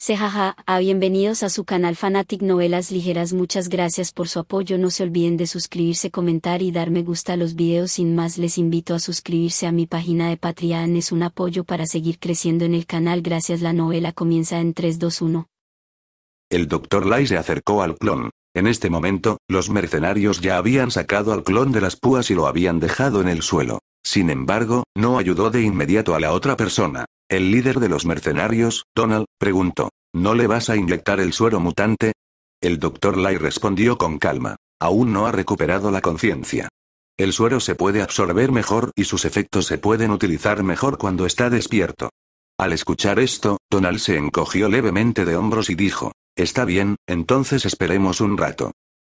Sejaja, a bienvenidos a su canal Fanatic Novelas Ligeras. Muchas gracias por su apoyo. No se olviden de suscribirse, comentar y dar me gusta a los videos. Sin más, les invito a suscribirse a mi página de Patreon. Es un apoyo para seguir creciendo en el canal. Gracias. La novela comienza en 3, 2, 1. El Dr. Lai se acercó al clon. En este momento, los mercenarios ya habían sacado al clon de las púas y lo habían dejado en el suelo. Sin embargo, no ayudó de inmediato a la otra persona. El líder de los mercenarios, Donald, preguntó, ¿no le vas a inyectar el suero mutante? El doctor Lai respondió con calma, aún no ha recuperado la conciencia. El suero se puede absorber mejor y sus efectos se pueden utilizar mejor cuando está despierto. Al escuchar esto, Donald se encogió levemente de hombros y dijo, Está bien, entonces esperemos un rato.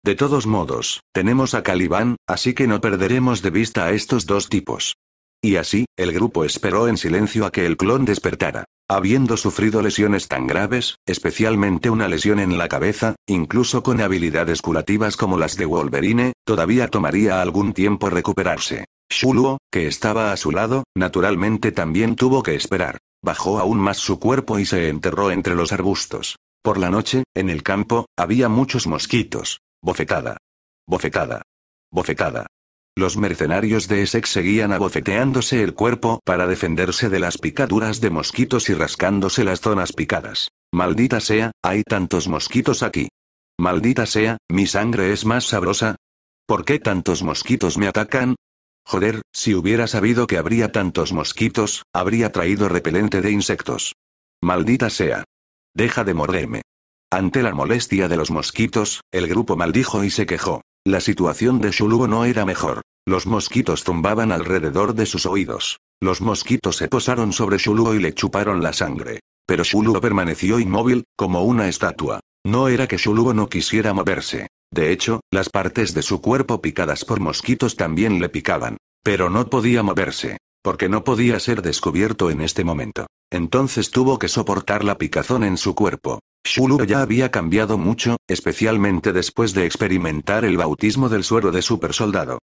De todos modos, tenemos a Caliban, así que no perderemos de vista a estos dos tipos. Y así, el grupo esperó en silencio a que el clon despertara. Habiendo sufrido lesiones tan graves, especialmente una lesión en la cabeza, incluso con habilidades curativas como las de Wolverine, todavía tomaría algún tiempo recuperarse. Shuluo, que estaba a su lado, naturalmente también tuvo que esperar. Bajó aún más su cuerpo y se enterró entre los arbustos. Por la noche, en el campo, había muchos mosquitos. Bofetada. Bofetada. Bofetada. Los mercenarios de Essex seguían abofeteándose el cuerpo para defenderse de las picaduras de mosquitos y rascándose las zonas picadas. Maldita sea, hay tantos mosquitos aquí. Maldita sea, mi sangre es más sabrosa. ¿Por qué tantos mosquitos me atacan? Joder, si hubiera sabido que habría tantos mosquitos, habría traído repelente de insectos. Maldita sea. Deja de morderme. Ante la molestia de los mosquitos, el grupo maldijo y se quejó. La situación de Shuluo no era mejor. Los mosquitos zumbaban alrededor de sus oídos. Los mosquitos se posaron sobre Shuluo y le chuparon la sangre. Pero Shuluo permaneció inmóvil, como una estatua. No era que Shuluo no quisiera moverse. De hecho, las partes de su cuerpo picadas por mosquitos también le picaban. Pero no podía moverse. Porque no podía ser descubierto en este momento. Entonces tuvo que soportar la picazón en su cuerpo. Shulu ya había cambiado mucho, especialmente después de experimentar el bautismo del suero de supersoldado.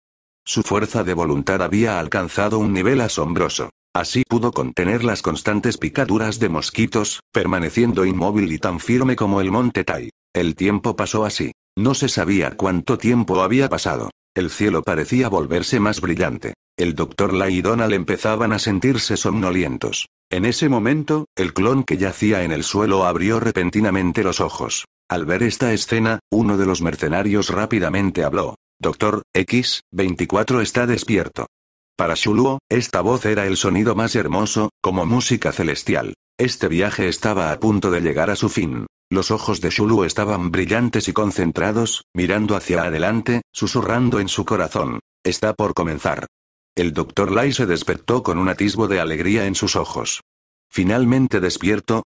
Su fuerza de voluntad había alcanzado un nivel asombroso. Así pudo contener las constantes picaduras de mosquitos, permaneciendo inmóvil y tan firme como el monte Tai. El tiempo pasó así. No se sabía cuánto tiempo había pasado. El cielo parecía volverse más brillante. El doctor Lai y Donald empezaban a sentirse somnolientos. En ese momento, el clon que yacía en el suelo abrió repentinamente los ojos. Al ver esta escena, uno de los mercenarios rápidamente habló. Doctor, X, 24 está despierto. Para Shuluo, esta voz era el sonido más hermoso, como música celestial. Este viaje estaba a punto de llegar a su fin. Los ojos de Shuluo estaban brillantes y concentrados, mirando hacia adelante, susurrando en su corazón. Está por comenzar. El doctor Lai se despertó con un atisbo de alegría en sus ojos. Finalmente despierto.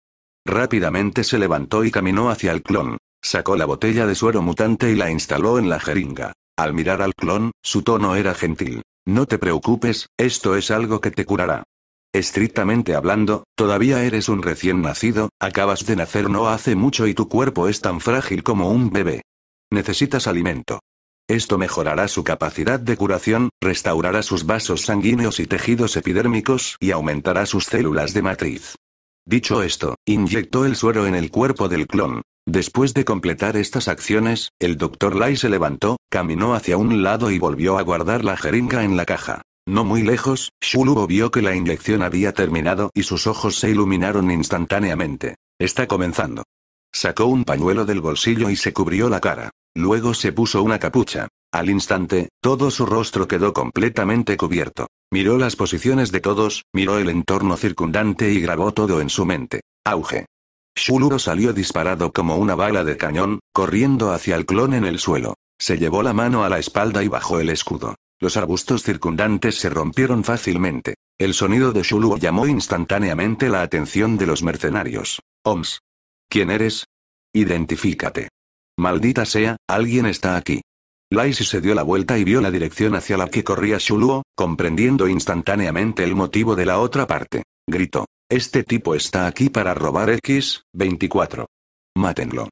Rápidamente se levantó y caminó hacia el clon. Sacó la botella de suero mutante y la instaló en la jeringa. Al mirar al clon, su tono era gentil. No te preocupes, esto es algo que te curará. Estrictamente hablando, todavía eres un recién nacido, acabas de nacer no hace mucho y tu cuerpo es tan frágil como un bebé. Necesitas alimento. Esto mejorará su capacidad de curación, restaurará sus vasos sanguíneos y tejidos epidérmicos y aumentará sus células de matriz. Dicho esto, inyectó el suero en el cuerpo del clon. Después de completar estas acciones, el Dr. Lai se levantó, caminó hacia un lado y volvió a guardar la jeringa en la caja. No muy lejos, Shuluo vio que la inyección había terminado y sus ojos se iluminaron instantáneamente. Está comenzando. Sacó un pañuelo del bolsillo y se cubrió la cara. Luego se puso una capucha. Al instante, todo su rostro quedó completamente cubierto. Miró las posiciones de todos, miró el entorno circundante y grabó todo en su mente. Auge. Shuluro salió disparado como una bala de cañón, corriendo hacia el clon en el suelo. Se llevó la mano a la espalda y bajó el escudo. Los arbustos circundantes se rompieron fácilmente. El sonido de Shuluo llamó instantáneamente la atención de los mercenarios. Oms. ¿Quién eres? Identifícate. Maldita sea, alguien está aquí. Lacey se dio la vuelta y vio la dirección hacia la que corría Shuluo, comprendiendo instantáneamente el motivo de la otra parte. Gritó. Este tipo está aquí para robar X, 24. Mátenlo.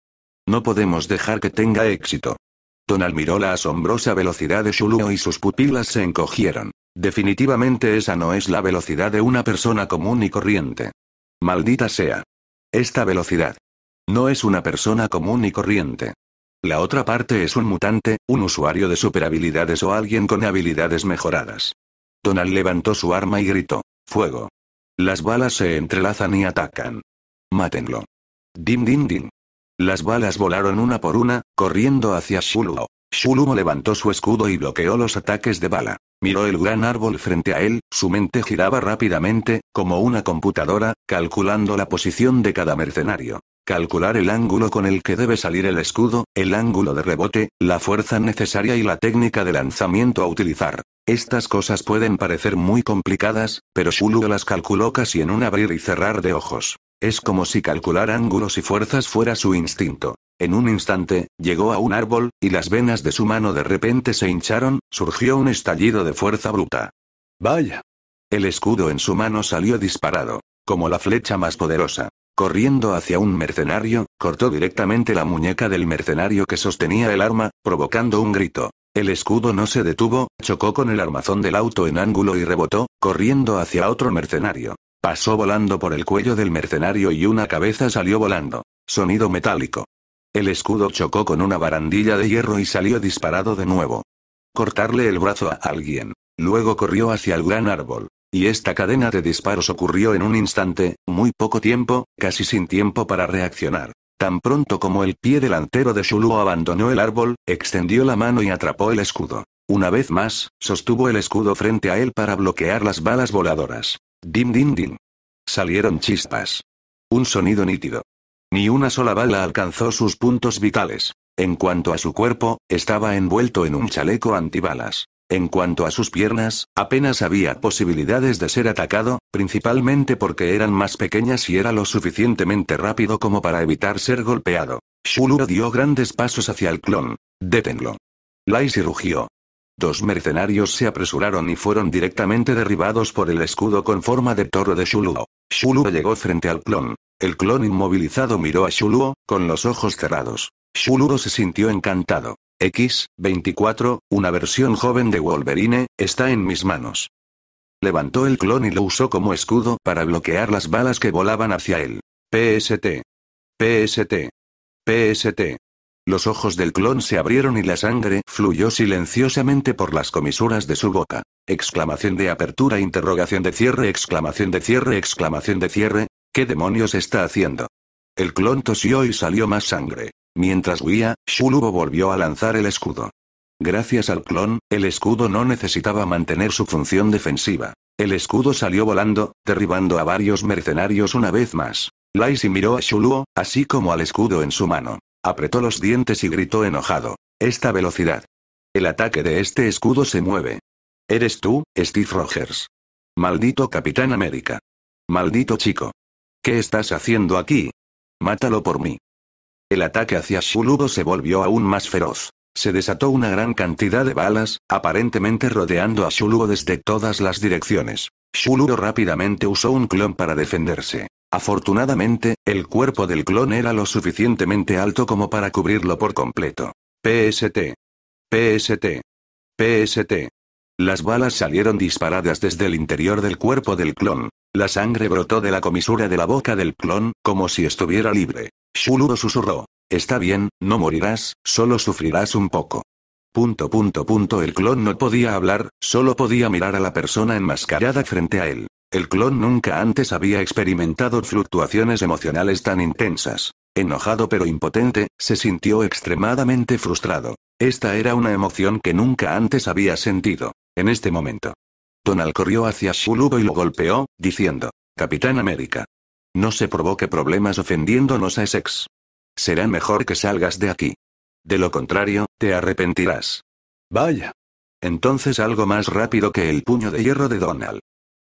No podemos dejar que tenga éxito. Donald miró la asombrosa velocidad de Shuluo y sus pupilas se encogieron. Definitivamente esa no es la velocidad de una persona común y corriente. Maldita sea. Esta velocidad. No es una persona común y corriente. La otra parte es un mutante, un usuario de superhabilidades o alguien con habilidades mejoradas. Donald levantó su arma y gritó. Fuego. Las balas se entrelazan y atacan. Mátenlo. Dim dim dim. Las balas volaron una por una, corriendo hacia Shuluo. Shuluo levantó su escudo y bloqueó los ataques de bala. Miró el gran árbol frente a él, su mente giraba rápidamente, como una computadora, calculando la posición de cada mercenario. Calcular el ángulo con el que debe salir el escudo, el ángulo de rebote, la fuerza necesaria y la técnica de lanzamiento a utilizar. Estas cosas pueden parecer muy complicadas, pero Shulu las calculó casi en un abrir y cerrar de ojos. Es como si calcular ángulos y fuerzas fuera su instinto. En un instante, llegó a un árbol, y las venas de su mano de repente se hincharon, surgió un estallido de fuerza bruta. Vaya. El escudo en su mano salió disparado, como la flecha más poderosa. Corriendo hacia un mercenario, cortó directamente la muñeca del mercenario que sostenía el arma, provocando un grito. El escudo no se detuvo, chocó con el armazón del auto en ángulo y rebotó, corriendo hacia otro mercenario. Pasó volando por el cuello del mercenario y una cabeza salió volando. Sonido metálico. El escudo chocó con una barandilla de hierro y salió disparado de nuevo. Cortarle el brazo a alguien. Luego corrió hacia el gran árbol. Y esta cadena de disparos ocurrió en un instante, muy poco tiempo, casi sin tiempo para reaccionar. Tan pronto como el pie delantero de Shulu abandonó el árbol, extendió la mano y atrapó el escudo. Una vez más, sostuvo el escudo frente a él para bloquear las balas voladoras. Dim dim dim. Salieron chispas. Un sonido nítido. Ni una sola bala alcanzó sus puntos vitales. En cuanto a su cuerpo, estaba envuelto en un chaleco antibalas. En cuanto a sus piernas, apenas había posibilidades de ser atacado, principalmente porque eran más pequeñas y era lo suficientemente rápido como para evitar ser golpeado. Shulu dio grandes pasos hacia el clon. Deténlo. Lacey rugió. Dos mercenarios se apresuraron y fueron directamente derribados por el escudo con forma de toro de Shuluo. Shuluo llegó frente al clon. El clon inmovilizado miró a Shuluo, con los ojos cerrados. Shuluo se sintió encantado. X-24, una versión joven de Wolverine, está en mis manos. Levantó el clon y lo usó como escudo para bloquear las balas que volaban hacia él. PST. PST. PST. Los ojos del clon se abrieron y la sangre fluyó silenciosamente por las comisuras de su boca. Exclamación de apertura, interrogación de cierre, exclamación de cierre, exclamación de cierre. ¿Qué demonios está haciendo? El clon tosió y salió más sangre. Mientras huía, Shulubo volvió a lanzar el escudo. Gracias al clon, el escudo no necesitaba mantener su función defensiva. El escudo salió volando, derribando a varios mercenarios una vez más. Lacey miró a Shuluo, así como al escudo en su mano. Apretó los dientes y gritó enojado. Esta velocidad. El ataque de este escudo se mueve. Eres tú, Steve Rogers. Maldito Capitán América. Maldito chico. ¿Qué estás haciendo aquí? Mátalo por mí. El ataque hacia Shulubo se volvió aún más feroz. Se desató una gran cantidad de balas, aparentemente rodeando a Shulubo desde todas las direcciones. Shulubo rápidamente usó un clon para defenderse. Afortunadamente, el cuerpo del clon era lo suficientemente alto como para cubrirlo por completo. PST. PST. PST. Las balas salieron disparadas desde el interior del cuerpo del clon. La sangre brotó de la comisura de la boca del clon, como si estuviera libre. Shuluro susurró. Está bien, no morirás, solo sufrirás un poco. Punto punto punto el clon no podía hablar, solo podía mirar a la persona enmascarada frente a él. El clon nunca antes había experimentado fluctuaciones emocionales tan intensas. Enojado pero impotente, se sintió extremadamente frustrado. Esta era una emoción que nunca antes había sentido. En este momento. Donald corrió hacia Shulubo y lo golpeó, diciendo, Capitán América. No se provoque problemas ofendiéndonos a Essex. Será mejor que salgas de aquí. De lo contrario, te arrepentirás. Vaya. Entonces algo más rápido que el puño de hierro de Donald.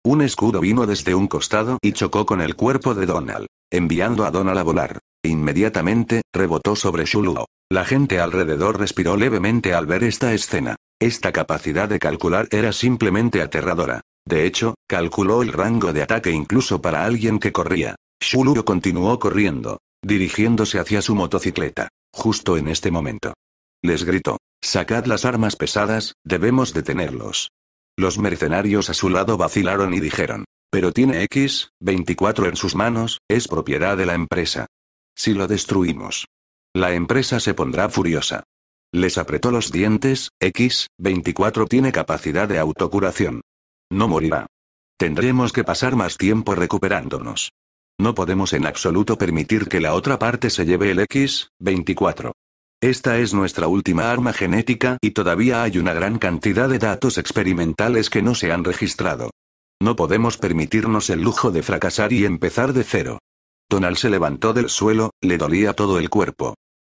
Un escudo vino desde un costado y chocó con el cuerpo de Donald, enviando a Donald a volar. Inmediatamente, rebotó sobre Shuluo. La gente alrededor respiró levemente al ver esta escena. Esta capacidad de calcular era simplemente aterradora. De hecho, calculó el rango de ataque incluso para alguien que corría. Shuluo continuó corriendo, dirigiéndose hacia su motocicleta. Justo en este momento. Les gritó. Sacad las armas pesadas, debemos detenerlos. Los mercenarios a su lado vacilaron y dijeron. Pero tiene X, 24 en sus manos, es propiedad de la empresa. Si lo destruimos. La empresa se pondrá furiosa. Les apretó los dientes, X-24 tiene capacidad de autocuración. No morirá. Tendremos que pasar más tiempo recuperándonos. No podemos en absoluto permitir que la otra parte se lleve el X-24. Esta es nuestra última arma genética y todavía hay una gran cantidad de datos experimentales que no se han registrado. No podemos permitirnos el lujo de fracasar y empezar de cero. Tonal se levantó del suelo, le dolía todo el cuerpo.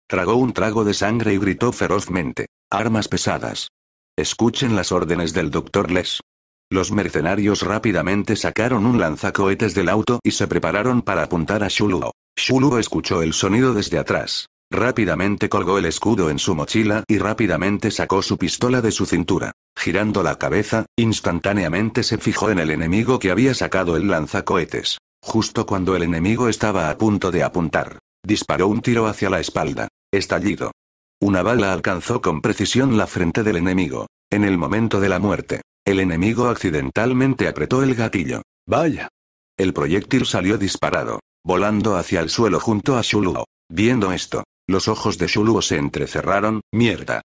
Tragó un trago de sangre y gritó ferozmente. Armas pesadas. Escuchen las órdenes del Dr. Les. Los mercenarios rápidamente sacaron un lanzacohetes del auto y se prepararon para apuntar a Shuluo. Shuluo escuchó el sonido desde atrás. Rápidamente colgó el escudo en su mochila y rápidamente sacó su pistola de su cintura. Girando la cabeza, instantáneamente se fijó en el enemigo que había sacado el lanzacohetes. Justo cuando el enemigo estaba a punto de apuntar, disparó un tiro hacia la espalda. Estallido. Una bala alcanzó con precisión la frente del enemigo. En el momento de la muerte, el enemigo accidentalmente apretó el gatillo. Vaya. El proyectil salió disparado, volando hacia el suelo junto a Shuluo. Viendo esto, los ojos de Shuluo se entrecerraron, mierda.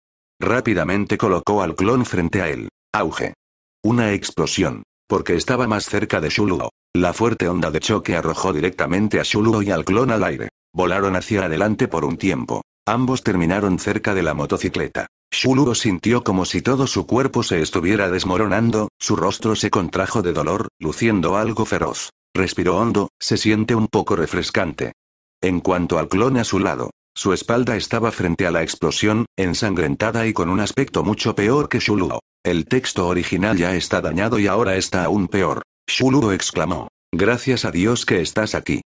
Rápidamente colocó al clon frente a él. Auge. Una explosión. Porque estaba más cerca de Shuluo. La fuerte onda de choque arrojó directamente a Shuluo y al clon al aire. Volaron hacia adelante por un tiempo. Ambos terminaron cerca de la motocicleta. Shuluo sintió como si todo su cuerpo se estuviera desmoronando, su rostro se contrajo de dolor, luciendo algo feroz. Respiró hondo, se siente un poco refrescante. En cuanto al clon a su lado, su espalda estaba frente a la explosión, ensangrentada y con un aspecto mucho peor que Shuluo. El texto original ya está dañado y ahora está aún peor. Shuluo exclamó. Gracias a Dios que estás aquí.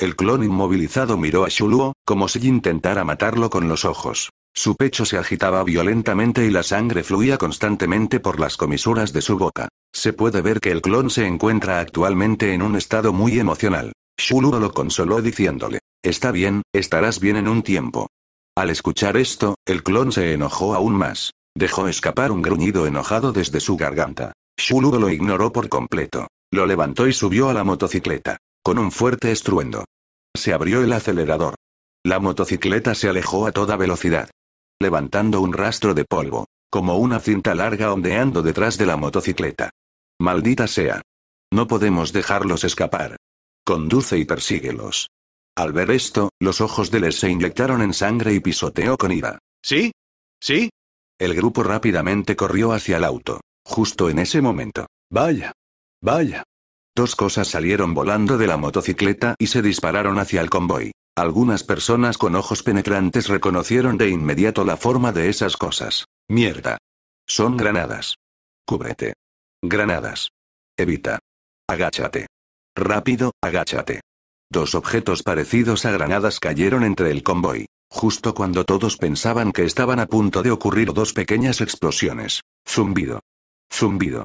El clon inmovilizado miró a Shuluo, como si intentara matarlo con los ojos. Su pecho se agitaba violentamente y la sangre fluía constantemente por las comisuras de su boca. Se puede ver que el clon se encuentra actualmente en un estado muy emocional. Shuluo lo consoló diciéndole. Está bien, estarás bien en un tiempo. Al escuchar esto, el clon se enojó aún más. Dejó escapar un gruñido enojado desde su garganta. Shuluo lo ignoró por completo. Lo levantó y subió a la motocicleta. Con un fuerte estruendo. Se abrió el acelerador. La motocicleta se alejó a toda velocidad. Levantando un rastro de polvo. Como una cinta larga ondeando detrás de la motocicleta. Maldita sea. No podemos dejarlos escapar. Conduce y persíguelos. Al ver esto, los ojos de Les se inyectaron en sangre y pisoteó con ira. ¿Sí? ¿Sí? El grupo rápidamente corrió hacia el auto. Justo en ese momento. Vaya. Vaya. Dos cosas salieron volando de la motocicleta y se dispararon hacia el convoy. Algunas personas con ojos penetrantes reconocieron de inmediato la forma de esas cosas. Mierda. Son granadas. Cúbrete. Granadas. Evita. Agáchate. Rápido, agáchate. Dos objetos parecidos a granadas cayeron entre el convoy. Justo cuando todos pensaban que estaban a punto de ocurrir dos pequeñas explosiones. Zumbido. Zumbido.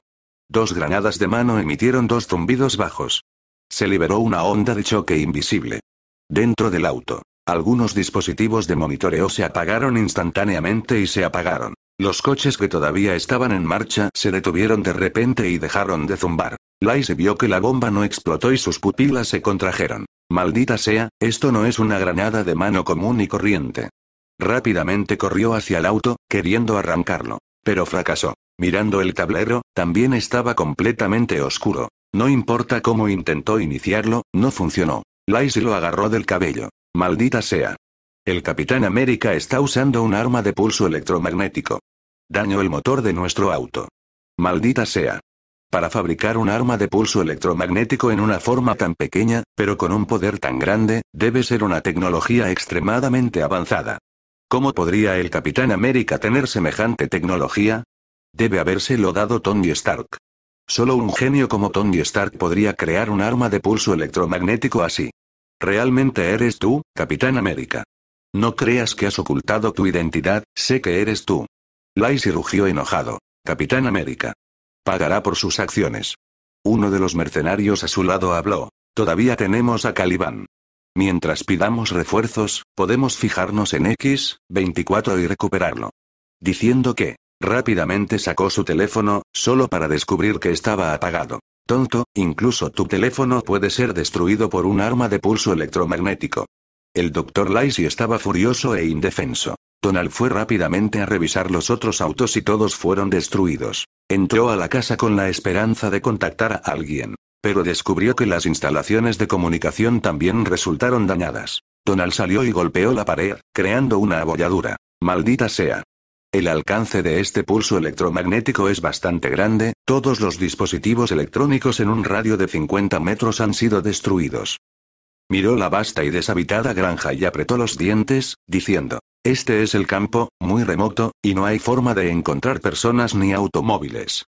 Dos granadas de mano emitieron dos zumbidos bajos. Se liberó una onda de choque invisible. Dentro del auto, algunos dispositivos de monitoreo se apagaron instantáneamente y se apagaron. Los coches que todavía estaban en marcha se detuvieron de repente y dejaron de zumbar. Lacey vio que la bomba no explotó y sus pupilas se contrajeron. Maldita sea, esto no es una granada de mano común y corriente. Rápidamente corrió hacia el auto, queriendo arrancarlo. Pero fracasó. Mirando el tablero, también estaba completamente oscuro. No importa cómo intentó iniciarlo, no funcionó. Lacey lo agarró del cabello. Maldita sea. El Capitán América está usando un arma de pulso electromagnético. Daño el motor de nuestro auto. Maldita sea. Para fabricar un arma de pulso electromagnético en una forma tan pequeña, pero con un poder tan grande, debe ser una tecnología extremadamente avanzada. ¿Cómo podría el Capitán América tener semejante tecnología? Debe habérselo dado Tony Stark. Solo un genio como Tony Stark podría crear un arma de pulso electromagnético así. ¿Realmente eres tú, Capitán América? No creas que has ocultado tu identidad, sé que eres tú. Lacey rugió enojado. Capitán América. Pagará por sus acciones. Uno de los mercenarios a su lado habló. Todavía tenemos a Caliban. Mientras pidamos refuerzos, podemos fijarnos en X-24 y recuperarlo. Diciendo que, rápidamente sacó su teléfono, solo para descubrir que estaba apagado. Tonto, incluso tu teléfono puede ser destruido por un arma de pulso electromagnético. El doctor Lacey estaba furioso e indefenso. Donald fue rápidamente a revisar los otros autos y todos fueron destruidos. Entró a la casa con la esperanza de contactar a alguien. Pero descubrió que las instalaciones de comunicación también resultaron dañadas. Donald salió y golpeó la pared, creando una abolladura. Maldita sea. El alcance de este pulso electromagnético es bastante grande, todos los dispositivos electrónicos en un radio de 50 metros han sido destruidos. Miró la vasta y deshabitada granja y apretó los dientes, diciendo, este es el campo, muy remoto, y no hay forma de encontrar personas ni automóviles.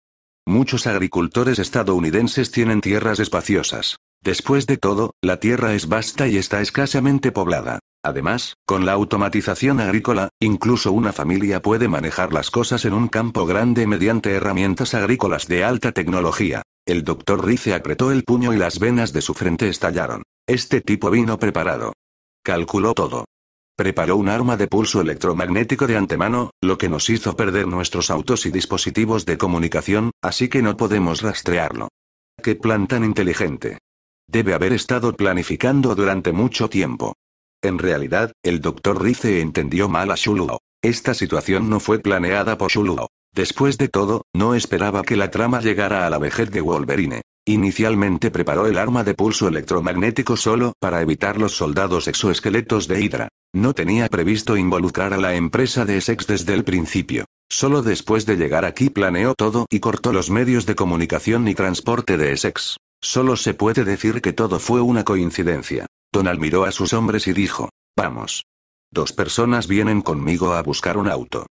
Muchos agricultores estadounidenses tienen tierras espaciosas. Después de todo, la tierra es vasta y está escasamente poblada. Además, con la automatización agrícola, incluso una familia puede manejar las cosas en un campo grande mediante herramientas agrícolas de alta tecnología. El doctor Rice apretó el puño y las venas de su frente estallaron. Este tipo vino preparado. Calculó todo. Preparó un arma de pulso electromagnético de antemano, lo que nos hizo perder nuestros autos y dispositivos de comunicación, así que no podemos rastrearlo. ¡Qué plan tan inteligente! Debe haber estado planificando durante mucho tiempo. En realidad, el doctor Rice entendió mal a Shuluo. Esta situación no fue planeada por Shuluo. Después de todo, no esperaba que la trama llegara a la vejez de Wolverine. Inicialmente preparó el arma de pulso electromagnético solo para evitar los soldados exoesqueletos de Hydra. No tenía previsto involucrar a la empresa de Essex desde el principio. Solo después de llegar aquí planeó todo y cortó los medios de comunicación y transporte de Essex. Solo se puede decir que todo fue una coincidencia. Donald miró a sus hombres y dijo, vamos. Dos personas vienen conmigo a buscar un auto.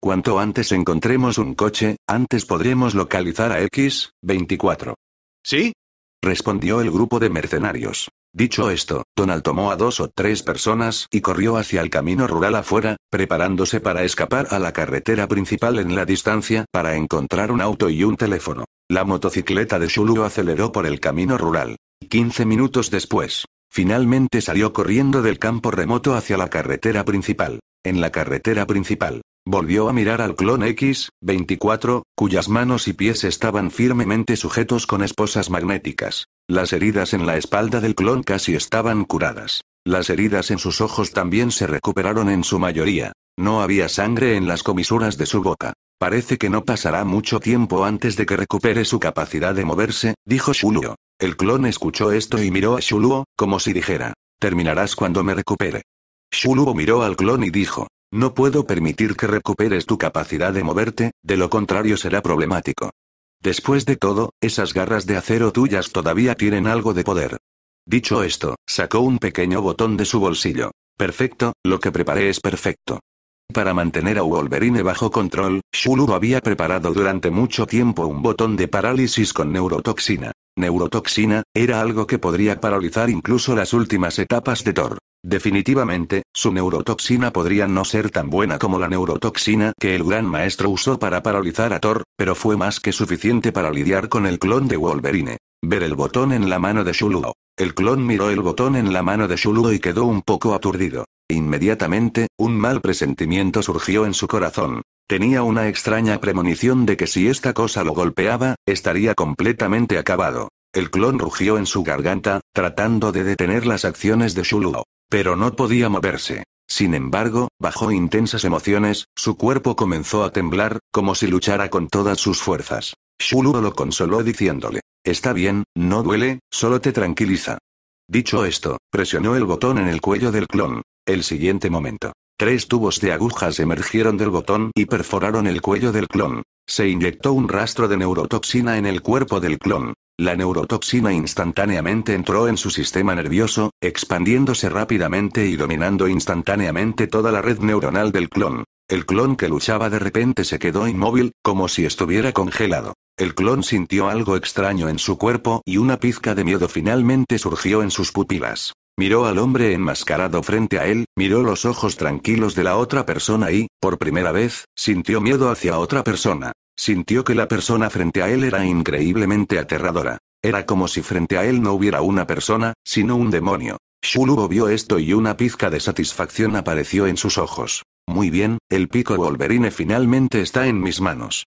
Cuanto antes encontremos un coche, antes podremos localizar a X, 24. ¿Sí? respondió el grupo de mercenarios. Dicho esto, Donald tomó a dos o tres personas y corrió hacia el camino rural afuera, preparándose para escapar a la carretera principal en la distancia para encontrar un auto y un teléfono. La motocicleta de Shulu aceleró por el camino rural. Quince minutos después, finalmente salió corriendo del campo remoto hacia la carretera principal. En la carretera principal, Volvió a mirar al clon X-24, cuyas manos y pies estaban firmemente sujetos con esposas magnéticas. Las heridas en la espalda del clon casi estaban curadas. Las heridas en sus ojos también se recuperaron en su mayoría. No había sangre en las comisuras de su boca. Parece que no pasará mucho tiempo antes de que recupere su capacidad de moverse, dijo Shuluo. El clon escuchó esto y miró a Shuluo, como si dijera, terminarás cuando me recupere. Shuluo miró al clon y dijo, no puedo permitir que recuperes tu capacidad de moverte, de lo contrario será problemático. Después de todo, esas garras de acero tuyas todavía tienen algo de poder. Dicho esto, sacó un pequeño botón de su bolsillo. Perfecto, lo que preparé es perfecto. Para mantener a Wolverine bajo control, Shulu había preparado durante mucho tiempo un botón de parálisis con neurotoxina. Neurotoxina, era algo que podría paralizar incluso las últimas etapas de Thor. Definitivamente, su neurotoxina podría no ser tan buena como la neurotoxina que el gran maestro usó para paralizar a Thor, pero fue más que suficiente para lidiar con el clon de Wolverine. Ver el botón en la mano de Shuluo. El clon miró el botón en la mano de Shuluo y quedó un poco aturdido. Inmediatamente, un mal presentimiento surgió en su corazón. Tenía una extraña premonición de que si esta cosa lo golpeaba, estaría completamente acabado. El clon rugió en su garganta, tratando de detener las acciones de Shuluo. Pero no podía moverse. Sin embargo, bajo intensas emociones, su cuerpo comenzó a temblar, como si luchara con todas sus fuerzas. Shuluo lo consoló diciéndole, Está bien, no duele, solo te tranquiliza. Dicho esto, presionó el botón en el cuello del clon. El siguiente momento. Tres tubos de agujas emergieron del botón y perforaron el cuello del clon. Se inyectó un rastro de neurotoxina en el cuerpo del clon. La neurotoxina instantáneamente entró en su sistema nervioso, expandiéndose rápidamente y dominando instantáneamente toda la red neuronal del clon. El clon que luchaba de repente se quedó inmóvil, como si estuviera congelado. El clon sintió algo extraño en su cuerpo y una pizca de miedo finalmente surgió en sus pupilas. Miró al hombre enmascarado frente a él, miró los ojos tranquilos de la otra persona y, por primera vez, sintió miedo hacia otra persona. Sintió que la persona frente a él era increíblemente aterradora. Era como si frente a él no hubiera una persona, sino un demonio. Shuluo vio esto y una pizca de satisfacción apareció en sus ojos. Muy bien, el pico Wolverine finalmente está en mis manos.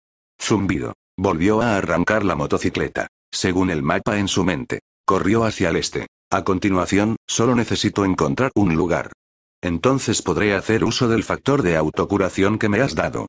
Zumbido. Volvió a arrancar la motocicleta. Según el mapa en su mente. Corrió hacia el este. A continuación, solo necesito encontrar un lugar. Entonces podré hacer uso del factor de autocuración que me has dado.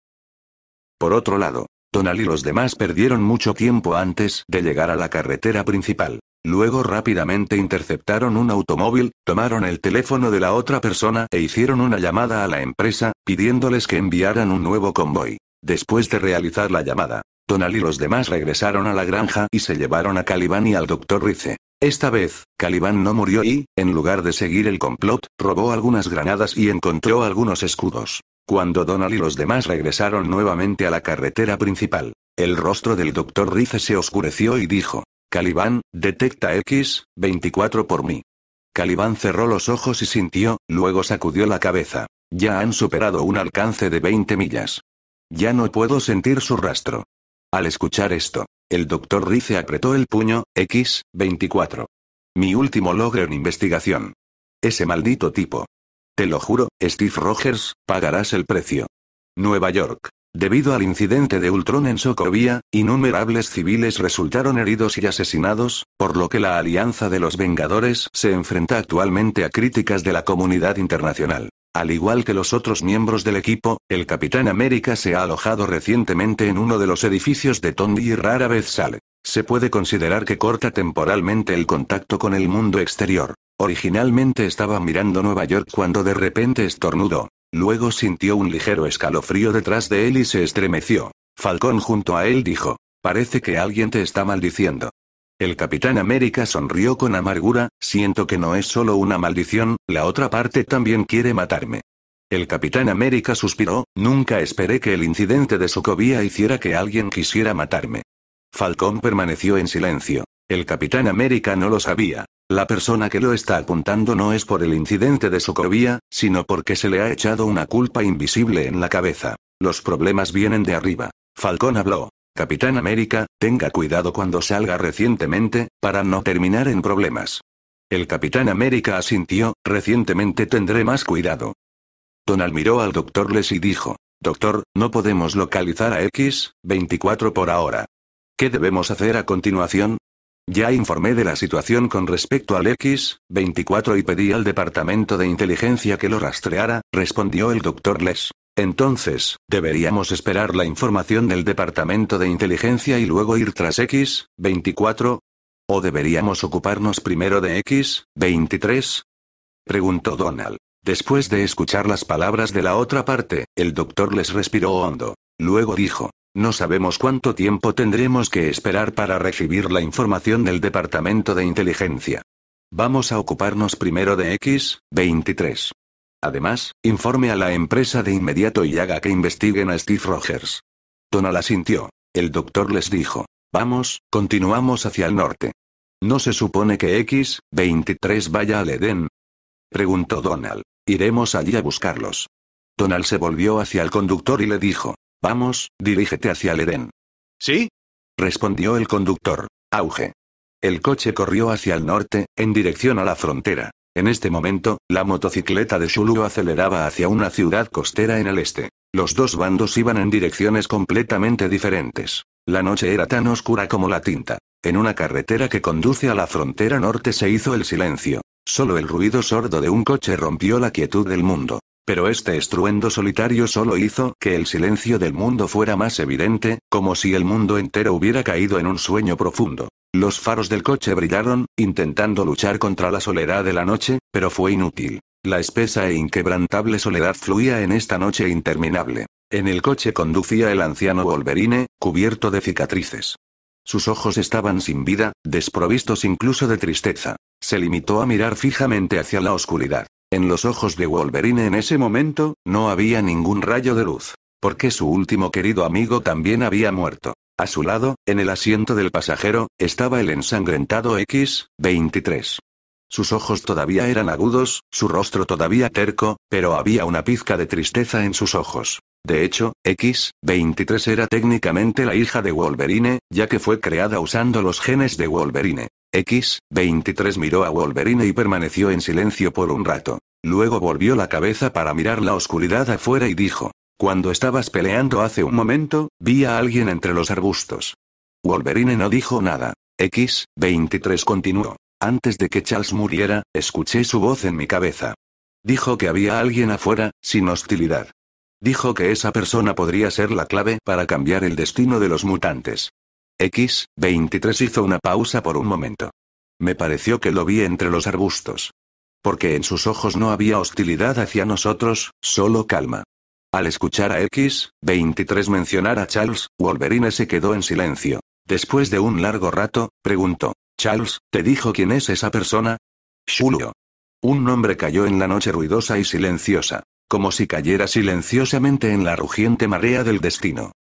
Por otro lado, Donald y los demás perdieron mucho tiempo antes de llegar a la carretera principal. Luego rápidamente interceptaron un automóvil, tomaron el teléfono de la otra persona e hicieron una llamada a la empresa, pidiéndoles que enviaran un nuevo convoy. Después de realizar la llamada, Donald y los demás regresaron a la granja y se llevaron a Caliban y al Dr. Rice. Esta vez, Caliban no murió y, en lugar de seguir el complot, robó algunas granadas y encontró algunos escudos. Cuando Donald y los demás regresaron nuevamente a la carretera principal, el rostro del Dr. Rice se oscureció y dijo, Caliban, detecta X, 24 por mí. Caliban cerró los ojos y sintió, luego sacudió la cabeza. Ya han superado un alcance de 20 millas. Ya no puedo sentir su rastro. Al escuchar esto, el doctor Rice apretó el puño, X, 24. Mi último logro en investigación. Ese maldito tipo. Te lo juro, Steve Rogers, pagarás el precio. Nueva York. Debido al incidente de Ultron en Sokovia, innumerables civiles resultaron heridos y asesinados, por lo que la Alianza de los Vengadores se enfrenta actualmente a críticas de la comunidad internacional. Al igual que los otros miembros del equipo, el Capitán América se ha alojado recientemente en uno de los edificios de Tony y rara vez sale. Se puede considerar que corta temporalmente el contacto con el mundo exterior. Originalmente estaba mirando Nueva York cuando de repente estornudó. Luego sintió un ligero escalofrío detrás de él y se estremeció. Falcón junto a él dijo, parece que alguien te está maldiciendo. El Capitán América sonrió con amargura, siento que no es solo una maldición, la otra parte también quiere matarme. El Capitán América suspiró, nunca esperé que el incidente de Sokovia hiciera que alguien quisiera matarme. Falcón permaneció en silencio. El Capitán América no lo sabía. La persona que lo está apuntando no es por el incidente de Sokovia, sino porque se le ha echado una culpa invisible en la cabeza. Los problemas vienen de arriba. Falcón habló. Capitán América, tenga cuidado cuando salga recientemente, para no terminar en problemas. El Capitán América asintió, recientemente tendré más cuidado. Donald miró al Dr. Les y dijo, Doctor, no podemos localizar a X, 24 por ahora. ¿Qué debemos hacer a continuación? Ya informé de la situación con respecto al X-24 y pedí al Departamento de Inteligencia que lo rastreara, respondió el Dr. Les. Entonces, ¿deberíamos esperar la información del Departamento de Inteligencia y luego ir tras X-24? ¿O deberíamos ocuparnos primero de X-23? Preguntó Donald. Después de escuchar las palabras de la otra parte, el doctor les respiró hondo. Luego dijo, no sabemos cuánto tiempo tendremos que esperar para recibir la información del Departamento de Inteligencia. Vamos a ocuparnos primero de X-23. Además, informe a la empresa de inmediato y haga que investiguen a Steve Rogers. Donald asintió. El doctor les dijo. Vamos, continuamos hacia el norte. ¿No se supone que X-23 vaya al Edén? Preguntó Donald. Iremos allí a buscarlos. Donald se volvió hacia el conductor y le dijo. Vamos, dirígete hacia el Edén. ¿Sí? Respondió el conductor. Auge. El coche corrió hacia el norte, en dirección a la frontera. En este momento, la motocicleta de Shulu aceleraba hacia una ciudad costera en el este. Los dos bandos iban en direcciones completamente diferentes. La noche era tan oscura como la tinta. En una carretera que conduce a la frontera norte se hizo el silencio. Solo el ruido sordo de un coche rompió la quietud del mundo. Pero este estruendo solitario solo hizo que el silencio del mundo fuera más evidente, como si el mundo entero hubiera caído en un sueño profundo. Los faros del coche brillaron, intentando luchar contra la soledad de la noche, pero fue inútil. La espesa e inquebrantable soledad fluía en esta noche interminable. En el coche conducía el anciano Wolverine, cubierto de cicatrices. Sus ojos estaban sin vida, desprovistos incluso de tristeza. Se limitó a mirar fijamente hacia la oscuridad. En los ojos de Wolverine en ese momento, no había ningún rayo de luz. Porque su último querido amigo también había muerto. A su lado, en el asiento del pasajero, estaba el ensangrentado X-23. Sus ojos todavía eran agudos, su rostro todavía terco, pero había una pizca de tristeza en sus ojos. De hecho, X-23 era técnicamente la hija de Wolverine, ya que fue creada usando los genes de Wolverine. X-23 miró a Wolverine y permaneció en silencio por un rato. Luego volvió la cabeza para mirar la oscuridad afuera y dijo, Cuando estabas peleando hace un momento, vi a alguien entre los arbustos. Wolverine no dijo nada. X-23 continuó. Antes de que Charles muriera, escuché su voz en mi cabeza. Dijo que había alguien afuera, sin hostilidad. Dijo que esa persona podría ser la clave para cambiar el destino de los mutantes. X-23 hizo una pausa por un momento. Me pareció que lo vi entre los arbustos. Porque en sus ojos no había hostilidad hacia nosotros, solo calma. Al escuchar a X-23 mencionar a Charles, Wolverine se quedó en silencio. Después de un largo rato, preguntó, Charles, ¿te dijo quién es esa persona? Shulio. Un nombre cayó en la noche ruidosa y silenciosa, como si cayera silenciosamente en la rugiente marea del destino.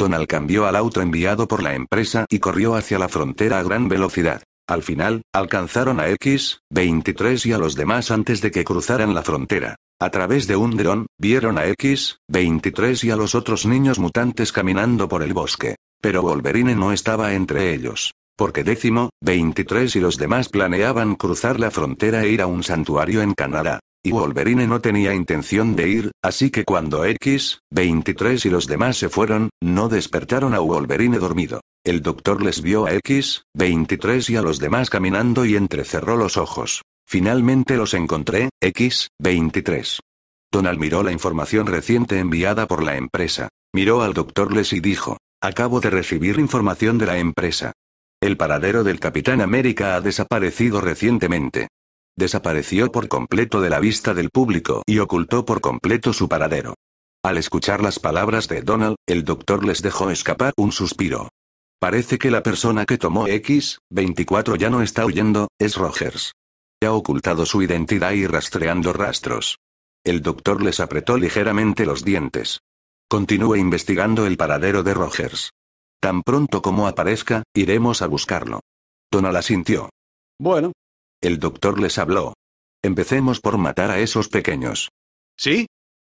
Tonal cambió al auto enviado por la empresa y corrió hacia la frontera a gran velocidad. Al final, alcanzaron a X-23 y a los demás antes de que cruzaran la frontera. A través de un dron, vieron a X-23 y a los otros niños mutantes caminando por el bosque. Pero Wolverine no estaba entre ellos. Porque décimo, 23 y los demás planeaban cruzar la frontera e ir a un santuario en Canadá. Y Wolverine no tenía intención de ir, así que cuando X, 23 y los demás se fueron, no despertaron a Wolverine dormido. El doctor les vio a X, 23 y a los demás caminando y entrecerró los ojos. Finalmente los encontré, X, 23. Donald miró la información reciente enviada por la empresa. Miró al doctor Les y dijo, acabo de recibir información de la empresa. El paradero del Capitán América ha desaparecido recientemente. Desapareció por completo de la vista del público y ocultó por completo su paradero. Al escuchar las palabras de Donald, el doctor les dejó escapar un suspiro. Parece que la persona que tomó X-24 ya no está huyendo, es Rogers. Ha ocultado su identidad y rastreando rastros. El doctor les apretó ligeramente los dientes. Continúe investigando el paradero de Rogers. Tan pronto como aparezca, iremos a buscarlo. Donald asintió. Bueno, el doctor les habló. Empecemos por matar a esos pequeños. ¿Sí?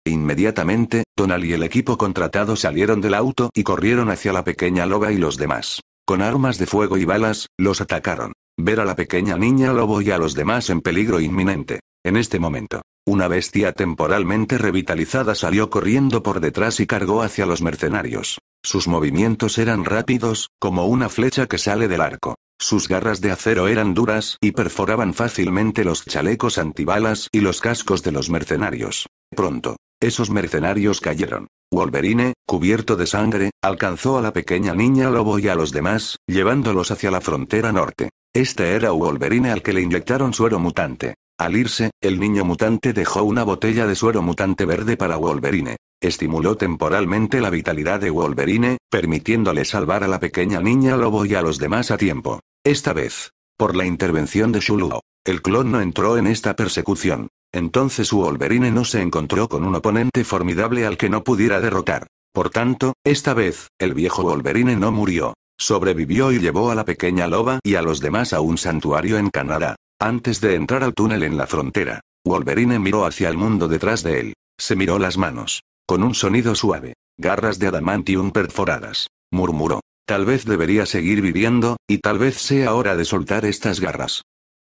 Inmediatamente, Donald y el equipo contratado salieron del auto y corrieron hacia la pequeña loba y los demás. Con armas de fuego y balas, los atacaron. Ver a la pequeña niña lobo y a los demás en peligro inminente. En este momento, una bestia temporalmente revitalizada salió corriendo por detrás y cargó hacia los mercenarios. Sus movimientos eran rápidos, como una flecha que sale del arco. Sus garras de acero eran duras y perforaban fácilmente los chalecos antibalas y los cascos de los mercenarios. Pronto, esos mercenarios cayeron. Wolverine, cubierto de sangre, alcanzó a la pequeña niña lobo y a los demás, llevándolos hacia la frontera norte. Este era Wolverine al que le inyectaron suero mutante. Al irse, el niño mutante dejó una botella de suero mutante verde para Wolverine. Estimuló temporalmente la vitalidad de Wolverine, permitiéndole salvar a la pequeña niña lobo y a los demás a tiempo. Esta vez, por la intervención de Shuluo, el clon no entró en esta persecución. Entonces Wolverine no se encontró con un oponente formidable al que no pudiera derrotar. Por tanto, esta vez, el viejo Wolverine no murió. Sobrevivió y llevó a la pequeña loba y a los demás a un santuario en Canadá. Antes de entrar al túnel en la frontera, Wolverine miró hacia el mundo detrás de él. Se miró las manos. Con un sonido suave. Garras de adamantium perforadas. Murmuró. Tal vez debería seguir viviendo, y tal vez sea hora de soltar estas garras.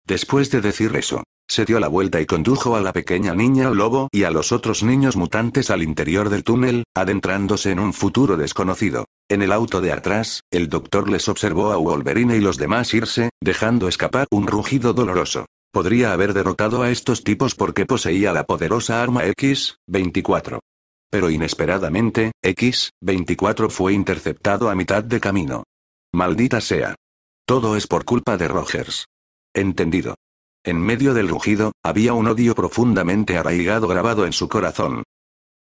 Después de decir eso, se dio la vuelta y condujo a la pequeña niña lobo y a los otros niños mutantes al interior del túnel, adentrándose en un futuro desconocido. En el auto de atrás, el doctor les observó a Wolverine y los demás irse, dejando escapar un rugido doloroso. Podría haber derrotado a estos tipos porque poseía la poderosa arma X-24. Pero inesperadamente, X-24 fue interceptado a mitad de camino. Maldita sea. Todo es por culpa de Rogers. Entendido. En medio del rugido, había un odio profundamente arraigado grabado en su corazón.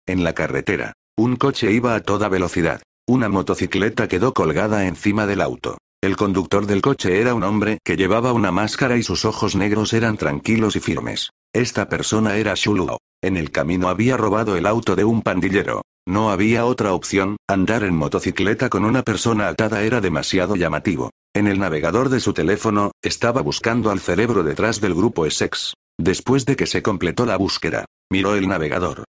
En la carretera, un coche iba a toda velocidad. Una motocicleta quedó colgada encima del auto. El conductor del coche era un hombre que llevaba una máscara y sus ojos negros eran tranquilos y firmes. Esta persona era Shuluo. En el camino había robado el auto de un pandillero. No había otra opción, andar en motocicleta con una persona atada era demasiado llamativo. En el navegador de su teléfono, estaba buscando al cerebro detrás del grupo Essex. Después de que se completó la búsqueda, miró el navegador.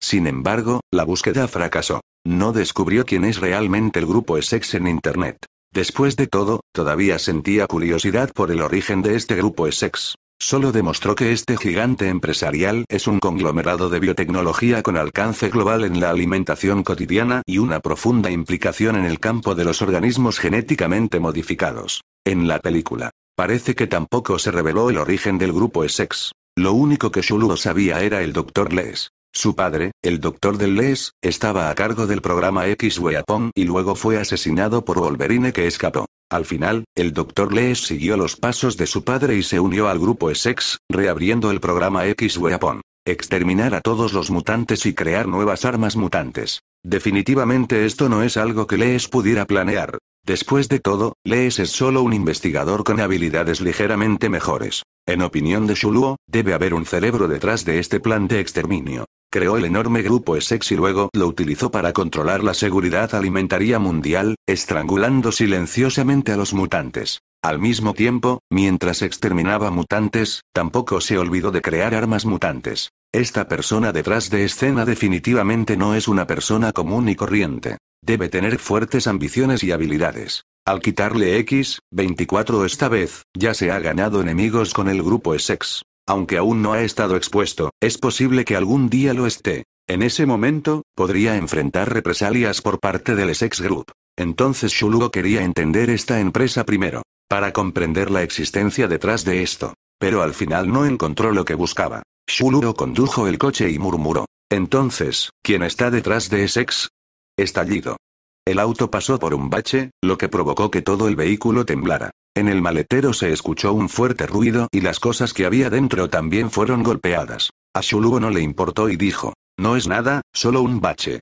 Sin embargo, la búsqueda fracasó. No descubrió quién es realmente el grupo Essex en Internet. Después de todo, todavía sentía curiosidad por el origen de este grupo Essex. Solo demostró que este gigante empresarial es un conglomerado de biotecnología con alcance global en la alimentación cotidiana y una profunda implicación en el campo de los organismos genéticamente modificados. En la película, Parece que tampoco se reveló el origen del grupo Essex. Lo único que Shuluo sabía era el Dr. Les. Su padre, el Dr. del Les, estaba a cargo del programa X Weapon y luego fue asesinado por Wolverine que escapó. Al final, el Dr. Les siguió los pasos de su padre y se unió al grupo Essex, reabriendo el programa X Weapon. Exterminar a todos los mutantes y crear nuevas armas mutantes. Definitivamente esto no es algo que Les pudiera planear. Después de todo, Les es solo un investigador con habilidades ligeramente mejores. En opinión de Shuluo, debe haber un cerebro detrás de este plan de exterminio. Creó el enorme grupo Essex y luego lo utilizó para controlar la seguridad alimentaria mundial, estrangulando silenciosamente a los mutantes. Al mismo tiempo, mientras exterminaba mutantes, tampoco se olvidó de crear armas mutantes. Esta persona detrás de escena definitivamente no es una persona común y corriente. Debe tener fuertes ambiciones y habilidades. Al quitarle X, 24 esta vez, ya se ha ganado enemigos con el grupo Essex. Aunque aún no ha estado expuesto, es posible que algún día lo esté. En ese momento, podría enfrentar represalias por parte del Essex Group. Entonces Shulugo quería entender esta empresa primero, para comprender la existencia detrás de esto. Pero al final no encontró lo que buscaba. Shulugo condujo el coche y murmuró. Entonces, ¿quién está detrás de Essex? Estallido. El auto pasó por un bache, lo que provocó que todo el vehículo temblara. En el maletero se escuchó un fuerte ruido y las cosas que había dentro también fueron golpeadas. A Shulugo no le importó y dijo, no es nada, solo un bache.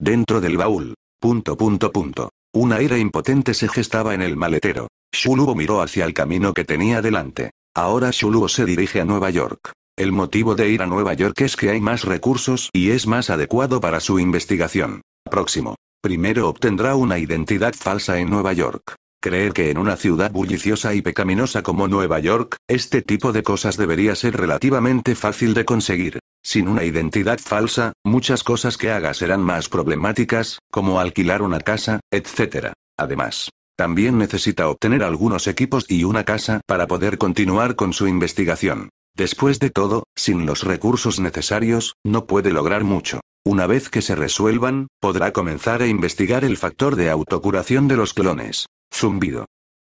Dentro del baúl. Punto punto punto. Un aire impotente se gestaba en el maletero. Shulugo miró hacia el camino que tenía delante. Ahora Shulugo se dirige a Nueva York. El motivo de ir a Nueva York es que hay más recursos y es más adecuado para su investigación. Próximo. Primero obtendrá una identidad falsa en Nueva York. Creer que en una ciudad bulliciosa y pecaminosa como Nueva York, este tipo de cosas debería ser relativamente fácil de conseguir. Sin una identidad falsa, muchas cosas que haga serán más problemáticas, como alquilar una casa, etc. Además, también necesita obtener algunos equipos y una casa para poder continuar con su investigación. Después de todo, sin los recursos necesarios, no puede lograr mucho. Una vez que se resuelvan, podrá comenzar a investigar el factor de autocuración de los clones. Zumbido.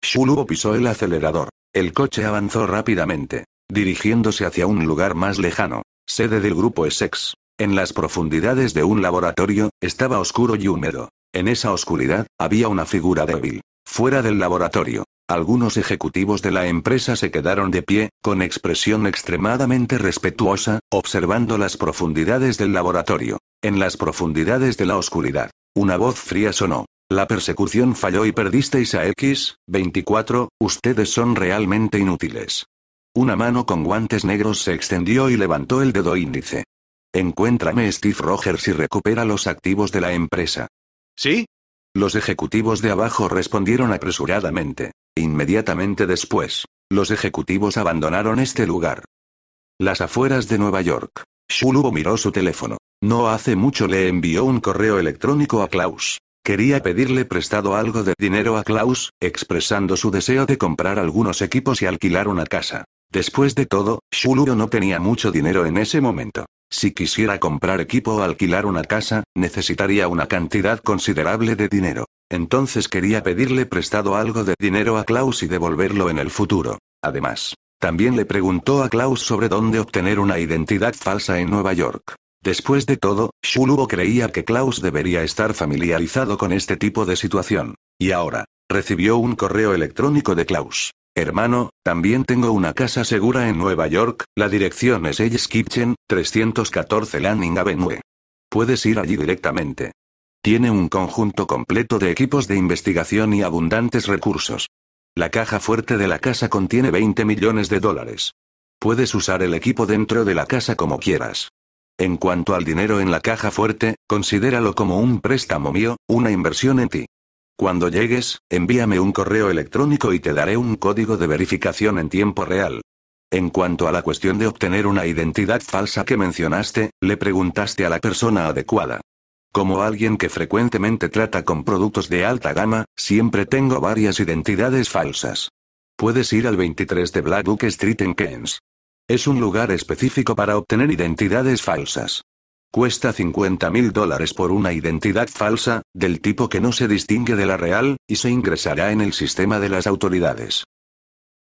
Shuluo pisó el acelerador. El coche avanzó rápidamente, dirigiéndose hacia un lugar más lejano, sede del grupo Essex. En las profundidades de un laboratorio, estaba oscuro y húmedo. En esa oscuridad, había una figura débil. Fuera del laboratorio, algunos ejecutivos de la empresa se quedaron de pie, con expresión extremadamente respetuosa, observando las profundidades del laboratorio. En las profundidades de la oscuridad, una voz fría sonó. La persecución falló y perdisteis a X, 24, ustedes son realmente inútiles. Una mano con guantes negros se extendió y levantó el dedo índice. Encuéntrame Steve Rogers y recupera los activos de la empresa. ¿Sí? Los ejecutivos de abajo respondieron apresuradamente. Inmediatamente después, los ejecutivos abandonaron este lugar. Las afueras de Nueva York. Shulubo miró su teléfono. No hace mucho le envió un correo electrónico a Klaus. Quería pedirle prestado algo de dinero a Klaus, expresando su deseo de comprar algunos equipos y alquilar una casa. Después de todo, Shulubo no tenía mucho dinero en ese momento. Si quisiera comprar equipo o alquilar una casa, necesitaría una cantidad considerable de dinero. Entonces quería pedirle prestado algo de dinero a Klaus y devolverlo en el futuro. Además, también le preguntó a Klaus sobre dónde obtener una identidad falsa en Nueva York. Después de todo, Shulubo creía que Klaus debería estar familiarizado con este tipo de situación. Y ahora, recibió un correo electrónico de Klaus. Hermano, también tengo una casa segura en Nueva York, la dirección es Ellis Kitchen, 314 Landing Avenue. Puedes ir allí directamente. Tiene un conjunto completo de equipos de investigación y abundantes recursos. La caja fuerte de la casa contiene 20 millones de dólares. Puedes usar el equipo dentro de la casa como quieras. En cuanto al dinero en la caja fuerte, considéralo como un préstamo mío, una inversión en ti. Cuando llegues, envíame un correo electrónico y te daré un código de verificación en tiempo real. En cuanto a la cuestión de obtener una identidad falsa que mencionaste, le preguntaste a la persona adecuada. Como alguien que frecuentemente trata con productos de alta gama, siempre tengo varias identidades falsas. Puedes ir al 23 de Blackbook Street en Keynes. Es un lugar específico para obtener identidades falsas. Cuesta 50 mil dólares por una identidad falsa, del tipo que no se distingue de la real, y se ingresará en el sistema de las autoridades.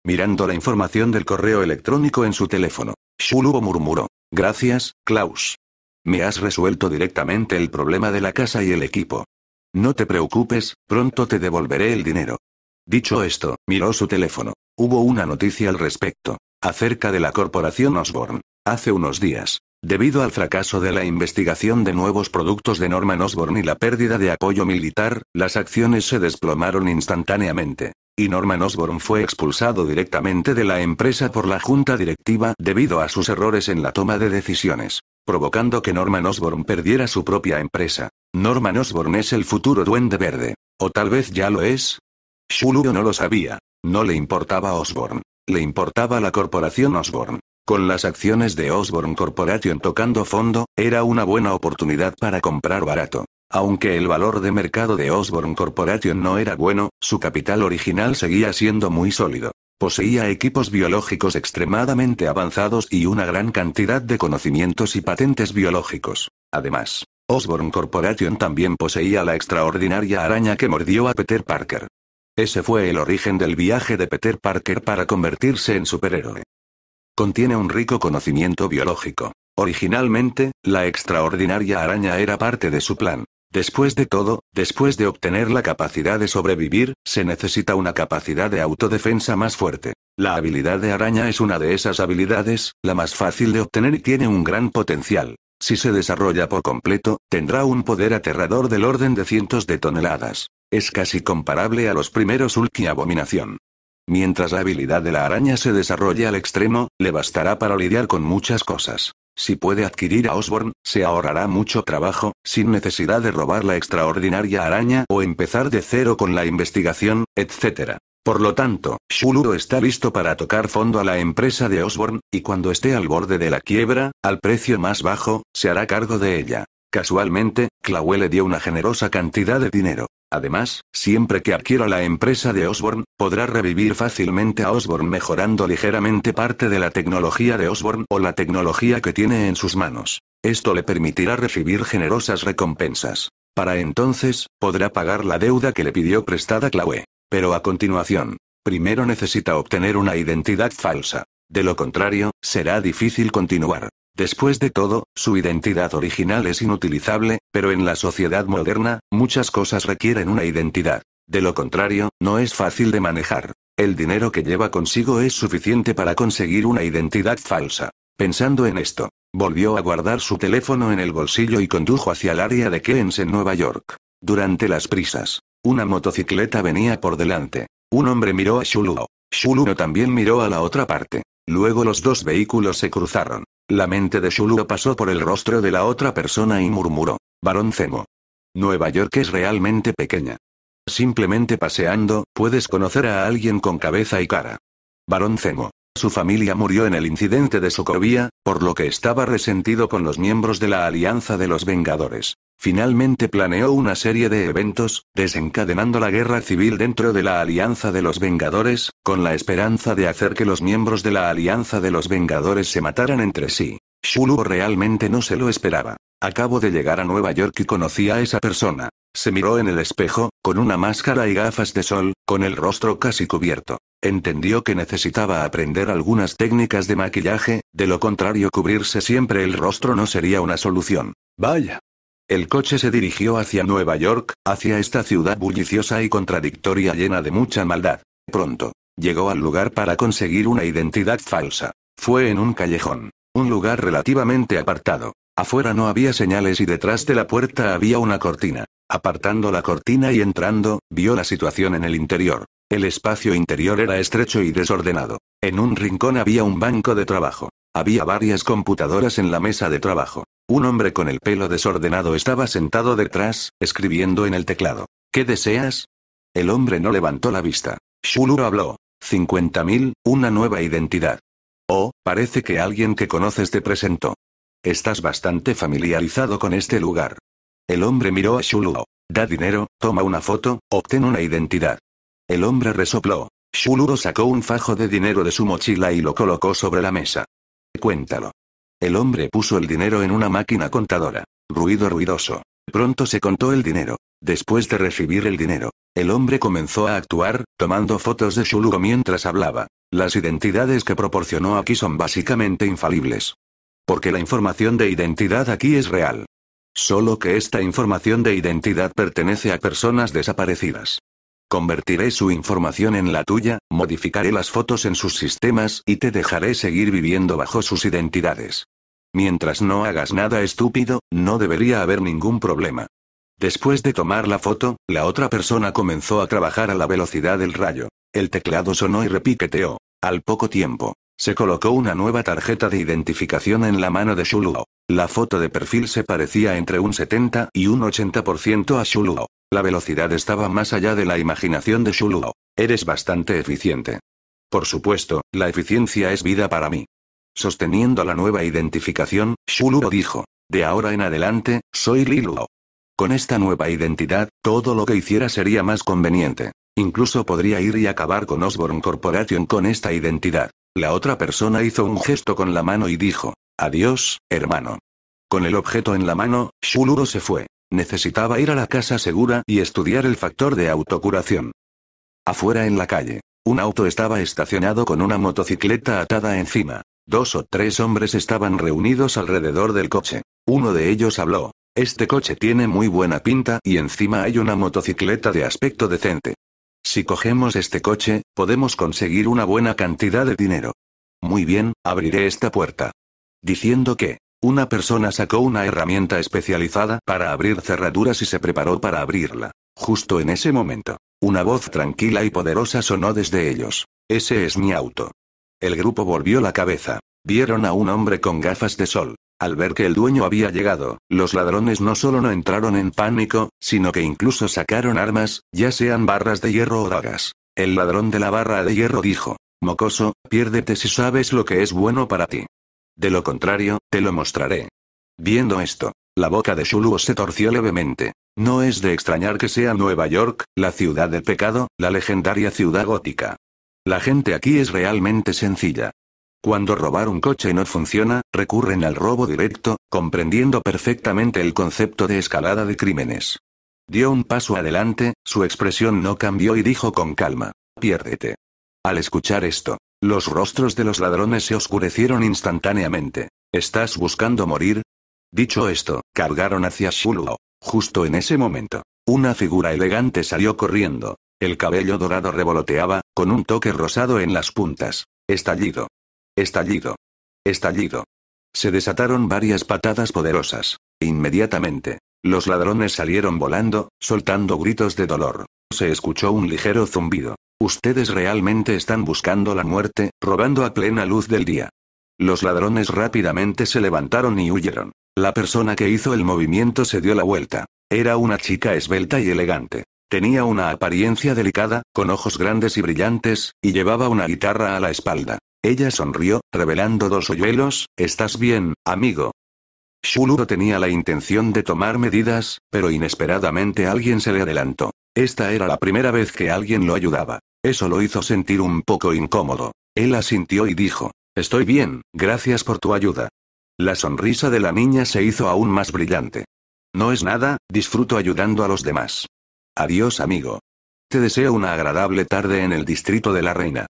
mirando la información del correo electrónico en su teléfono. Shuluo murmuró. Gracias, Klaus. Me has resuelto directamente el problema de la casa y el equipo. No te preocupes, pronto te devolveré el dinero. Dicho esto, miró su teléfono. Hubo una noticia al respecto. Acerca de la corporación Osborne. Hace unos días. Debido al fracaso de la investigación de nuevos productos de Norman Osborne y la pérdida de apoyo militar, las acciones se desplomaron instantáneamente. Y Norman Osborne fue expulsado directamente de la empresa por la junta directiva debido a sus errores en la toma de decisiones, provocando que Norman Osborne perdiera su propia empresa. Norman Osborne es el futuro duende verde. O tal vez ya lo es. Shuluo no lo sabía. No le importaba a Osborne. Le importaba la corporación Osborne. Con las acciones de Osborne Corporation tocando fondo, era una buena oportunidad para comprar barato. Aunque el valor de mercado de Osborne Corporation no era bueno, su capital original seguía siendo muy sólido. Poseía equipos biológicos extremadamente avanzados y una gran cantidad de conocimientos y patentes biológicos. Además, Osborne Corporation también poseía la extraordinaria araña que mordió a Peter Parker. Ese fue el origen del viaje de Peter Parker para convertirse en superhéroe. Contiene un rico conocimiento biológico. Originalmente, la extraordinaria araña era parte de su plan. Después de todo, después de obtener la capacidad de sobrevivir, se necesita una capacidad de autodefensa más fuerte. La habilidad de araña es una de esas habilidades, la más fácil de obtener y tiene un gran potencial. Si se desarrolla por completo, tendrá un poder aterrador del orden de cientos de toneladas. Es casi comparable a los primeros Ulki Abominación. Mientras la habilidad de la araña se desarrolle al extremo, le bastará para lidiar con muchas cosas. Si puede adquirir a Osborn, se ahorrará mucho trabajo, sin necesidad de robar la extraordinaria araña o empezar de cero con la investigación, etc. Por lo tanto, Shuluro está listo para tocar fondo a la empresa de Osborn, y cuando esté al borde de la quiebra, al precio más bajo, se hará cargo de ella. Casualmente, Clawe le dio una generosa cantidad de dinero. Además, siempre que adquiera la empresa de Osborne, podrá revivir fácilmente a Osborne mejorando ligeramente parte de la tecnología de Osborne o la tecnología que tiene en sus manos. Esto le permitirá recibir generosas recompensas. Para entonces, podrá pagar la deuda que le pidió prestada Claue. Pero a continuación, primero necesita obtener una identidad falsa. De lo contrario, será difícil continuar. Después de todo, su identidad original es inutilizable, pero en la sociedad moderna, muchas cosas requieren una identidad. De lo contrario, no es fácil de manejar. El dinero que lleva consigo es suficiente para conseguir una identidad falsa. Pensando en esto, volvió a guardar su teléfono en el bolsillo y condujo hacia el área de Keynes en Nueva York. Durante las prisas, una motocicleta venía por delante. Un hombre miró a Shuluo. Shuluo también miró a la otra parte. Luego los dos vehículos se cruzaron. La mente de Shuluo pasó por el rostro de la otra persona y murmuró. Barón Zemo. Nueva York es realmente pequeña. Simplemente paseando, puedes conocer a alguien con cabeza y cara. Barón Zemo. Su familia murió en el incidente de Sokovia, por lo que estaba resentido con los miembros de la Alianza de los Vengadores. Finalmente planeó una serie de eventos, desencadenando la guerra civil dentro de la Alianza de los Vengadores, con la esperanza de hacer que los miembros de la Alianza de los Vengadores se mataran entre sí. Shulu realmente no se lo esperaba. Acabo de llegar a Nueva York y conocí a esa persona. Se miró en el espejo, con una máscara y gafas de sol, con el rostro casi cubierto. Entendió que necesitaba aprender algunas técnicas de maquillaje, de lo contrario cubrirse siempre el rostro no sería una solución. Vaya, el coche se dirigió hacia Nueva York, hacia esta ciudad bulliciosa y contradictoria llena de mucha maldad. Pronto, llegó al lugar para conseguir una identidad falsa. Fue en un callejón. Un lugar relativamente apartado. Afuera no había señales y detrás de la puerta había una cortina. Apartando la cortina y entrando, vio la situación en el interior. El espacio interior era estrecho y desordenado. En un rincón había un banco de trabajo. Había varias computadoras en la mesa de trabajo. Un hombre con el pelo desordenado estaba sentado detrás, escribiendo en el teclado. ¿Qué deseas? El hombre no levantó la vista. Shuluro habló. 50.000, una nueva identidad. Oh, parece que alguien que conoces te presentó. Estás bastante familiarizado con este lugar. El hombre miró a Shuluro. Da dinero, toma una foto, obtén una identidad. El hombre resopló. Shuluro sacó un fajo de dinero de su mochila y lo colocó sobre la mesa. Cuéntalo. El hombre puso el dinero en una máquina contadora. Ruido ruidoso. Pronto se contó el dinero. Después de recibir el dinero, el hombre comenzó a actuar, tomando fotos de Shuluro mientras hablaba. Las identidades que proporcionó aquí son básicamente infalibles. Porque la información de identidad aquí es real. Solo que esta información de identidad pertenece a personas desaparecidas. Convertiré su información en la tuya, modificaré las fotos en sus sistemas y te dejaré seguir viviendo bajo sus identidades. Mientras no hagas nada estúpido, no debería haber ningún problema. Después de tomar la foto, la otra persona comenzó a trabajar a la velocidad del rayo. El teclado sonó y repiqueteó. Al poco tiempo, se colocó una nueva tarjeta de identificación en la mano de Shuluo. La foto de perfil se parecía entre un 70 y un 80% a Shuluo. La velocidad estaba más allá de la imaginación de Shuluo. Eres bastante eficiente. Por supuesto, la eficiencia es vida para mí. Sosteniendo la nueva identificación, Shuluo dijo. De ahora en adelante, soy Liluo. Con esta nueva identidad, todo lo que hiciera sería más conveniente. Incluso podría ir y acabar con Osborne Corporation con esta identidad. La otra persona hizo un gesto con la mano y dijo, adiós, hermano. Con el objeto en la mano, Shuluro se fue. Necesitaba ir a la casa segura y estudiar el factor de autocuración. Afuera en la calle, un auto estaba estacionado con una motocicleta atada encima. Dos o tres hombres estaban reunidos alrededor del coche. Uno de ellos habló. Este coche tiene muy buena pinta y encima hay una motocicleta de aspecto decente. Si cogemos este coche, podemos conseguir una buena cantidad de dinero. Muy bien, abriré esta puerta. Diciendo que, una persona sacó una herramienta especializada para abrir cerraduras y se preparó para abrirla. Justo en ese momento, una voz tranquila y poderosa sonó desde ellos. Ese es mi auto. El grupo volvió la cabeza. Vieron a un hombre con gafas de sol. Al ver que el dueño había llegado, los ladrones no solo no entraron en pánico, sino que incluso sacaron armas, ya sean barras de hierro o dagas. El ladrón de la barra de hierro dijo, Mocoso, piérdete si sabes lo que es bueno para ti. De lo contrario, te lo mostraré. Viendo esto, la boca de Shuluo se torció levemente. No es de extrañar que sea Nueva York, la ciudad del pecado, la legendaria ciudad gótica. La gente aquí es realmente sencilla. Cuando robar un coche no funciona, recurren al robo directo, comprendiendo perfectamente el concepto de escalada de crímenes. Dio un paso adelante, su expresión no cambió y dijo con calma, piérdete. Al escuchar esto, los rostros de los ladrones se oscurecieron instantáneamente. ¿Estás buscando morir? Dicho esto, cargaron hacia Shuluo. Justo en ese momento, una figura elegante salió corriendo. El cabello dorado revoloteaba, con un toque rosado en las puntas. Estallido. Estallido. Estallido. Se desataron varias patadas poderosas. Inmediatamente, los ladrones salieron volando, soltando gritos de dolor. Se escuchó un ligero zumbido. Ustedes realmente están buscando la muerte, robando a plena luz del día. Los ladrones rápidamente se levantaron y huyeron. La persona que hizo el movimiento se dio la vuelta. Era una chica esbelta y elegante. Tenía una apariencia delicada, con ojos grandes y brillantes, y llevaba una guitarra a la espalda. Ella sonrió, revelando dos hoyuelos, ¿estás bien, amigo? Shuluro tenía la intención de tomar medidas, pero inesperadamente alguien se le adelantó. Esta era la primera vez que alguien lo ayudaba. Eso lo hizo sentir un poco incómodo. Él asintió y dijo, Estoy bien, gracias por tu ayuda. La sonrisa de la niña se hizo aún más brillante. No es nada, disfruto ayudando a los demás. Adiós amigo. Te deseo una agradable tarde en el distrito de la reina.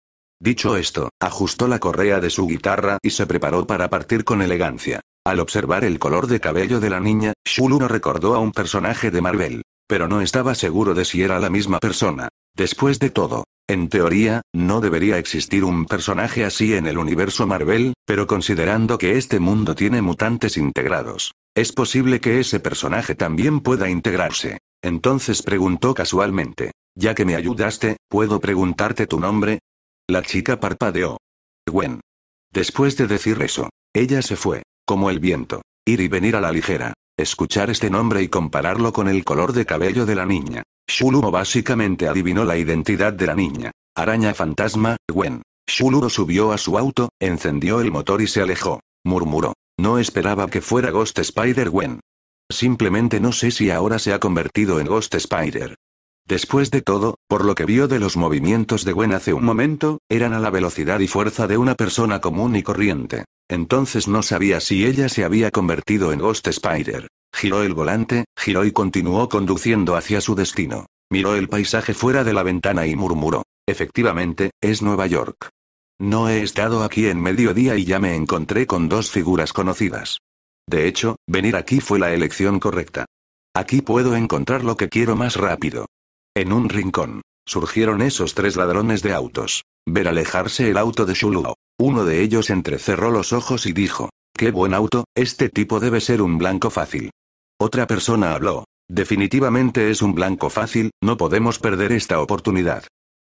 Dicho esto, ajustó la correa de su guitarra y se preparó para partir con elegancia. Al observar el color de cabello de la niña, Shuluro recordó a un personaje de Marvel. Pero no estaba seguro de si era la misma persona. Después de todo, en teoría, no debería existir un personaje así en el universo Marvel, pero considerando que este mundo tiene mutantes integrados, es posible que ese personaje también pueda integrarse. Entonces preguntó casualmente, ya que me ayudaste, ¿puedo preguntarte tu nombre? La chica parpadeó. Gwen. Después de decir eso, ella se fue, como el viento, ir y venir a la ligera. Escuchar este nombre y compararlo con el color de cabello de la niña. Shulumo básicamente adivinó la identidad de la niña. Araña fantasma, Gwen. Shuluro subió a su auto, encendió el motor y se alejó. Murmuró. No esperaba que fuera Ghost Spider Gwen. Simplemente no sé si ahora se ha convertido en Ghost Spider. Después de todo, por lo que vio de los movimientos de Gwen hace un momento, eran a la velocidad y fuerza de una persona común y corriente. Entonces no sabía si ella se había convertido en Ghost Spider. Giró el volante, giró y continuó conduciendo hacia su destino. Miró el paisaje fuera de la ventana y murmuró. Efectivamente, es Nueva York. No he estado aquí en mediodía y ya me encontré con dos figuras conocidas. De hecho, venir aquí fue la elección correcta. Aquí puedo encontrar lo que quiero más rápido. En un rincón, surgieron esos tres ladrones de autos. Ver alejarse el auto de Shuluo. Uno de ellos entrecerró los ojos y dijo, Qué buen auto, este tipo debe ser un blanco fácil. Otra persona habló. Definitivamente es un blanco fácil, no podemos perder esta oportunidad.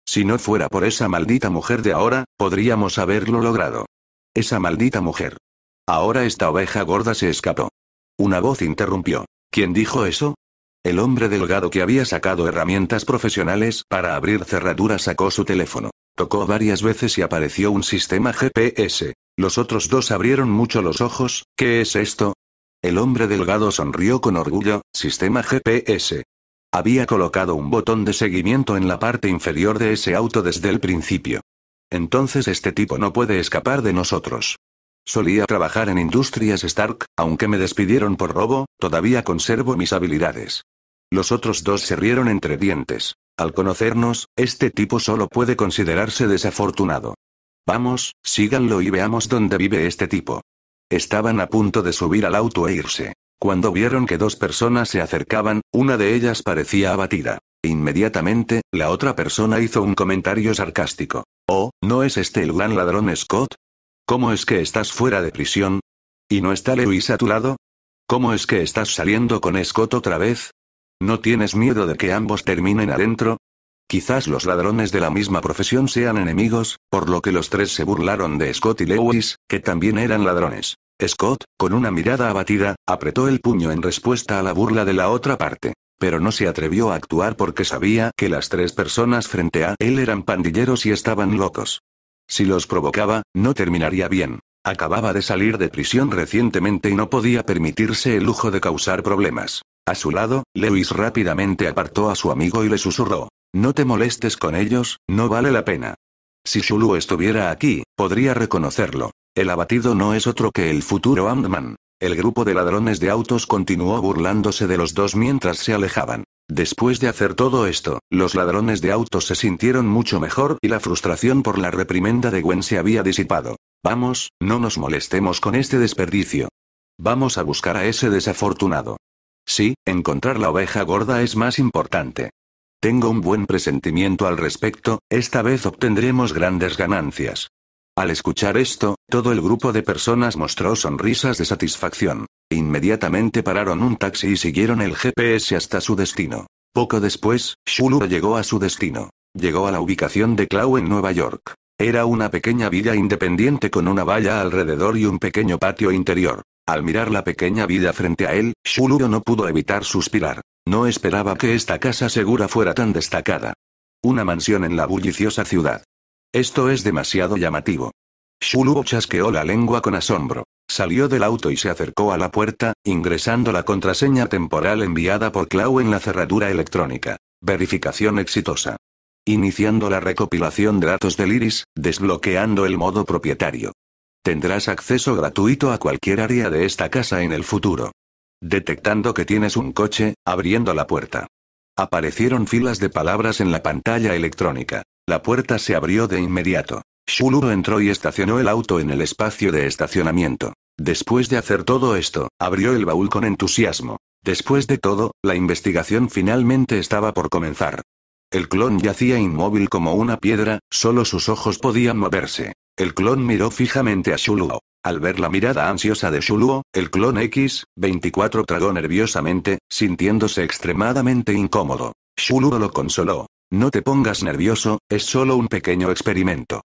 Si no fuera por esa maldita mujer de ahora, podríamos haberlo logrado. Esa maldita mujer. Ahora esta oveja gorda se escapó. Una voz interrumpió. ¿Quién dijo eso? El hombre delgado que había sacado herramientas profesionales para abrir cerraduras sacó su teléfono. Tocó varias veces y apareció un sistema GPS. Los otros dos abrieron mucho los ojos. ¿Qué es esto? El hombre delgado sonrió con orgullo. Sistema GPS. Había colocado un botón de seguimiento en la parte inferior de ese auto desde el principio. Entonces este tipo no puede escapar de nosotros. Solía trabajar en Industrias Stark, aunque me despidieron por robo, todavía conservo mis habilidades. Los otros dos se rieron entre dientes. Al conocernos, este tipo solo puede considerarse desafortunado. Vamos, síganlo y veamos dónde vive este tipo. Estaban a punto de subir al auto e irse. Cuando vieron que dos personas se acercaban, una de ellas parecía abatida. Inmediatamente, la otra persona hizo un comentario sarcástico. Oh, ¿no es este el gran ladrón Scott? ¿Cómo es que estás fuera de prisión? ¿Y no está Lewis a tu lado? ¿Cómo es que estás saliendo con Scott otra vez? ¿No tienes miedo de que ambos terminen adentro? Quizás los ladrones de la misma profesión sean enemigos, por lo que los tres se burlaron de Scott y Lewis, que también eran ladrones. Scott, con una mirada abatida, apretó el puño en respuesta a la burla de la otra parte. Pero no se atrevió a actuar porque sabía que las tres personas frente a él eran pandilleros y estaban locos. Si los provocaba, no terminaría bien. Acababa de salir de prisión recientemente y no podía permitirse el lujo de causar problemas. A su lado, Lewis rápidamente apartó a su amigo y le susurró. No te molestes con ellos, no vale la pena. Si Shulu estuviera aquí, podría reconocerlo. El abatido no es otro que el futuro Ant-Man. El grupo de ladrones de autos continuó burlándose de los dos mientras se alejaban. Después de hacer todo esto, los ladrones de autos se sintieron mucho mejor y la frustración por la reprimenda de Gwen se había disipado. Vamos, no nos molestemos con este desperdicio. Vamos a buscar a ese desafortunado. Sí, encontrar la oveja gorda es más importante. Tengo un buen presentimiento al respecto, esta vez obtendremos grandes ganancias. Al escuchar esto, todo el grupo de personas mostró sonrisas de satisfacción. Inmediatamente pararon un taxi y siguieron el GPS hasta su destino. Poco después, Shulu llegó a su destino. Llegó a la ubicación de Clau en Nueva York. Era una pequeña villa independiente con una valla alrededor y un pequeño patio interior. Al mirar la pequeña villa frente a él, Shuluro no pudo evitar suspirar. No esperaba que esta casa segura fuera tan destacada. Una mansión en la bulliciosa ciudad. Esto es demasiado llamativo. Shuluo chasqueó la lengua con asombro. Salió del auto y se acercó a la puerta, ingresando la contraseña temporal enviada por Clau en la cerradura electrónica. Verificación exitosa. Iniciando la recopilación de datos del iris, desbloqueando el modo propietario. Tendrás acceso gratuito a cualquier área de esta casa en el futuro. Detectando que tienes un coche, abriendo la puerta. Aparecieron filas de palabras en la pantalla electrónica. La puerta se abrió de inmediato. Shuluro entró y estacionó el auto en el espacio de estacionamiento. Después de hacer todo esto, abrió el baúl con entusiasmo. Después de todo, la investigación finalmente estaba por comenzar. El clon yacía inmóvil como una piedra, solo sus ojos podían moverse. El clon miró fijamente a Shuluo. Al ver la mirada ansiosa de Shuluo, el clon X-24 tragó nerviosamente, sintiéndose extremadamente incómodo. Shuluo lo consoló. No te pongas nervioso, es solo un pequeño experimento.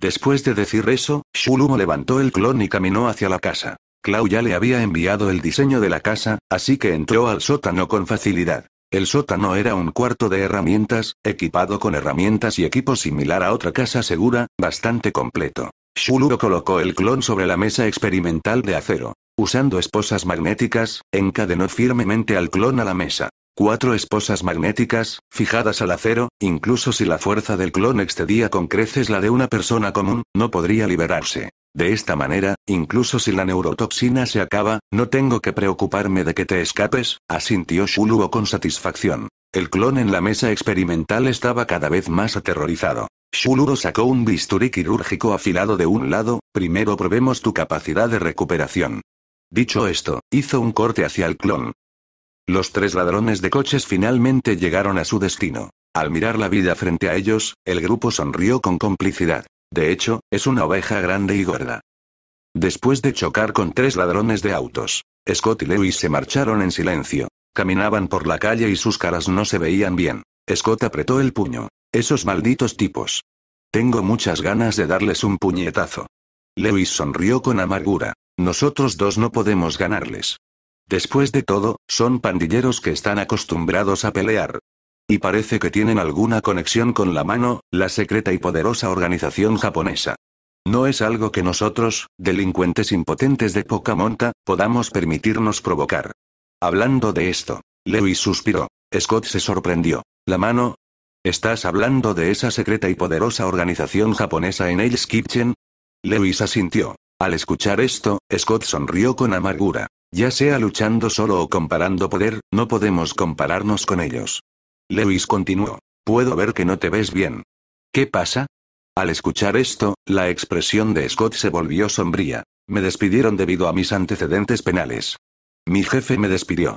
Después de decir eso, Shulumo levantó el clon y caminó hacia la casa. Clau ya le había enviado el diseño de la casa, así que entró al sótano con facilidad. El sótano era un cuarto de herramientas, equipado con herramientas y equipo similar a otra casa segura, bastante completo. Shuluro colocó el clon sobre la mesa experimental de acero. Usando esposas magnéticas, encadenó firmemente al clon a la mesa. Cuatro esposas magnéticas, fijadas al acero, incluso si la fuerza del clon excedía con creces la de una persona común, no podría liberarse. De esta manera, incluso si la neurotoxina se acaba, no tengo que preocuparme de que te escapes, asintió Shuluo con satisfacción. El clon en la mesa experimental estaba cada vez más aterrorizado. Shuluro sacó un bisturí quirúrgico afilado de un lado, primero probemos tu capacidad de recuperación. Dicho esto, hizo un corte hacia el clon. Los tres ladrones de coches finalmente llegaron a su destino. Al mirar la vida frente a ellos, el grupo sonrió con complicidad. De hecho, es una oveja grande y gorda. Después de chocar con tres ladrones de autos, Scott y Lewis se marcharon en silencio. Caminaban por la calle y sus caras no se veían bien. Scott apretó el puño. Esos malditos tipos. Tengo muchas ganas de darles un puñetazo. Lewis sonrió con amargura. Nosotros dos no podemos ganarles. Después de todo, son pandilleros que están acostumbrados a pelear. Y parece que tienen alguna conexión con la mano, la secreta y poderosa organización japonesa. No es algo que nosotros, delincuentes impotentes de poca monta, podamos permitirnos provocar. Hablando de esto, Lewis suspiró. Scott se sorprendió. ¿La mano? ¿Estás hablando de esa secreta y poderosa organización japonesa en Hell's Kitchen? Lewis asintió. Al escuchar esto, Scott sonrió con amargura. Ya sea luchando solo o comparando poder, no podemos compararnos con ellos. Lewis continuó. Puedo ver que no te ves bien. ¿Qué pasa? Al escuchar esto, la expresión de Scott se volvió sombría. Me despidieron debido a mis antecedentes penales. Mi jefe me despidió.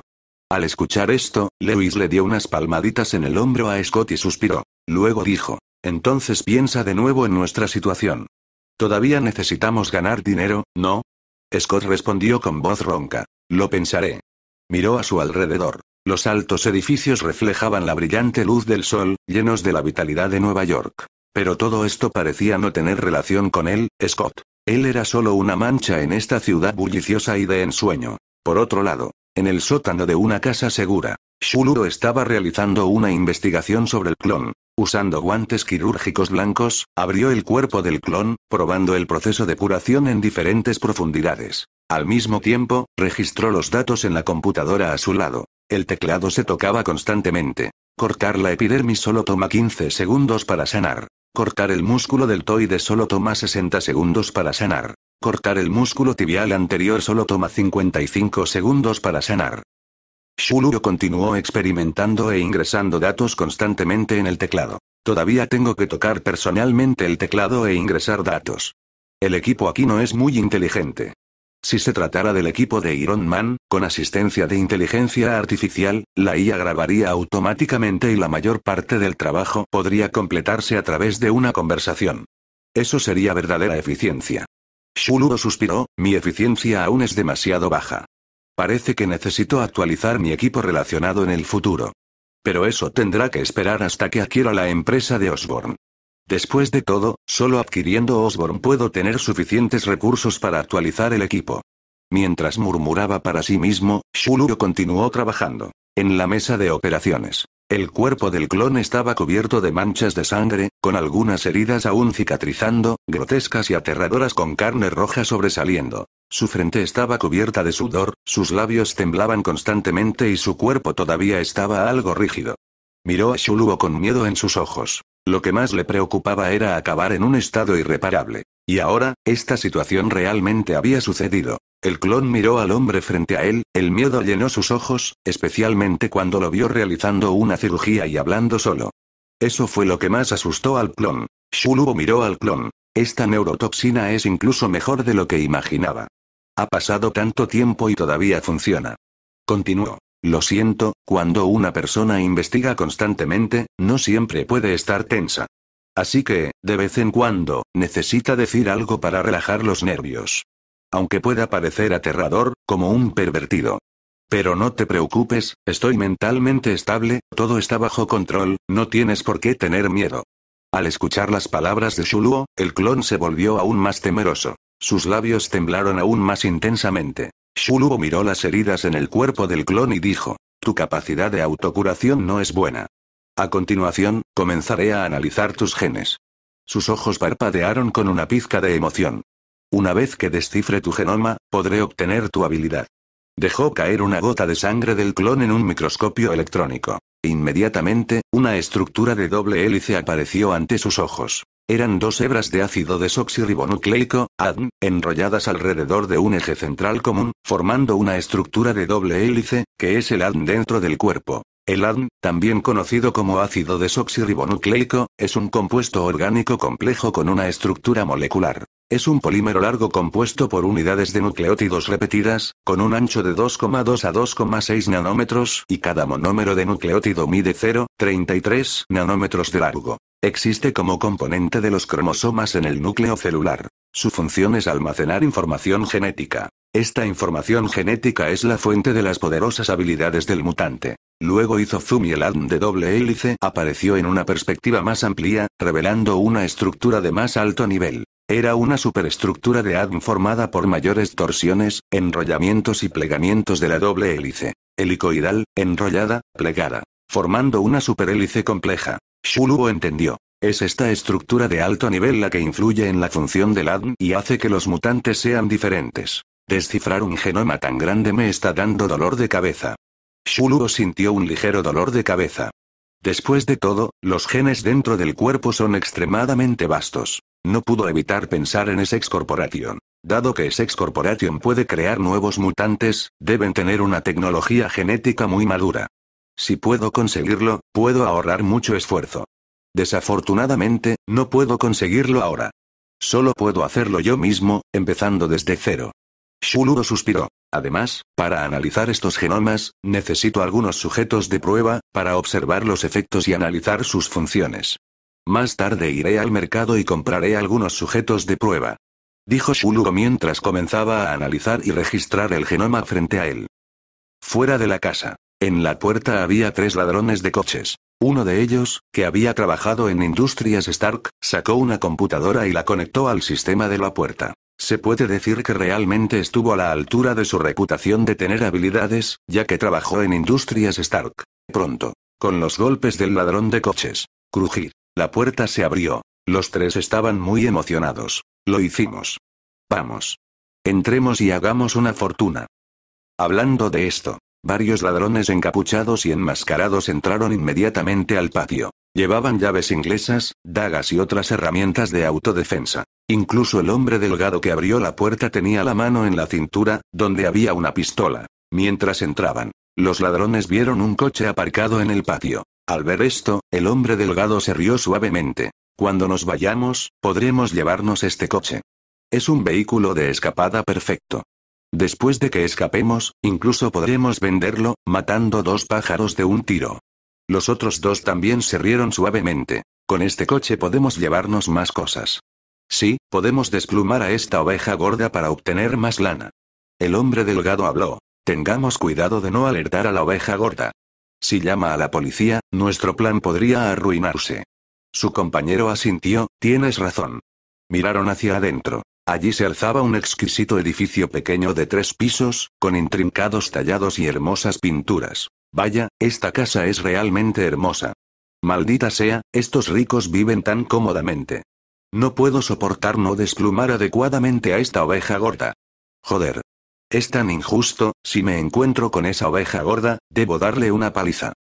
Al escuchar esto, Lewis le dio unas palmaditas en el hombro a Scott y suspiró. Luego dijo, entonces piensa de nuevo en nuestra situación. Todavía necesitamos ganar dinero, ¿no? Scott respondió con voz ronca. Lo pensaré. Miró a su alrededor. Los altos edificios reflejaban la brillante luz del sol, llenos de la vitalidad de Nueva York. Pero todo esto parecía no tener relación con él, Scott. Él era solo una mancha en esta ciudad bulliciosa y de ensueño. Por otro lado, en el sótano de una casa segura, Shuluro estaba realizando una investigación sobre el clon. Usando guantes quirúrgicos blancos, abrió el cuerpo del clon, probando el proceso de curación en diferentes profundidades. Al mismo tiempo, registró los datos en la computadora a su lado. El teclado se tocaba constantemente. Cortar la epidermis solo toma 15 segundos para sanar. Cortar el músculo deltoide solo toma 60 segundos para sanar. Cortar el músculo tibial anterior solo toma 55 segundos para sanar. Shuluro continuó experimentando e ingresando datos constantemente en el teclado. Todavía tengo que tocar personalmente el teclado e ingresar datos. El equipo aquí no es muy inteligente. Si se tratara del equipo de Iron Man, con asistencia de inteligencia artificial, la IA grabaría automáticamente y la mayor parte del trabajo podría completarse a través de una conversación. Eso sería verdadera eficiencia. Shuluro suspiró, mi eficiencia aún es demasiado baja. Parece que necesito actualizar mi equipo relacionado en el futuro. Pero eso tendrá que esperar hasta que adquiera la empresa de Osborne. Después de todo, solo adquiriendo Osborne puedo tener suficientes recursos para actualizar el equipo. Mientras murmuraba para sí mismo, Shuluro continuó trabajando. En la mesa de operaciones. El cuerpo del clon estaba cubierto de manchas de sangre, con algunas heridas aún cicatrizando, grotescas y aterradoras con carne roja sobresaliendo. Su frente estaba cubierta de sudor, sus labios temblaban constantemente y su cuerpo todavía estaba algo rígido. Miró a Shuluo con miedo en sus ojos. Lo que más le preocupaba era acabar en un estado irreparable. Y ahora, esta situación realmente había sucedido. El clon miró al hombre frente a él, el miedo llenó sus ojos, especialmente cuando lo vio realizando una cirugía y hablando solo. Eso fue lo que más asustó al clon. Shuluo miró al clon. Esta neurotoxina es incluso mejor de lo que imaginaba. Ha pasado tanto tiempo y todavía funciona. Continuó. Lo siento, cuando una persona investiga constantemente, no siempre puede estar tensa. Así que, de vez en cuando, necesita decir algo para relajar los nervios. Aunque pueda parecer aterrador, como un pervertido. Pero no te preocupes, estoy mentalmente estable, todo está bajo control, no tienes por qué tener miedo. Al escuchar las palabras de Shuluo, el clon se volvió aún más temeroso. Sus labios temblaron aún más intensamente. Shuluo miró las heridas en el cuerpo del clon y dijo, tu capacidad de autocuración no es buena. A continuación, comenzaré a analizar tus genes. Sus ojos parpadearon con una pizca de emoción. Una vez que descifre tu genoma, podré obtener tu habilidad. Dejó caer una gota de sangre del clon en un microscopio electrónico. Inmediatamente, una estructura de doble hélice apareció ante sus ojos. Eran dos hebras de ácido desoxirribonucleico, ADN, enrolladas alrededor de un eje central común, formando una estructura de doble hélice, que es el ADN dentro del cuerpo. El ADN, también conocido como ácido desoxirribonucleico, es un compuesto orgánico complejo con una estructura molecular. Es un polímero largo compuesto por unidades de nucleótidos repetidas, con un ancho de 2,2 a 2,6 nanómetros y cada monómero de nucleótido mide 0,33 nanómetros de largo. Existe como componente de los cromosomas en el núcleo celular. Su función es almacenar información genética. Esta información genética es la fuente de las poderosas habilidades del mutante. Luego hizo zoom y el ADN de doble hélice apareció en una perspectiva más amplia, revelando una estructura de más alto nivel. Era una superestructura de ADN formada por mayores torsiones, enrollamientos y plegamientos de la doble hélice. Helicoidal, enrollada, plegada. Formando una superhélice compleja. Shuluo entendió. Es esta estructura de alto nivel la que influye en la función del ADN y hace que los mutantes sean diferentes. Descifrar un genoma tan grande me está dando dolor de cabeza. Shuluo sintió un ligero dolor de cabeza. Después de todo, los genes dentro del cuerpo son extremadamente vastos. No pudo evitar pensar en Sex Corporation. Dado que Sex Corporation puede crear nuevos mutantes, deben tener una tecnología genética muy madura. Si puedo conseguirlo, puedo ahorrar mucho esfuerzo. Desafortunadamente, no puedo conseguirlo ahora. Solo puedo hacerlo yo mismo, empezando desde cero. Shuluro suspiró. Además, para analizar estos genomas, necesito algunos sujetos de prueba, para observar los efectos y analizar sus funciones. Más tarde iré al mercado y compraré algunos sujetos de prueba. Dijo Shuluro mientras comenzaba a analizar y registrar el genoma frente a él. Fuera de la casa. En la puerta había tres ladrones de coches. Uno de ellos, que había trabajado en Industrias Stark, sacó una computadora y la conectó al sistema de la puerta. Se puede decir que realmente estuvo a la altura de su reputación de tener habilidades, ya que trabajó en Industrias Stark. Pronto. Con los golpes del ladrón de coches. Crujir. La puerta se abrió. Los tres estaban muy emocionados. Lo hicimos. Vamos. Entremos y hagamos una fortuna. Hablando de esto, varios ladrones encapuchados y enmascarados entraron inmediatamente al patio. Llevaban llaves inglesas, dagas y otras herramientas de autodefensa. Incluso el hombre delgado que abrió la puerta tenía la mano en la cintura, donde había una pistola. Mientras entraban, los ladrones vieron un coche aparcado en el patio. Al ver esto, el hombre delgado se rió suavemente. Cuando nos vayamos, podremos llevarnos este coche. Es un vehículo de escapada perfecto. Después de que escapemos, incluso podremos venderlo, matando dos pájaros de un tiro. Los otros dos también se rieron suavemente. Con este coche podemos llevarnos más cosas. Sí, podemos desplumar a esta oveja gorda para obtener más lana. El hombre delgado habló. Tengamos cuidado de no alertar a la oveja gorda. Si llama a la policía, nuestro plan podría arruinarse. Su compañero asintió, tienes razón. Miraron hacia adentro. Allí se alzaba un exquisito edificio pequeño de tres pisos, con intrincados tallados y hermosas pinturas. Vaya, esta casa es realmente hermosa. Maldita sea, estos ricos viven tan cómodamente. No puedo soportar no desplumar adecuadamente a esta oveja gorda. Joder. Es tan injusto, si me encuentro con esa oveja gorda, debo darle una paliza.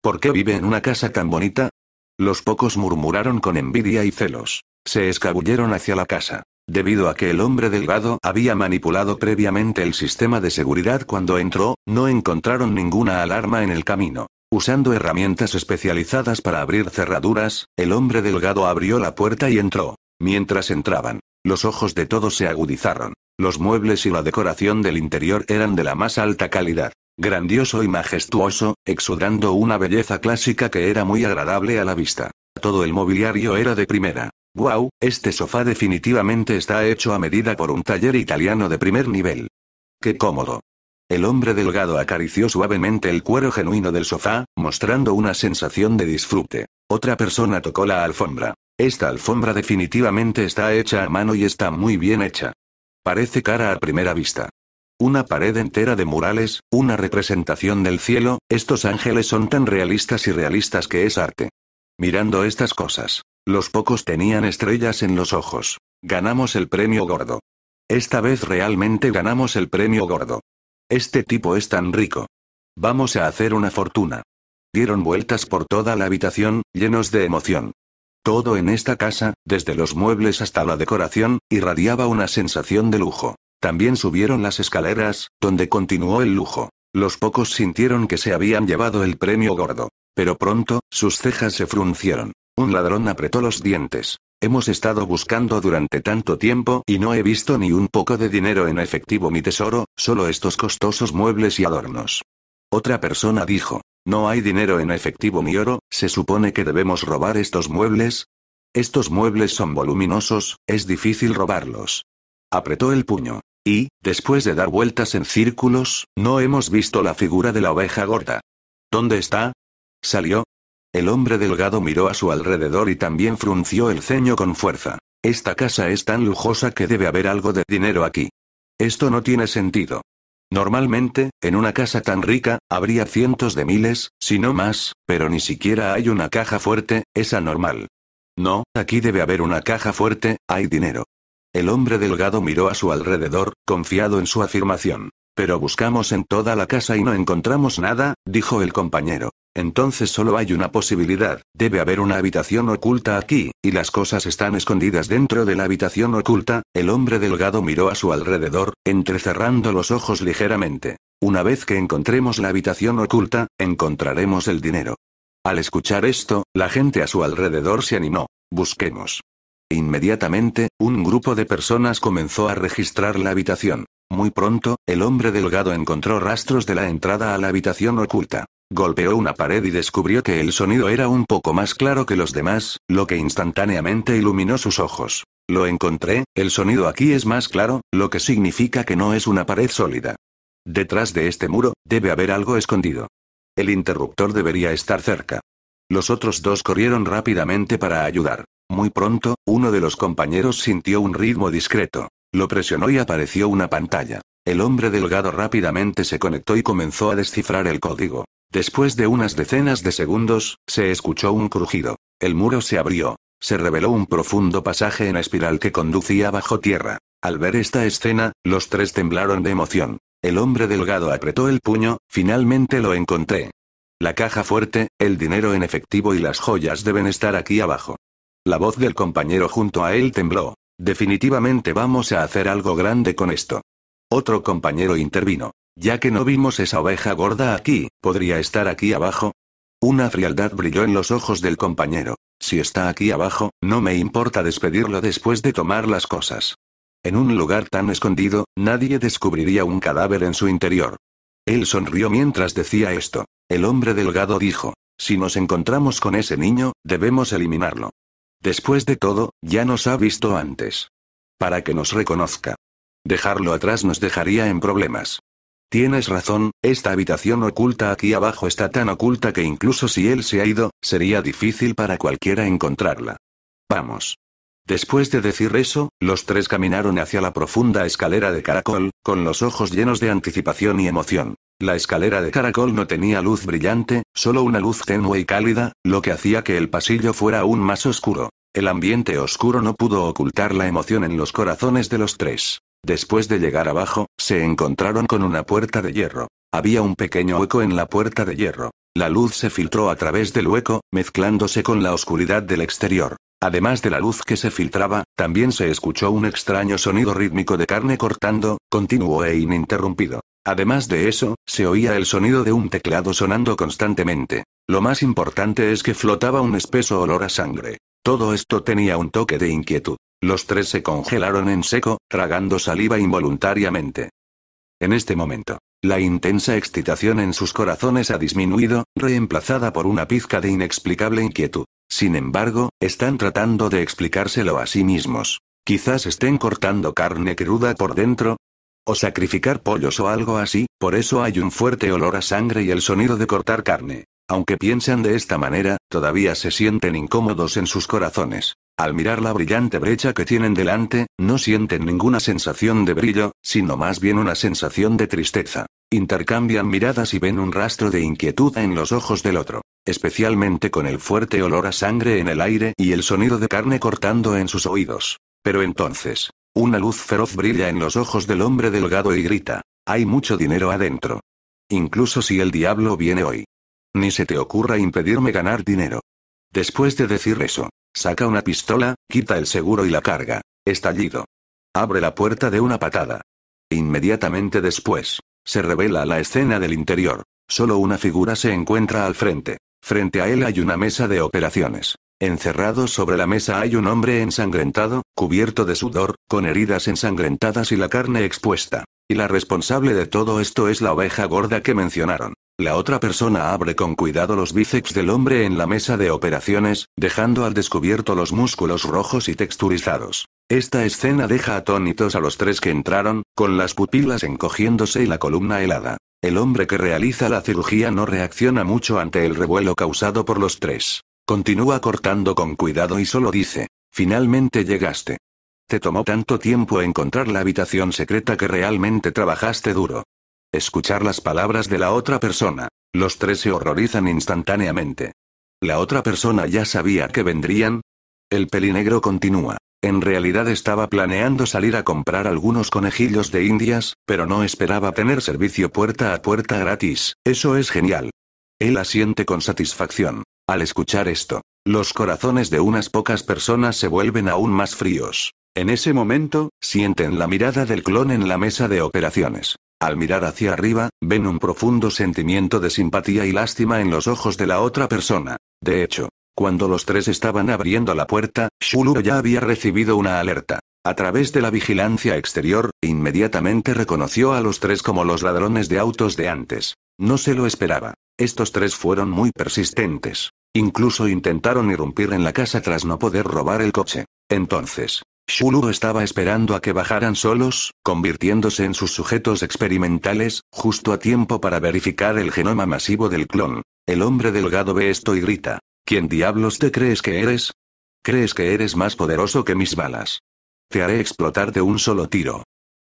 ¿Por qué vive en una casa tan bonita? Los pocos murmuraron con envidia y celos. Se escabulleron hacia la casa. Debido a que el hombre delgado había manipulado previamente el sistema de seguridad cuando entró, no encontraron ninguna alarma en el camino. Usando herramientas especializadas para abrir cerraduras, el hombre delgado abrió la puerta y entró. Mientras entraban, los ojos de todos se agudizaron. Los muebles y la decoración del interior eran de la más alta calidad. Grandioso y majestuoso, exudando una belleza clásica que era muy agradable a la vista. Todo el mobiliario era de primera. ¡Wow! Este sofá definitivamente está hecho a medida por un taller italiano de primer nivel. ¡Qué cómodo! El hombre delgado acarició suavemente el cuero genuino del sofá, mostrando una sensación de disfrute. Otra persona tocó la alfombra. Esta alfombra definitivamente está hecha a mano y está muy bien hecha. Parece cara a primera vista. Una pared entera de murales, una representación del cielo, estos ángeles son tan realistas y realistas que es arte. Mirando estas cosas, los pocos tenían estrellas en los ojos. Ganamos el premio gordo. Esta vez realmente ganamos el premio gordo. Este tipo es tan rico. Vamos a hacer una fortuna. Dieron vueltas por toda la habitación, llenos de emoción. Todo en esta casa, desde los muebles hasta la decoración, irradiaba una sensación de lujo. También subieron las escaleras, donde continuó el lujo. Los pocos sintieron que se habían llevado el premio gordo. Pero pronto, sus cejas se fruncieron. Un ladrón apretó los dientes. Hemos estado buscando durante tanto tiempo y no he visto ni un poco de dinero en efectivo mi tesoro, solo estos costosos muebles y adornos. Otra persona dijo, no hay dinero en efectivo ni oro, se supone que debemos robar estos muebles. Estos muebles son voluminosos, es difícil robarlos. Apretó el puño. Y, después de dar vueltas en círculos, no hemos visto la figura de la oveja gorda. ¿Dónde está? Salió. El hombre delgado miró a su alrededor y también frunció el ceño con fuerza. Esta casa es tan lujosa que debe haber algo de dinero aquí. Esto no tiene sentido. Normalmente, en una casa tan rica, habría cientos de miles, si no más, pero ni siquiera hay una caja fuerte, es anormal. No, aquí debe haber una caja fuerte, hay dinero. El hombre delgado miró a su alrededor, confiado en su afirmación. Pero buscamos en toda la casa y no encontramos nada, dijo el compañero. Entonces solo hay una posibilidad, debe haber una habitación oculta aquí, y las cosas están escondidas dentro de la habitación oculta, el hombre delgado miró a su alrededor, entrecerrando los ojos ligeramente. Una vez que encontremos la habitación oculta, encontraremos el dinero. Al escuchar esto, la gente a su alrededor se animó. Busquemos. Inmediatamente, un grupo de personas comenzó a registrar la habitación. Muy pronto, el hombre delgado encontró rastros de la entrada a la habitación oculta. Golpeó una pared y descubrió que el sonido era un poco más claro que los demás, lo que instantáneamente iluminó sus ojos. Lo encontré, el sonido aquí es más claro, lo que significa que no es una pared sólida. Detrás de este muro, debe haber algo escondido. El interruptor debería estar cerca. Los otros dos corrieron rápidamente para ayudar. Muy pronto, uno de los compañeros sintió un ritmo discreto. Lo presionó y apareció una pantalla. El hombre delgado rápidamente se conectó y comenzó a descifrar el código. Después de unas decenas de segundos, se escuchó un crujido. El muro se abrió. Se reveló un profundo pasaje en espiral que conducía bajo tierra. Al ver esta escena, los tres temblaron de emoción. El hombre delgado apretó el puño, finalmente lo encontré. La caja fuerte, el dinero en efectivo y las joyas deben estar aquí abajo. La voz del compañero junto a él tembló. Definitivamente vamos a hacer algo grande con esto. Otro compañero intervino. Ya que no vimos esa oveja gorda aquí, ¿podría estar aquí abajo? Una frialdad brilló en los ojos del compañero. Si está aquí abajo, no me importa despedirlo después de tomar las cosas. En un lugar tan escondido, nadie descubriría un cadáver en su interior. Él sonrió mientras decía esto. El hombre delgado dijo, si nos encontramos con ese niño, debemos eliminarlo. Después de todo, ya nos ha visto antes. Para que nos reconozca. Dejarlo atrás nos dejaría en problemas. Tienes razón, esta habitación oculta aquí abajo está tan oculta que incluso si él se ha ido, sería difícil para cualquiera encontrarla. Vamos. Después de decir eso, los tres caminaron hacia la profunda escalera de caracol, con los ojos llenos de anticipación y emoción. La escalera de caracol no tenía luz brillante, solo una luz tenue y cálida, lo que hacía que el pasillo fuera aún más oscuro. El ambiente oscuro no pudo ocultar la emoción en los corazones de los tres. Después de llegar abajo, se encontraron con una puerta de hierro. Había un pequeño hueco en la puerta de hierro. La luz se filtró a través del hueco, mezclándose con la oscuridad del exterior. Además de la luz que se filtraba, también se escuchó un extraño sonido rítmico de carne cortando, continuo e ininterrumpido. Además de eso, se oía el sonido de un teclado sonando constantemente. Lo más importante es que flotaba un espeso olor a sangre. Todo esto tenía un toque de inquietud. Los tres se congelaron en seco, tragando saliva involuntariamente. En este momento, la intensa excitación en sus corazones ha disminuido, reemplazada por una pizca de inexplicable inquietud. Sin embargo, están tratando de explicárselo a sí mismos. Quizás estén cortando carne cruda por dentro, o sacrificar pollos o algo así, por eso hay un fuerte olor a sangre y el sonido de cortar carne. Aunque piensan de esta manera, todavía se sienten incómodos en sus corazones. Al mirar la brillante brecha que tienen delante, no sienten ninguna sensación de brillo, sino más bien una sensación de tristeza. Intercambian miradas y ven un rastro de inquietud en los ojos del otro, especialmente con el fuerte olor a sangre en el aire y el sonido de carne cortando en sus oídos. Pero entonces, una luz feroz brilla en los ojos del hombre delgado y grita. Hay mucho dinero adentro. Incluso si el diablo viene hoy. Ni se te ocurra impedirme ganar dinero. Después de decir eso, saca una pistola, quita el seguro y la carga. Estallido. Abre la puerta de una patada. Inmediatamente después, Se revela la escena del interior. Solo una figura se encuentra al frente. Frente a él hay una mesa de operaciones. Encerrado sobre la mesa hay un hombre ensangrentado, cubierto de sudor, con heridas ensangrentadas y la carne expuesta. Y la responsable de todo esto es la oveja gorda que mencionaron. La otra persona abre con cuidado los bíceps del hombre en la mesa de operaciones, dejando al descubierto los músculos rojos y texturizados. Esta escena deja atónitos a los tres que entraron, con las pupilas encogiéndose y la columna helada. El hombre que realiza la cirugía no reacciona mucho ante el revuelo causado por los tres. Continúa cortando con cuidado y solo dice, finalmente llegaste. Te tomó tanto tiempo encontrar la habitación secreta que realmente trabajaste duro. Escuchar las palabras de la otra persona. Los tres se horrorizan instantáneamente. ¿La otra persona ya sabía que vendrían? El pelinegro continúa. En realidad estaba planeando salir a comprar algunos conejillos de indias, pero no esperaba tener servicio puerta a puerta gratis. Eso es genial. Él asiente con satisfacción. Al escuchar esto, los corazones de unas pocas personas se vuelven aún más fríos. En ese momento, sienten la mirada del clon en la mesa de operaciones. Al mirar hacia arriba, ven un profundo sentimiento de simpatía y lástima en los ojos de la otra persona. De hecho, cuando los tres estaban abriendo la puerta, Shulu ya había recibido una alerta. A través de la vigilancia exterior, inmediatamente reconoció a los tres como los ladrones de autos de antes. No se lo esperaba. Estos tres fueron muy persistentes. Incluso intentaron irrumpir en la casa tras no poder robar el coche. Entonces, Shulu estaba esperando a que bajaran solos, convirtiéndose en sus sujetos experimentales, justo a tiempo para verificar el genoma masivo del clon. El hombre delgado ve esto y grita. ¿Quién diablos te crees que eres? ¿Crees que eres más poderoso que mis balas? Te haré explotar de un solo tiro.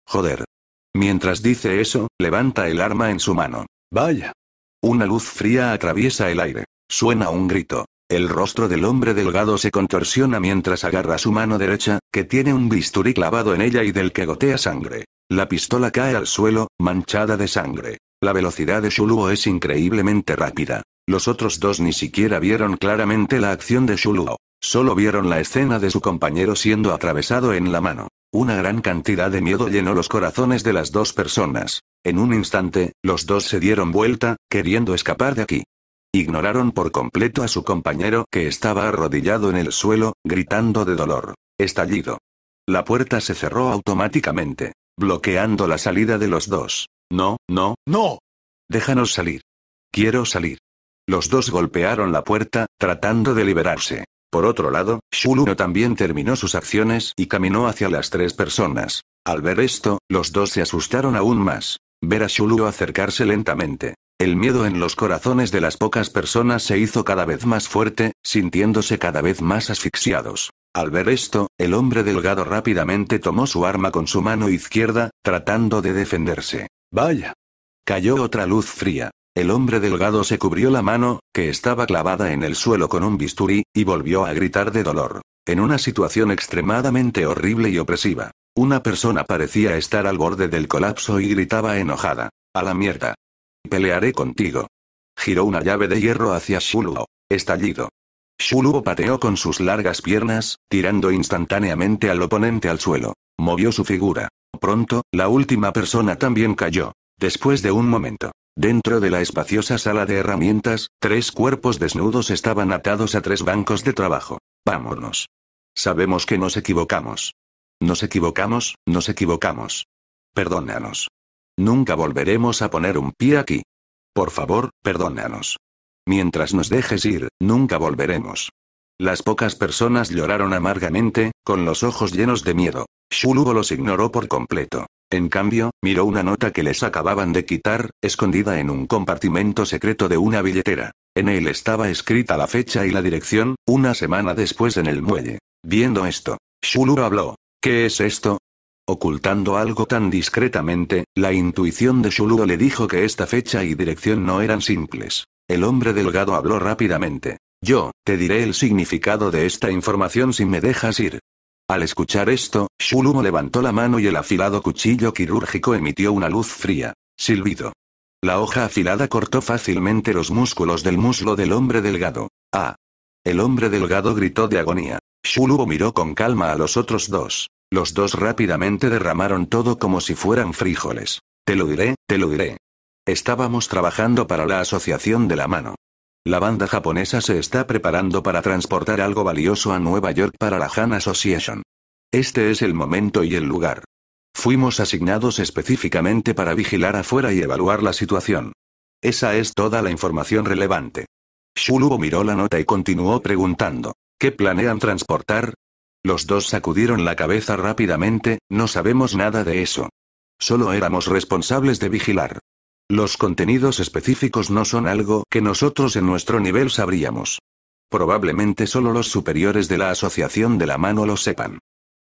Joder. Mientras dice eso, levanta el arma en su mano. Vaya. Una luz fría atraviesa el aire. Suena un grito. El rostro del hombre delgado se contorsiona mientras agarra su mano derecha, que tiene un bisturí clavado en ella y del que gotea sangre. La pistola cae al suelo, manchada de sangre. La velocidad de Shuluo es increíblemente rápida. Los otros dos ni siquiera vieron claramente la acción de Shuluo. Solo vieron la escena de su compañero siendo atravesado en la mano. Una gran cantidad de miedo llenó los corazones de las dos personas. En un instante, los dos se dieron vuelta, queriendo escapar de aquí. Ignoraron por completo a su compañero que estaba arrodillado en el suelo, gritando de dolor. Estallido. La puerta se cerró automáticamente, bloqueando la salida de los dos. No, no, no. Déjanos salir. Quiero salir. Los dos golpearon la puerta, tratando de liberarse. Por otro lado, Shuluno también terminó sus acciones y caminó hacia las tres personas. Al ver esto, los dos se asustaron aún más. Ver a Shulu acercarse lentamente, el miedo en los corazones de las pocas personas se hizo cada vez más fuerte, sintiéndose cada vez más asfixiados. Al ver esto, el hombre delgado rápidamente tomó su arma con su mano izquierda, tratando de defenderse. Vaya. Cayó otra luz fría. El hombre delgado se cubrió la mano, que estaba clavada en el suelo con un bisturí, y volvió a gritar de dolor. En una situación extremadamente horrible y opresiva. Una persona parecía estar al borde del colapso y gritaba enojada. A la mierda. Pelearé contigo. Giró una llave de hierro hacia Shuluo. Estallido. Shuluo pateó con sus largas piernas, tirando instantáneamente al oponente al suelo. Movió su figura. Pronto, la última persona también cayó. Después de un momento. Dentro de la espaciosa sala de herramientas, tres cuerpos desnudos estaban atados a tres bancos de trabajo. Vámonos. Sabemos que nos equivocamos. Nos equivocamos, nos equivocamos. Perdónanos. Nunca volveremos a poner un pie aquí. Por favor, perdónanos. Mientras nos dejes ir, nunca volveremos. Las pocas personas lloraron amargamente, con los ojos llenos de miedo. Shulubo los ignoró por completo. En cambio, miró una nota que les acababan de quitar, escondida en un compartimento secreto de una billetera. En él estaba escrita la fecha y la dirección, una semana después en el muelle. Viendo esto, Shulu habló. ¿Qué es esto? Ocultando algo tan discretamente, la intuición de Shuluo le dijo que esta fecha y dirección no eran simples. El hombre delgado habló rápidamente. Yo, te diré el significado de esta información si me dejas ir. Al escuchar esto, Shulumo levantó la mano y el afilado cuchillo quirúrgico emitió una luz fría. Silbido. La hoja afilada cortó fácilmente los músculos del muslo del hombre delgado. Ah. El hombre delgado gritó de agonía. Shuluo miró con calma a los otros dos. Los dos rápidamente derramaron todo como si fueran frijoles. Te lo diré, te lo diré. Estábamos trabajando para la Asociación de la Mano. La banda japonesa se está preparando para transportar algo valioso a Nueva York para la Han Association. Este es el momento y el lugar. Fuimos asignados específicamente para vigilar afuera y evaluar la situación. Esa es toda la información relevante. Shulubo miró la nota y continuó preguntando. ¿Qué planean transportar? Los dos sacudieron la cabeza rápidamente, no sabemos nada de eso. Solo éramos responsables de vigilar. Los contenidos específicos no son algo que nosotros en nuestro nivel sabríamos. Probablemente solo los superiores de la Asociación de la Mano lo sepan.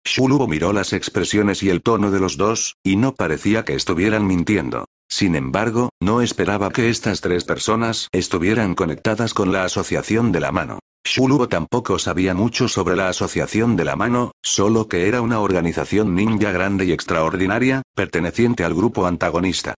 Shulubo miró las expresiones y el tono de los dos, y no parecía que estuvieran mintiendo. Sin embargo, no esperaba que estas tres personas estuvieran conectadas con la Asociación de la Mano. Shulubo tampoco sabía mucho sobre la Asociación de la Mano, solo que era una organización ninja grande y extraordinaria, perteneciente al grupo antagonista.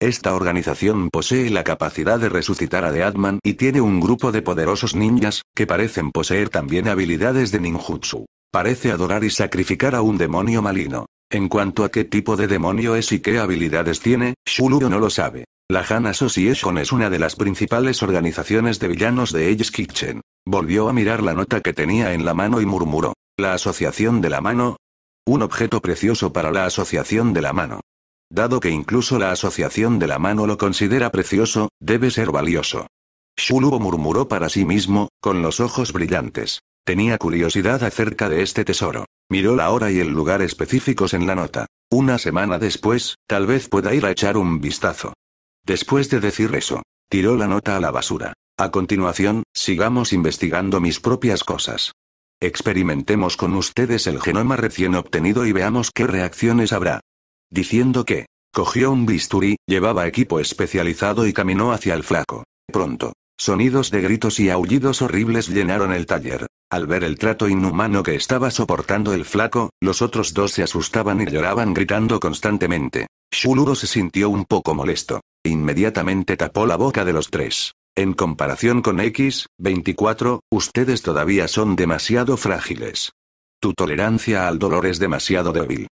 Esta organización posee la capacidad de resucitar a Deadman y tiene un grupo de poderosos ninjas, que parecen poseer también habilidades de ninjutsu. Parece adorar y sacrificar a un demonio maligno. En cuanto a qué tipo de demonio es y qué habilidades tiene, Shulubo no lo sabe. La Han Association es una de las principales organizaciones de villanos de Edge Kitchen. Volvió a mirar la nota que tenía en la mano y murmuró. ¿La Asociación de la Mano? Un objeto precioso para la Asociación de la Mano. Dado que incluso la Asociación de la Mano lo considera precioso, debe ser valioso. Shulubo murmuró para sí mismo, con los ojos brillantes. Tenía curiosidad acerca de este tesoro. Miró la hora y el lugar específicos en la nota. Una semana después, tal vez pueda ir a echar un vistazo. Después de decir eso, tiró la nota a la basura. A continuación, sigamos investigando mis propias cosas. Experimentemos con ustedes el genoma recién obtenido y veamos qué reacciones habrá. Diciendo que, cogió un bisturí, llevaba equipo especializado y caminó hacia el flaco. Pronto, Sonidos de gritos y aullidos horribles llenaron el taller. Al ver el trato inhumano que estaba soportando el flaco, los otros dos se asustaban y lloraban gritando constantemente. Shuluro se sintió un poco molesto. Inmediatamente tapó la boca de los tres. En comparación con X, 24, ustedes todavía son demasiado frágiles. Tu tolerancia al dolor es demasiado débil.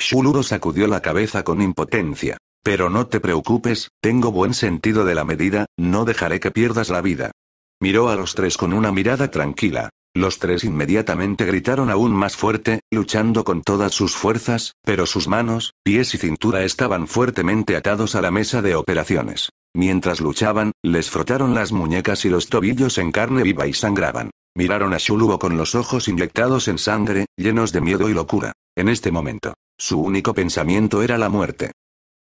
Shuluro sacudió la cabeza con impotencia. Pero no te preocupes, tengo buen sentido de la medida, no dejaré que pierdas la vida. Miró a los tres con una mirada tranquila. Los tres inmediatamente gritaron aún más fuerte, luchando con todas sus fuerzas, pero sus manos, pies y cintura estaban fuertemente atados a la mesa de operaciones. Mientras luchaban, les frotaron las muñecas y los tobillos en carne viva y sangraban. Miraron a Shulubo con los ojos inyectados en sangre, llenos de miedo y locura. En este momento, su único pensamiento era la muerte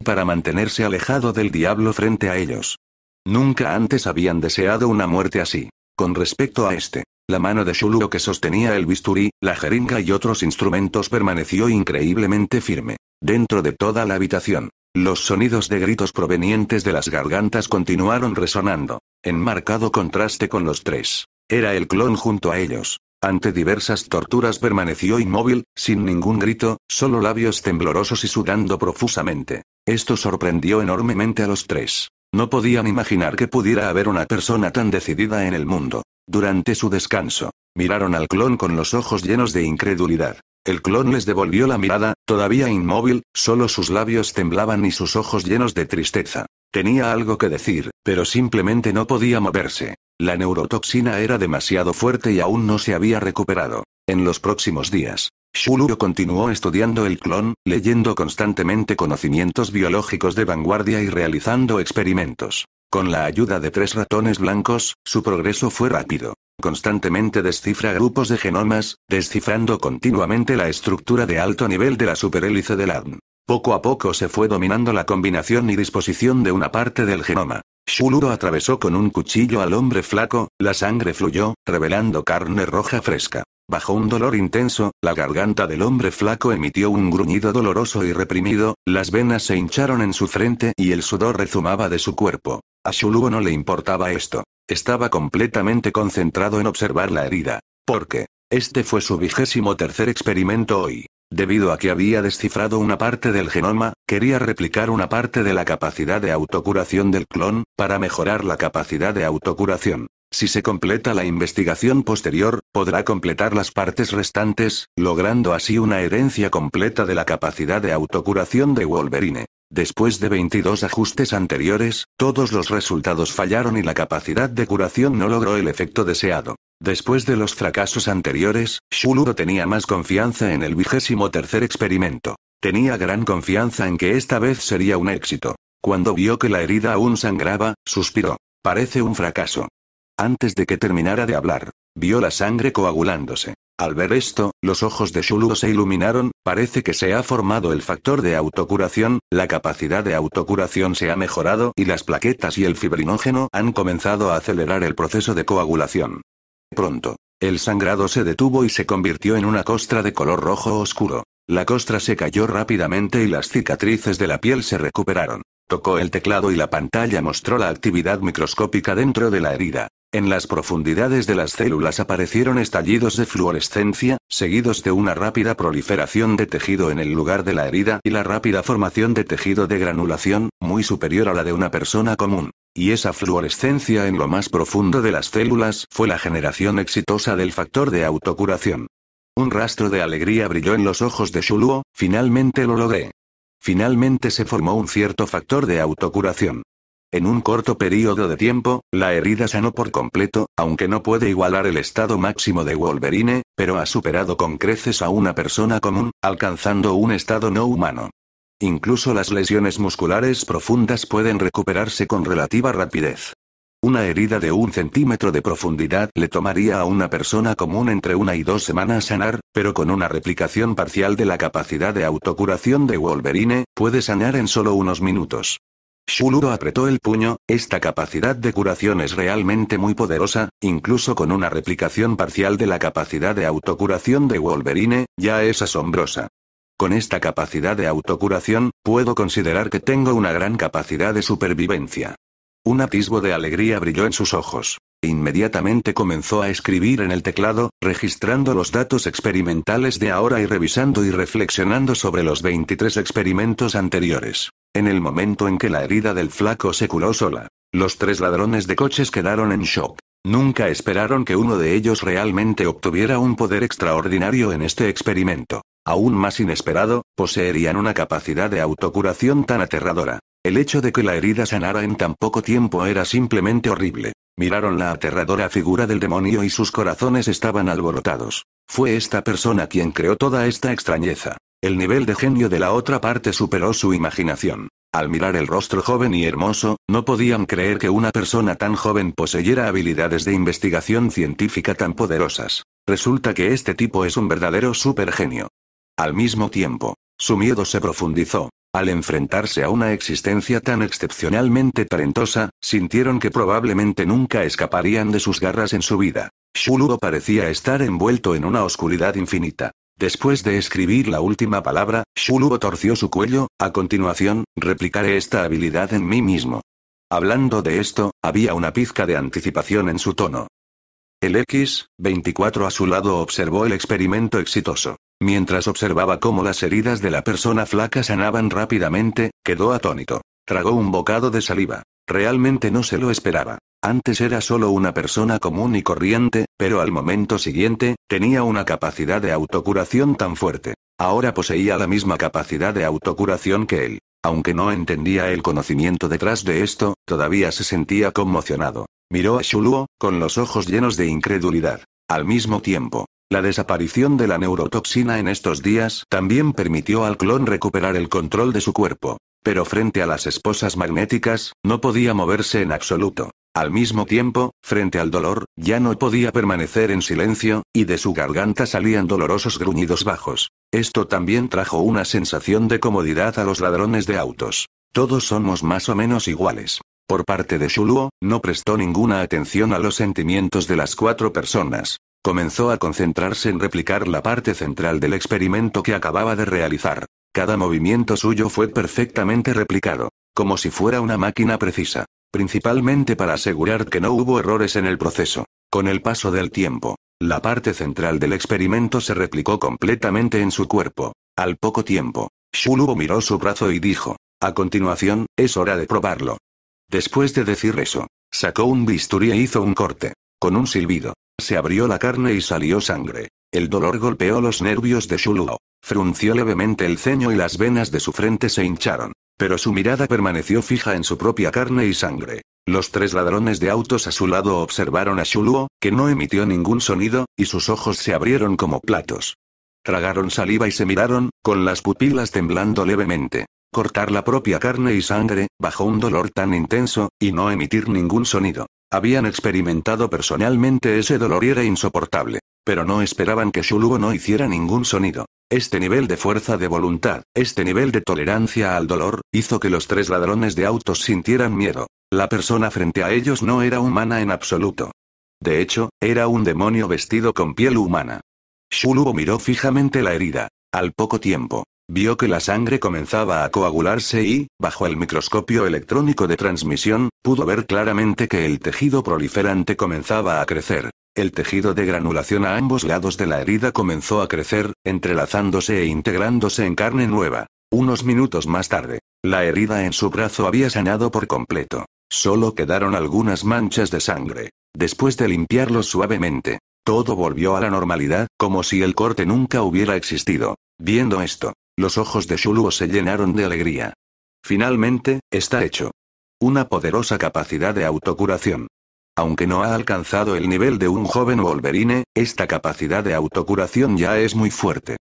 para mantenerse alejado del diablo frente a ellos. Nunca antes habían deseado una muerte así. Con respecto a este, la mano de Shulu que sostenía el bisturí, la jeringa y otros instrumentos permaneció increíblemente firme. Dentro de toda la habitación, los sonidos de gritos provenientes de las gargantas continuaron resonando, en marcado contraste con los tres. Era el clon junto a ellos. Ante diversas torturas permaneció inmóvil, sin ningún grito, solo labios temblorosos y sudando profusamente. Esto sorprendió enormemente a los tres. No podían imaginar que pudiera haber una persona tan decidida en el mundo. Durante su descanso, miraron al clon con los ojos llenos de incredulidad. El clon les devolvió la mirada, todavía inmóvil, solo sus labios temblaban y sus ojos llenos de tristeza. Tenía algo que decir, pero simplemente no podía moverse. La neurotoxina era demasiado fuerte y aún no se había recuperado. En los próximos días, Shuluro continuó estudiando el clon, leyendo constantemente conocimientos biológicos de vanguardia y realizando experimentos. Con la ayuda de tres ratones blancos, su progreso fue rápido. Constantemente descifra grupos de genomas, descifrando continuamente la estructura de alto nivel de la superhélice del ADN. Poco a poco se fue dominando la combinación y disposición de una parte del genoma. Shuluro atravesó con un cuchillo al hombre flaco, la sangre fluyó, revelando carne roja fresca. Bajo un dolor intenso, la garganta del hombre flaco emitió un gruñido doloroso y reprimido, las venas se hincharon en su frente y el sudor rezumaba de su cuerpo. A Shuluo no le importaba esto. Estaba completamente concentrado en observar la herida. Porque, este fue su vigésimo tercer experimento hoy. Debido a que había descifrado una parte del genoma, quería replicar una parte de la capacidad de autocuración del clon, para mejorar la capacidad de autocuración. Si se completa la investigación posterior, podrá completar las partes restantes, logrando así una herencia completa de la capacidad de autocuración de Wolverine. Después de 22 ajustes anteriores, todos los resultados fallaron y la capacidad de curación no logró el efecto deseado. Después de los fracasos anteriores, Shuluro tenía más confianza en el vigésimo tercer experimento. Tenía gran confianza en que esta vez sería un éxito. Cuando vio que la herida aún sangraba, suspiró. Parece un fracaso. Antes de que terminara de hablar, vio la sangre coagulándose. Al ver esto, los ojos de Shuluro se iluminaron, parece que se ha formado el factor de autocuración, la capacidad de autocuración se ha mejorado y las plaquetas y el fibrinógeno han comenzado a acelerar el proceso de coagulación. Pronto, el sangrado se detuvo y se convirtió en una costra de color rojo oscuro. La costra se cayó rápidamente y las cicatrices de la piel se recuperaron. Tocó el teclado y la pantalla mostró la actividad microscópica dentro de la herida. En las profundidades de las células aparecieron estallidos de fluorescencia, seguidos de una rápida proliferación de tejido en el lugar de la herida y la rápida formación de tejido de granulación, muy superior a la de una persona común. Y esa fluorescencia en lo más profundo de las células fue la generación exitosa del factor de autocuración. Un rastro de alegría brilló en los ojos de Shuluo, finalmente lo logré. Finalmente se formó un cierto factor de autocuración. En un corto periodo de tiempo, la herida sanó por completo, aunque no puede igualar el estado máximo de Wolverine, pero ha superado con creces a una persona común, alcanzando un estado no humano. Incluso las lesiones musculares profundas pueden recuperarse con relativa rapidez. Una herida de un centímetro de profundidad le tomaría a una persona común entre una y dos semanas sanar, pero con una replicación parcial de la capacidad de autocuración de Wolverine, puede sanar en solo unos minutos. Shuluro apretó el puño, esta capacidad de curación es realmente muy poderosa, incluso con una replicación parcial de la capacidad de autocuración de Wolverine, ya es asombrosa. Con esta capacidad de autocuración, puedo considerar que tengo una gran capacidad de supervivencia. Un atisbo de alegría brilló en sus ojos. Inmediatamente comenzó a escribir en el teclado, registrando los datos experimentales de ahora y revisando y reflexionando sobre los 23 experimentos anteriores. En el momento en que la herida del flaco se curó sola, los tres ladrones de coches quedaron en shock. Nunca esperaron que uno de ellos realmente obtuviera un poder extraordinario en este experimento. Aún más inesperado, poseerían una capacidad de autocuración tan aterradora. El hecho de que la herida sanara en tan poco tiempo era simplemente horrible. Miraron la aterradora figura del demonio y sus corazones estaban alborotados. Fue esta persona quien creó toda esta extrañeza. El nivel de genio de la otra parte superó su imaginación. Al mirar el rostro joven y hermoso, no podían creer que una persona tan joven poseyera habilidades de investigación científica tan poderosas. Resulta que este tipo es un verdadero supergenio. Al mismo tiempo, su miedo se profundizó. Al enfrentarse a una existencia tan excepcionalmente talentosa, sintieron que probablemente nunca escaparían de sus garras en su vida. Shuluo parecía estar envuelto en una oscuridad infinita. Después de escribir la última palabra, Shuluo torció su cuello, a continuación, replicaré esta habilidad en mí mismo. Hablando de esto, había una pizca de anticipación en su tono. El X-24 a su lado observó el experimento exitoso. Mientras observaba cómo las heridas de la persona flaca sanaban rápidamente, quedó atónito. Tragó un bocado de saliva. Realmente no se lo esperaba. Antes era solo una persona común y corriente, pero al momento siguiente, tenía una capacidad de autocuración tan fuerte. Ahora poseía la misma capacidad de autocuración que él. Aunque no entendía el conocimiento detrás de esto, todavía se sentía conmocionado. Miró a Shuluo, con los ojos llenos de incredulidad. Al mismo tiempo, la desaparición de la neurotoxina en estos días también permitió al clon recuperar el control de su cuerpo. Pero frente a las esposas magnéticas, no podía moverse en absoluto. Al mismo tiempo, frente al dolor, ya no podía permanecer en silencio, y de su garganta salían dolorosos gruñidos bajos. Esto también trajo una sensación de comodidad a los ladrones de autos. Todos somos más o menos iguales. Por parte de Shuluo, no prestó ninguna atención a los sentimientos de las cuatro personas. Comenzó a concentrarse en replicar la parte central del experimento que acababa de realizar. Cada movimiento suyo fue perfectamente replicado, como si fuera una máquina precisa principalmente para asegurar que no hubo errores en el proceso. Con el paso del tiempo, la parte central del experimento se replicó completamente en su cuerpo. Al poco tiempo, Shuluo miró su brazo y dijo, a continuación, es hora de probarlo. Después de decir eso, Sacó un bisturí e hizo un corte. Con un silbido. Se abrió la carne y salió sangre. El dolor golpeó los nervios de Shuluo. Frunció levemente el ceño y las venas de su frente se hincharon. Pero su mirada permaneció fija en su propia carne y sangre. Los tres ladrones de autos a su lado observaron a Shuluo, que no emitió ningún sonido, y sus ojos se abrieron como platos. Tragaron saliva y se miraron, con las pupilas temblando levemente. Cortar la propia carne y sangre, bajo un dolor tan intenso, y no emitir ningún sonido. Habían experimentado personalmente ese dolor y era insoportable. Pero no esperaban que Shuluo no hiciera ningún sonido. Este nivel de fuerza de voluntad, este nivel de tolerancia al dolor, hizo que los tres ladrones de autos sintieran miedo. La persona frente a ellos no era humana en absoluto. De hecho, era un demonio vestido con piel humana. Shuluo miró fijamente la herida. Al poco tiempo, vio que la sangre comenzaba a coagularse y, bajo el microscopio electrónico de transmisión, pudo ver claramente que el tejido proliferante comenzaba a crecer. El tejido de granulación a ambos lados de la herida comenzó a crecer, entrelazándose e integrándose en carne nueva. Unos minutos más tarde, la herida en su brazo había sanado por completo. Solo quedaron algunas manchas de sangre. Después de limpiarlo suavemente, todo volvió a la normalidad, como si el corte nunca hubiera existido. Viendo esto, los ojos de Shuluo se llenaron de alegría. Finalmente, está hecho. Una poderosa capacidad de autocuración. Aunque no ha alcanzado el nivel de un joven Wolverine, esta capacidad de autocuración ya es muy fuerte.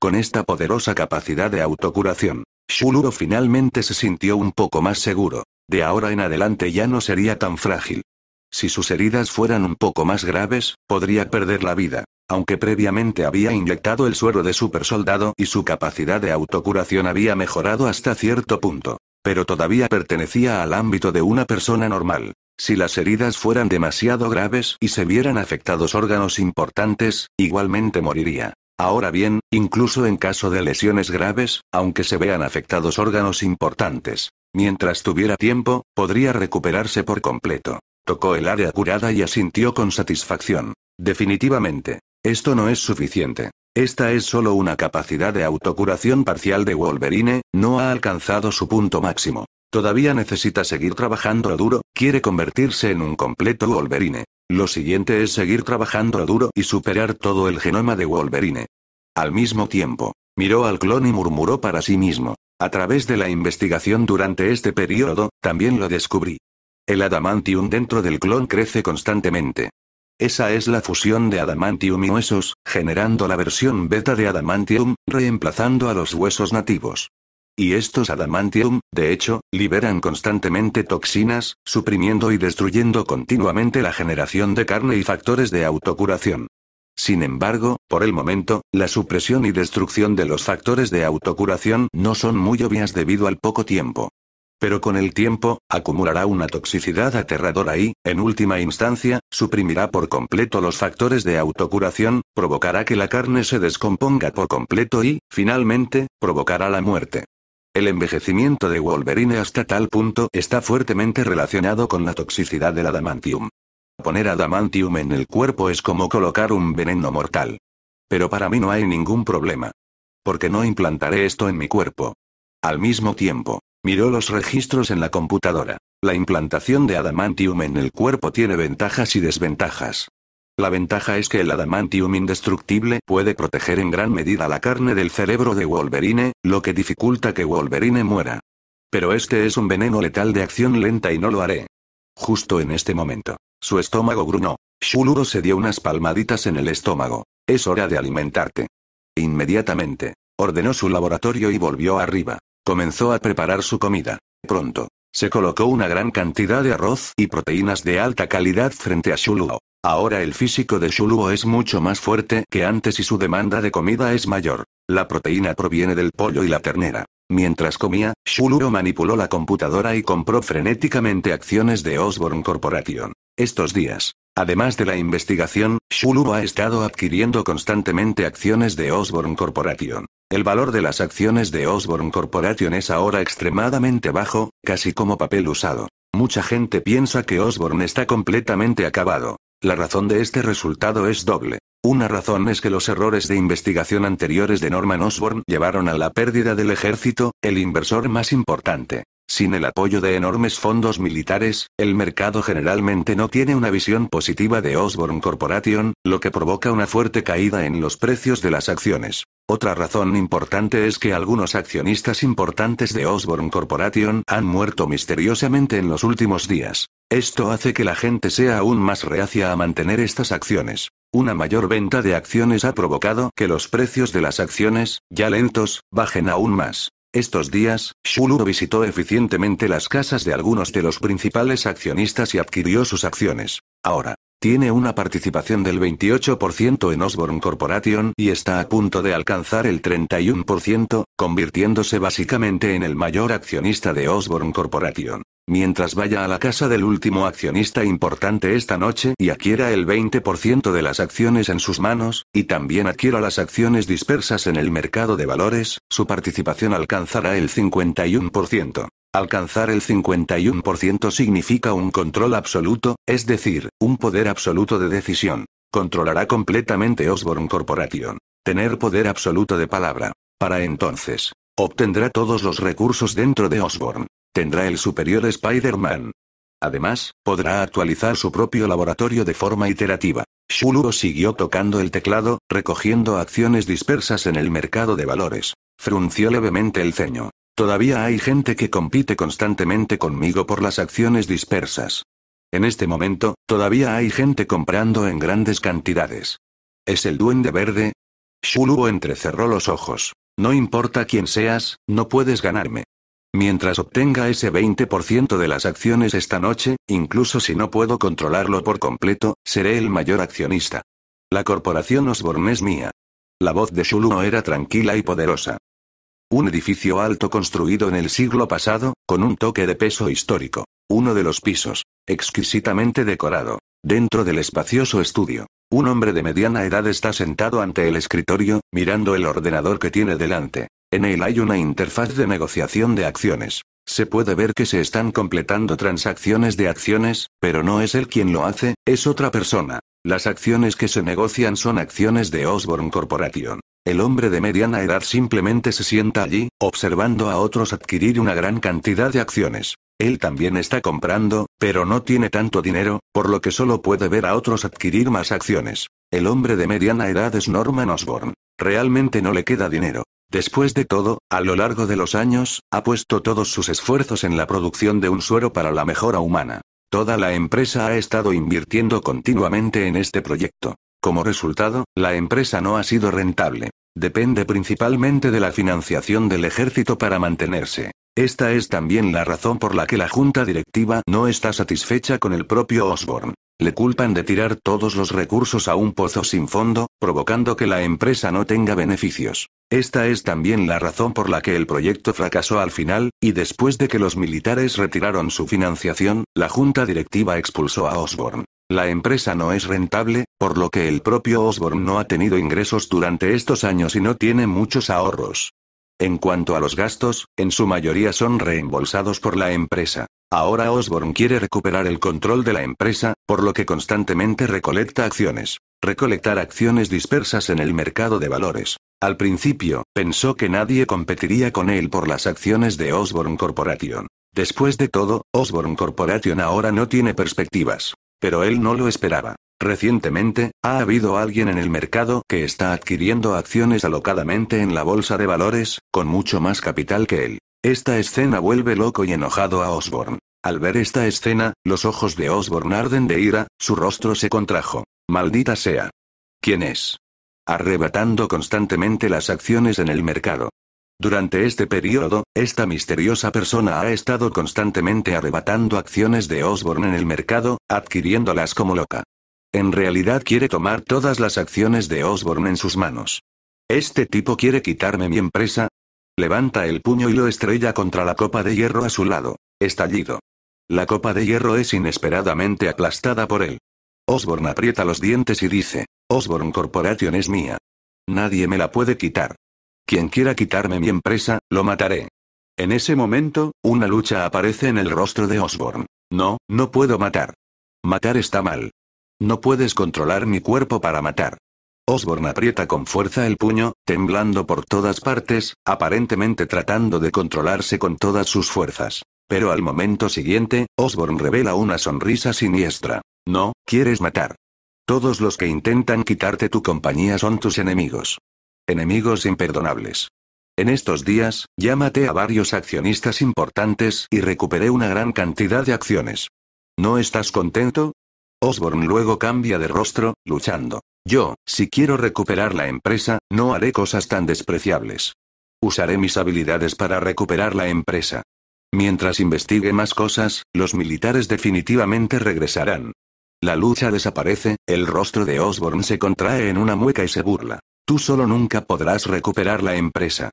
Con esta poderosa capacidad de autocuración, Shuluo finalmente se sintió un poco más seguro. De ahora en adelante ya no sería tan frágil. Si sus heridas fueran un poco más graves, podría perder la vida. Aunque previamente había inyectado el suero de supersoldado y su capacidad de autocuración había mejorado hasta cierto punto. Pero todavía pertenecía al ámbito de una persona normal. Si las heridas fueran demasiado graves y se vieran afectados órganos importantes, igualmente moriría. Ahora bien, incluso en caso de lesiones graves, aunque se vean afectados órganos importantes, mientras tuviera tiempo, podría recuperarse por completo. Tocó el área curada y asintió con satisfacción. Definitivamente. Esto no es suficiente. Esta es solo una capacidad de autocuración parcial de Wolverine, no ha alcanzado su punto máximo. Todavía necesita seguir trabajando duro, quiere convertirse en un completo Wolverine. Lo siguiente es seguir trabajando duro y superar todo el genoma de Wolverine. Al mismo tiempo, miró al clon y murmuró para sí mismo. A través de la investigación durante este periodo, también lo descubrí. El adamantium dentro del clon crece constantemente. Esa es la fusión de adamantium y huesos, generando la versión beta de adamantium, reemplazando a los huesos nativos. Y estos adamantium, de hecho, liberan constantemente toxinas, suprimiendo y destruyendo continuamente la generación de carne y factores de autocuración. Sin embargo, por el momento, la supresión y destrucción de los factores de autocuración no son muy obvias debido al poco tiempo. Pero con el tiempo, acumulará una toxicidad aterradora y, en última instancia, suprimirá por completo los factores de autocuración, provocará que la carne se descomponga por completo y, finalmente, provocará la muerte. El envejecimiento de Wolverine hasta tal punto está fuertemente relacionado con la toxicidad del adamantium. Poner adamantium en el cuerpo es como colocar un veneno mortal. Pero para mí no hay ningún problema. Porque no implantaré esto en mi cuerpo. Al mismo tiempo, miró los registros en la computadora. La implantación de adamantium en el cuerpo tiene ventajas y desventajas. La ventaja es que el adamantium indestructible puede proteger en gran medida la carne del cerebro de Wolverine, lo que dificulta que Wolverine muera. Pero este es un veneno letal de acción lenta y no lo haré. Justo en este momento, su estómago gruñó. Shuluro se dio unas palmaditas en el estómago. Es hora de alimentarte. Inmediatamente, ordenó su laboratorio y volvió arriba. Comenzó a preparar su comida. Pronto, se colocó una gran cantidad de arroz y proteínas de alta calidad frente a Shuluo. Ahora el físico de Shuluo es mucho más fuerte que antes y su demanda de comida es mayor. La proteína proviene del pollo y la ternera. Mientras comía, Shuluo manipuló la computadora y compró frenéticamente acciones de Osborne Corporation. Estos días, además de la investigación, Shuluo ha estado adquiriendo constantemente acciones de Osborne Corporation. El valor de las acciones de Osborne Corporation es ahora extremadamente bajo, casi como papel usado. Mucha gente piensa que Osborne está completamente acabado. La razón de este resultado es doble. Una razón es que los errores de investigación anteriores de Norman Osborne llevaron a la pérdida del ejército, el inversor más importante. Sin el apoyo de enormes fondos militares, el mercado generalmente no tiene una visión positiva de Osborne Corporation, lo que provoca una fuerte caída en los precios de las acciones. Otra razón importante es que algunos accionistas importantes de Osborne Corporation han muerto misteriosamente en los últimos días. Esto hace que la gente sea aún más reacia a mantener estas acciones. Una mayor venta de acciones ha provocado que los precios de las acciones, ya lentos, bajen aún más. Estos días, Shuluro visitó eficientemente las casas de algunos de los principales accionistas y adquirió sus acciones. Ahora, tiene una participación del 28% en Osborne Corporation y está a punto de alcanzar el 31%, convirtiéndose básicamente en el mayor accionista de Osborne Corporation. Mientras vaya a la casa del último accionista importante esta noche y adquiera el 20% de las acciones en sus manos, y también adquiera las acciones dispersas en el mercado de valores, su participación alcanzará el 51%. Alcanzar el 51% significa un control absoluto, es decir, un poder absoluto de decisión. Controlará completamente Osborne Corporation. Tener poder absoluto de palabra. Para entonces, obtendrá todos los recursos dentro de Osborne. Tendrá el superior Spider-Man. Además, podrá actualizar su propio laboratorio de forma iterativa. Shuluro siguió tocando el teclado, recogiendo acciones dispersas en el mercado de valores. Frunció levemente el ceño. Todavía hay gente que compite constantemente conmigo por las acciones dispersas. En este momento, todavía hay gente comprando en grandes cantidades. ¿Es el duende verde? Shuluo entrecerró los ojos. No importa quién seas, no puedes ganarme. Mientras obtenga ese 20% de las acciones esta noche, incluso si no puedo controlarlo por completo, seré el mayor accionista. La corporación Osborne es mía. La voz de Shuluo era tranquila y poderosa. Un edificio alto construido en el siglo pasado, con un toque de peso histórico. Uno de los pisos. Exquisitamente decorado. Dentro del espacioso estudio. Un hombre de mediana edad está sentado ante el escritorio, mirando el ordenador que tiene delante. En él hay una interfaz de negociación de acciones. Se puede ver que se están completando transacciones de acciones, pero no es él quien lo hace, es otra persona. Las acciones que se negocian son acciones de Osborne Corporation. El hombre de mediana edad simplemente se sienta allí, observando a otros adquirir una gran cantidad de acciones. Él también está comprando, pero no tiene tanto dinero, por lo que solo puede ver a otros adquirir más acciones. El hombre de mediana edad es Norman Osborn. Realmente no le queda dinero. Después de todo, a lo largo de los años, ha puesto todos sus esfuerzos en la producción de un suero para la mejora humana. Toda la empresa ha estado invirtiendo continuamente en este proyecto. Como resultado, la empresa no ha sido rentable. Depende principalmente de la financiación del ejército para mantenerse. Esta es también la razón por la que la junta directiva no está satisfecha con el propio Osborne. Le culpan de tirar todos los recursos a un pozo sin fondo, provocando que la empresa no tenga beneficios. Esta es también la razón por la que el proyecto fracasó al final, y después de que los militares retiraron su financiación, la junta directiva expulsó a Osborne. La empresa no es rentable, por lo que el propio Osborne no ha tenido ingresos durante estos años y no tiene muchos ahorros. En cuanto a los gastos, en su mayoría son reembolsados por la empresa. Ahora Osborne quiere recuperar el control de la empresa, por lo que constantemente recolecta acciones. Recolectar acciones dispersas en el mercado de valores. Al principio, pensó que nadie competiría con él por las acciones de Osborne Corporation. Después de todo, Osborne Corporation ahora no tiene perspectivas. Pero él no lo esperaba. Recientemente, ha habido alguien en el mercado que está adquiriendo acciones alocadamente en la bolsa de valores, con mucho más capital que él. Esta escena vuelve loco y enojado a Osborne. Al ver esta escena, los ojos de Osborne arden de ira, su rostro se contrajo. Maldita sea. ¿Quién es? Arrebatando constantemente las acciones en el mercado. Durante este periodo, esta misteriosa persona ha estado constantemente arrebatando acciones de Osborne en el mercado, adquiriéndolas como loca. En realidad quiere tomar todas las acciones de Osborne en sus manos. ¿Este tipo quiere quitarme mi empresa? Levanta el puño y lo estrella contra la copa de hierro a su lado. Estallido. La copa de hierro es inesperadamente aplastada por él. Osborne aprieta los dientes y dice, Osborne Corporation es mía. Nadie me la puede quitar. Quien quiera quitarme mi empresa, lo mataré. En ese momento, una lucha aparece en el rostro de Osborne. No, no puedo matar. Matar está mal. No puedes controlar mi cuerpo para matar. Osborne aprieta con fuerza el puño, temblando por todas partes, aparentemente tratando de controlarse con todas sus fuerzas. Pero al momento siguiente, Osborn revela una sonrisa siniestra. No, quieres matar. Todos los que intentan quitarte tu compañía son tus enemigos. Enemigos imperdonables. En estos días, maté a varios accionistas importantes y recuperé una gran cantidad de acciones. ¿No estás contento? Osborn luego cambia de rostro, luchando. Yo, si quiero recuperar la empresa, no haré cosas tan despreciables. Usaré mis habilidades para recuperar la empresa. Mientras investigue más cosas, los militares definitivamente regresarán. La lucha desaparece, el rostro de Osborn se contrae en una mueca y se burla. Tú solo nunca podrás recuperar la empresa.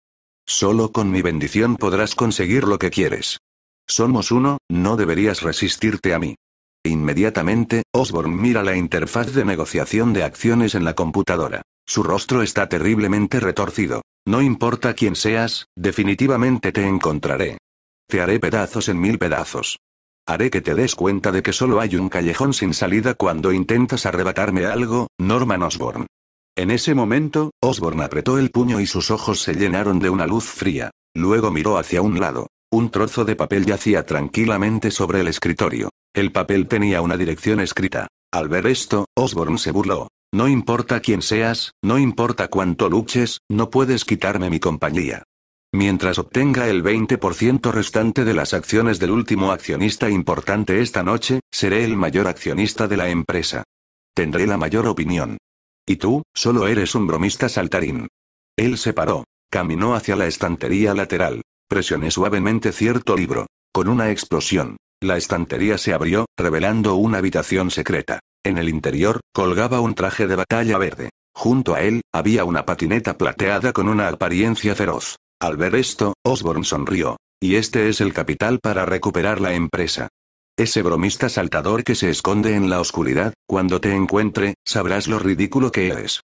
Solo con mi bendición podrás conseguir lo que quieres. Somos uno, no deberías resistirte a mí. Inmediatamente, Osborn mira la interfaz de negociación de acciones en la computadora. Su rostro está terriblemente retorcido. No importa quién seas, definitivamente te encontraré. Te haré pedazos en mil pedazos. Haré que te des cuenta de que solo hay un callejón sin salida cuando intentas arrebatarme algo, Norman Osborn. En ese momento, Osborn apretó el puño y sus ojos se llenaron de una luz fría. Luego miró hacia un lado. Un trozo de papel yacía tranquilamente sobre el escritorio. El papel tenía una dirección escrita. Al ver esto, Osborn se burló. No importa quién seas, no importa cuánto luches, no puedes quitarme mi compañía. Mientras obtenga el 20% restante de las acciones del último accionista importante esta noche, seré el mayor accionista de la empresa. Tendré la mayor opinión. Y tú, solo eres un bromista saltarín. Él se paró. Caminó hacia la estantería lateral. Presioné suavemente cierto libro. Con una explosión. La estantería se abrió, revelando una habitación secreta. En el interior, colgaba un traje de batalla verde. Junto a él, había una patineta plateada con una apariencia feroz. Al ver esto, Osborne sonrió. Y este es el capital para recuperar la empresa. Ese bromista saltador que se esconde en la oscuridad, cuando te encuentre, sabrás lo ridículo que eres.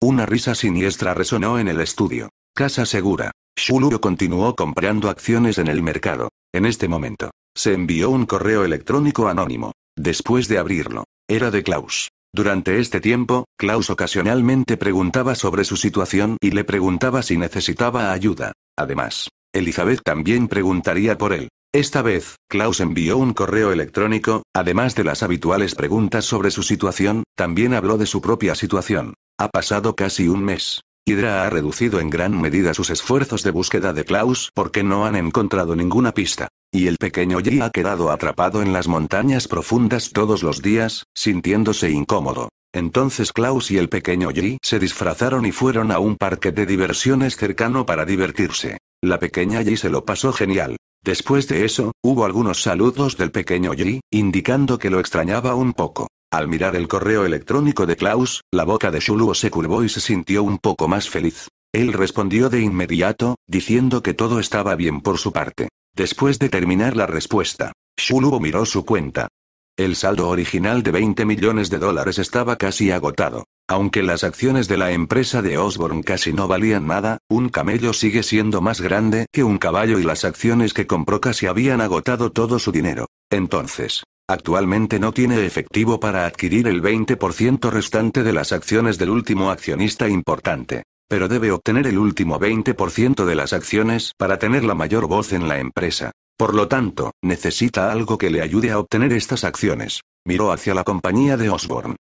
Una risa siniestra resonó en el estudio. Casa segura. Shulu continuó comprando acciones en el mercado. En este momento, se envió un correo electrónico anónimo. Después de abrirlo, era de Klaus. Durante este tiempo, Klaus ocasionalmente preguntaba sobre su situación y le preguntaba si necesitaba ayuda. Además, Elizabeth también preguntaría por él. Esta vez, Klaus envió un correo electrónico, además de las habituales preguntas sobre su situación, también habló de su propia situación. Ha pasado casi un mes. Hydra ha reducido en gran medida sus esfuerzos de búsqueda de Klaus porque no han encontrado ninguna pista. Y el pequeño Yi ha quedado atrapado en las montañas profundas todos los días, sintiéndose incómodo. Entonces Klaus y el pequeño Yi se disfrazaron y fueron a un parque de diversiones cercano para divertirse. La pequeña Yi se lo pasó genial. Después de eso, hubo algunos saludos del pequeño Yi, indicando que lo extrañaba un poco. Al mirar el correo electrónico de Klaus, la boca de Shuluo se curvó y se sintió un poco más feliz. Él respondió de inmediato, diciendo que todo estaba bien por su parte. Después de terminar la respuesta, Shuluo miró su cuenta. El saldo original de 20 millones de dólares estaba casi agotado. Aunque las acciones de la empresa de Osborne casi no valían nada, un camello sigue siendo más grande que un caballo y las acciones que compró casi habían agotado todo su dinero. Entonces, Actualmente no tiene efectivo para adquirir el 20% restante de las acciones del último accionista importante. Pero debe obtener el último 20% de las acciones para tener la mayor voz en la empresa. Por lo tanto, necesita algo que le ayude a obtener estas acciones. Miró hacia la compañía de Osborne.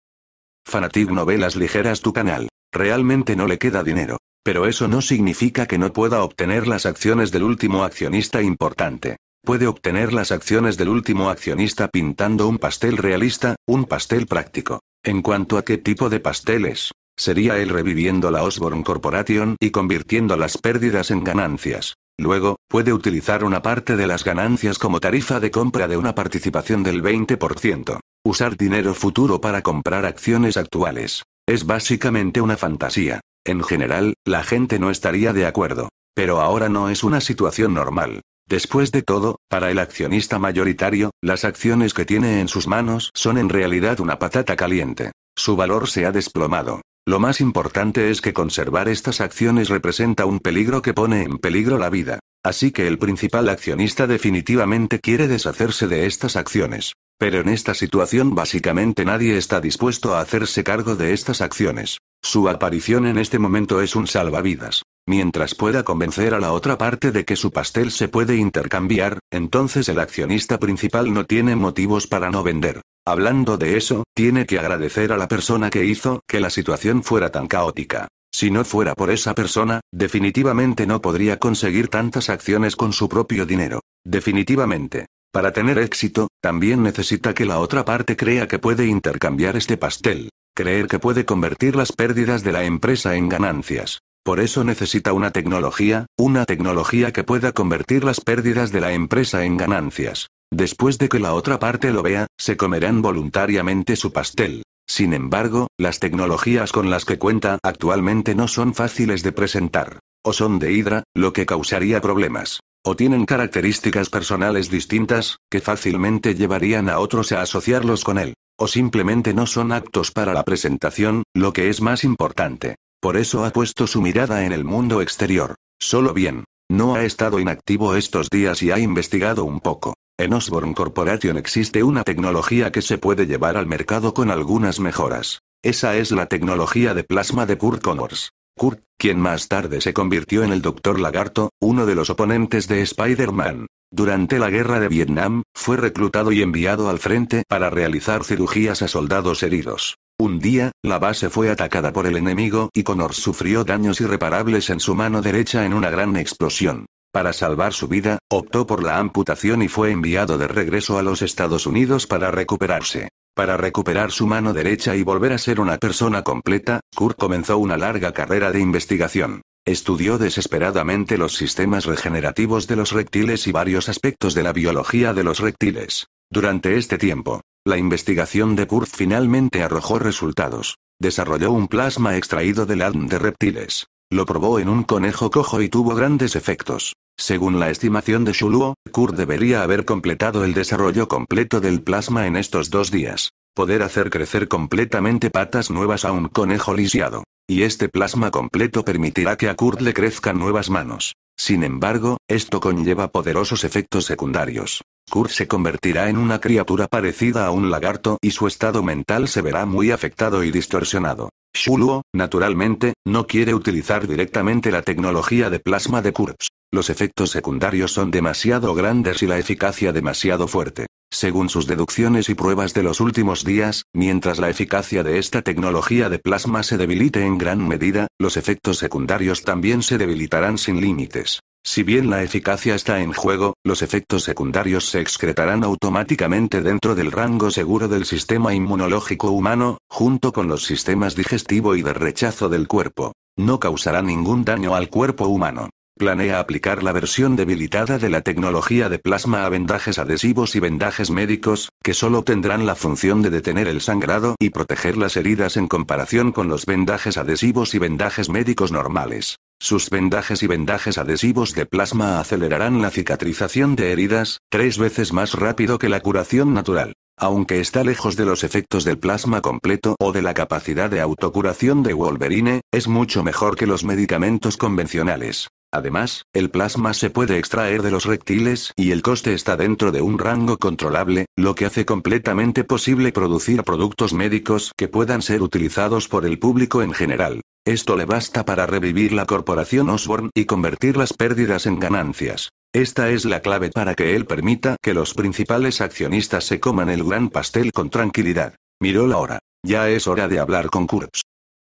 Fanatic Novelas Ligeras tu canal. Realmente no le queda dinero. Pero eso no significa que no pueda obtener las acciones del último accionista importante. Puede obtener las acciones del último accionista pintando un pastel realista, un pastel práctico. En cuanto a qué tipo de pasteles, sería él reviviendo la Osborne Corporation y convirtiendo las pérdidas en ganancias. Luego, puede utilizar una parte de las ganancias como tarifa de compra de una participación del 20%. Usar dinero futuro para comprar acciones actuales. Es básicamente una fantasía. En general, la gente no estaría de acuerdo. Pero ahora no es una situación normal. Después de todo, para el accionista mayoritario, las acciones que tiene en sus manos son en realidad una patata caliente. Su valor se ha desplomado. Lo más importante es que conservar estas acciones representa un peligro que pone en peligro la vida. Así que el principal accionista definitivamente quiere deshacerse de estas acciones. Pero en esta situación básicamente nadie está dispuesto a hacerse cargo de estas acciones. Su aparición en este momento es un salvavidas. Mientras pueda convencer a la otra parte de que su pastel se puede intercambiar, entonces el accionista principal no tiene motivos para no vender. Hablando de eso, tiene que agradecer a la persona que hizo que la situación fuera tan caótica. Si no fuera por esa persona, definitivamente no podría conseguir tantas acciones con su propio dinero. Definitivamente. Para tener éxito, también necesita que la otra parte crea que puede intercambiar este pastel. Creer que puede convertir las pérdidas de la empresa en ganancias. Por eso necesita una tecnología, una tecnología que pueda convertir las pérdidas de la empresa en ganancias. Después de que la otra parte lo vea, se comerán voluntariamente su pastel. Sin embargo, las tecnologías con las que cuenta actualmente no son fáciles de presentar. O son de Hydra, lo que causaría problemas. O tienen características personales distintas, que fácilmente llevarían a otros a asociarlos con él. O simplemente no son aptos para la presentación, lo que es más importante. Por eso ha puesto su mirada en el mundo exterior. Solo bien. No ha estado inactivo estos días y ha investigado un poco. En Osborne Corporation existe una tecnología que se puede llevar al mercado con algunas mejoras. Esa es la tecnología de plasma de Kurt Connors. Kurt, quien más tarde se convirtió en el Doctor Lagarto, uno de los oponentes de Spider-Man. Durante la guerra de Vietnam, fue reclutado y enviado al frente para realizar cirugías a soldados heridos. Un día, la base fue atacada por el enemigo y Connors sufrió daños irreparables en su mano derecha en una gran explosión. Para salvar su vida, optó por la amputación y fue enviado de regreso a los Estados Unidos para recuperarse. Para recuperar su mano derecha y volver a ser una persona completa, Kurt comenzó una larga carrera de investigación. Estudió desesperadamente los sistemas regenerativos de los reptiles y varios aspectos de la biología de los reptiles. Durante este tiempo, la investigación de Kurt finalmente arrojó resultados. Desarrolló un plasma extraído del ADN de reptiles. Lo probó en un conejo cojo y tuvo grandes efectos. Según la estimación de Shuluo, Kurt debería haber completado el desarrollo completo del plasma en estos dos días. Poder hacer crecer completamente patas nuevas a un conejo lisiado. Y este plasma completo permitirá que a Kurt le crezcan nuevas manos. Sin embargo, esto conlleva poderosos efectos secundarios. Kurt se convertirá en una criatura parecida a un lagarto y su estado mental se verá muy afectado y distorsionado. Shuluo, naturalmente, no quiere utilizar directamente la tecnología de plasma de Kurtz. Los efectos secundarios son demasiado grandes y la eficacia demasiado fuerte. Según sus deducciones y pruebas de los últimos días, mientras la eficacia de esta tecnología de plasma se debilite en gran medida, los efectos secundarios también se debilitarán sin límites. Si bien la eficacia está en juego, los efectos secundarios se excretarán automáticamente dentro del rango seguro del sistema inmunológico humano, junto con los sistemas digestivo y de rechazo del cuerpo. No causará ningún daño al cuerpo humano. Planea aplicar la versión debilitada de la tecnología de plasma a vendajes adhesivos y vendajes médicos, que solo tendrán la función de detener el sangrado y proteger las heridas en comparación con los vendajes adhesivos y vendajes médicos normales. Sus vendajes y vendajes adhesivos de plasma acelerarán la cicatrización de heridas, tres veces más rápido que la curación natural. Aunque está lejos de los efectos del plasma completo o de la capacidad de autocuración de Wolverine, es mucho mejor que los medicamentos convencionales. Además, el plasma se puede extraer de los reptiles y el coste está dentro de un rango controlable, lo que hace completamente posible producir productos médicos que puedan ser utilizados por el público en general. Esto le basta para revivir la corporación Osborne y convertir las pérdidas en ganancias. Esta es la clave para que él permita que los principales accionistas se coman el gran pastel con tranquilidad. Miró la hora. Ya es hora de hablar con Kurtz.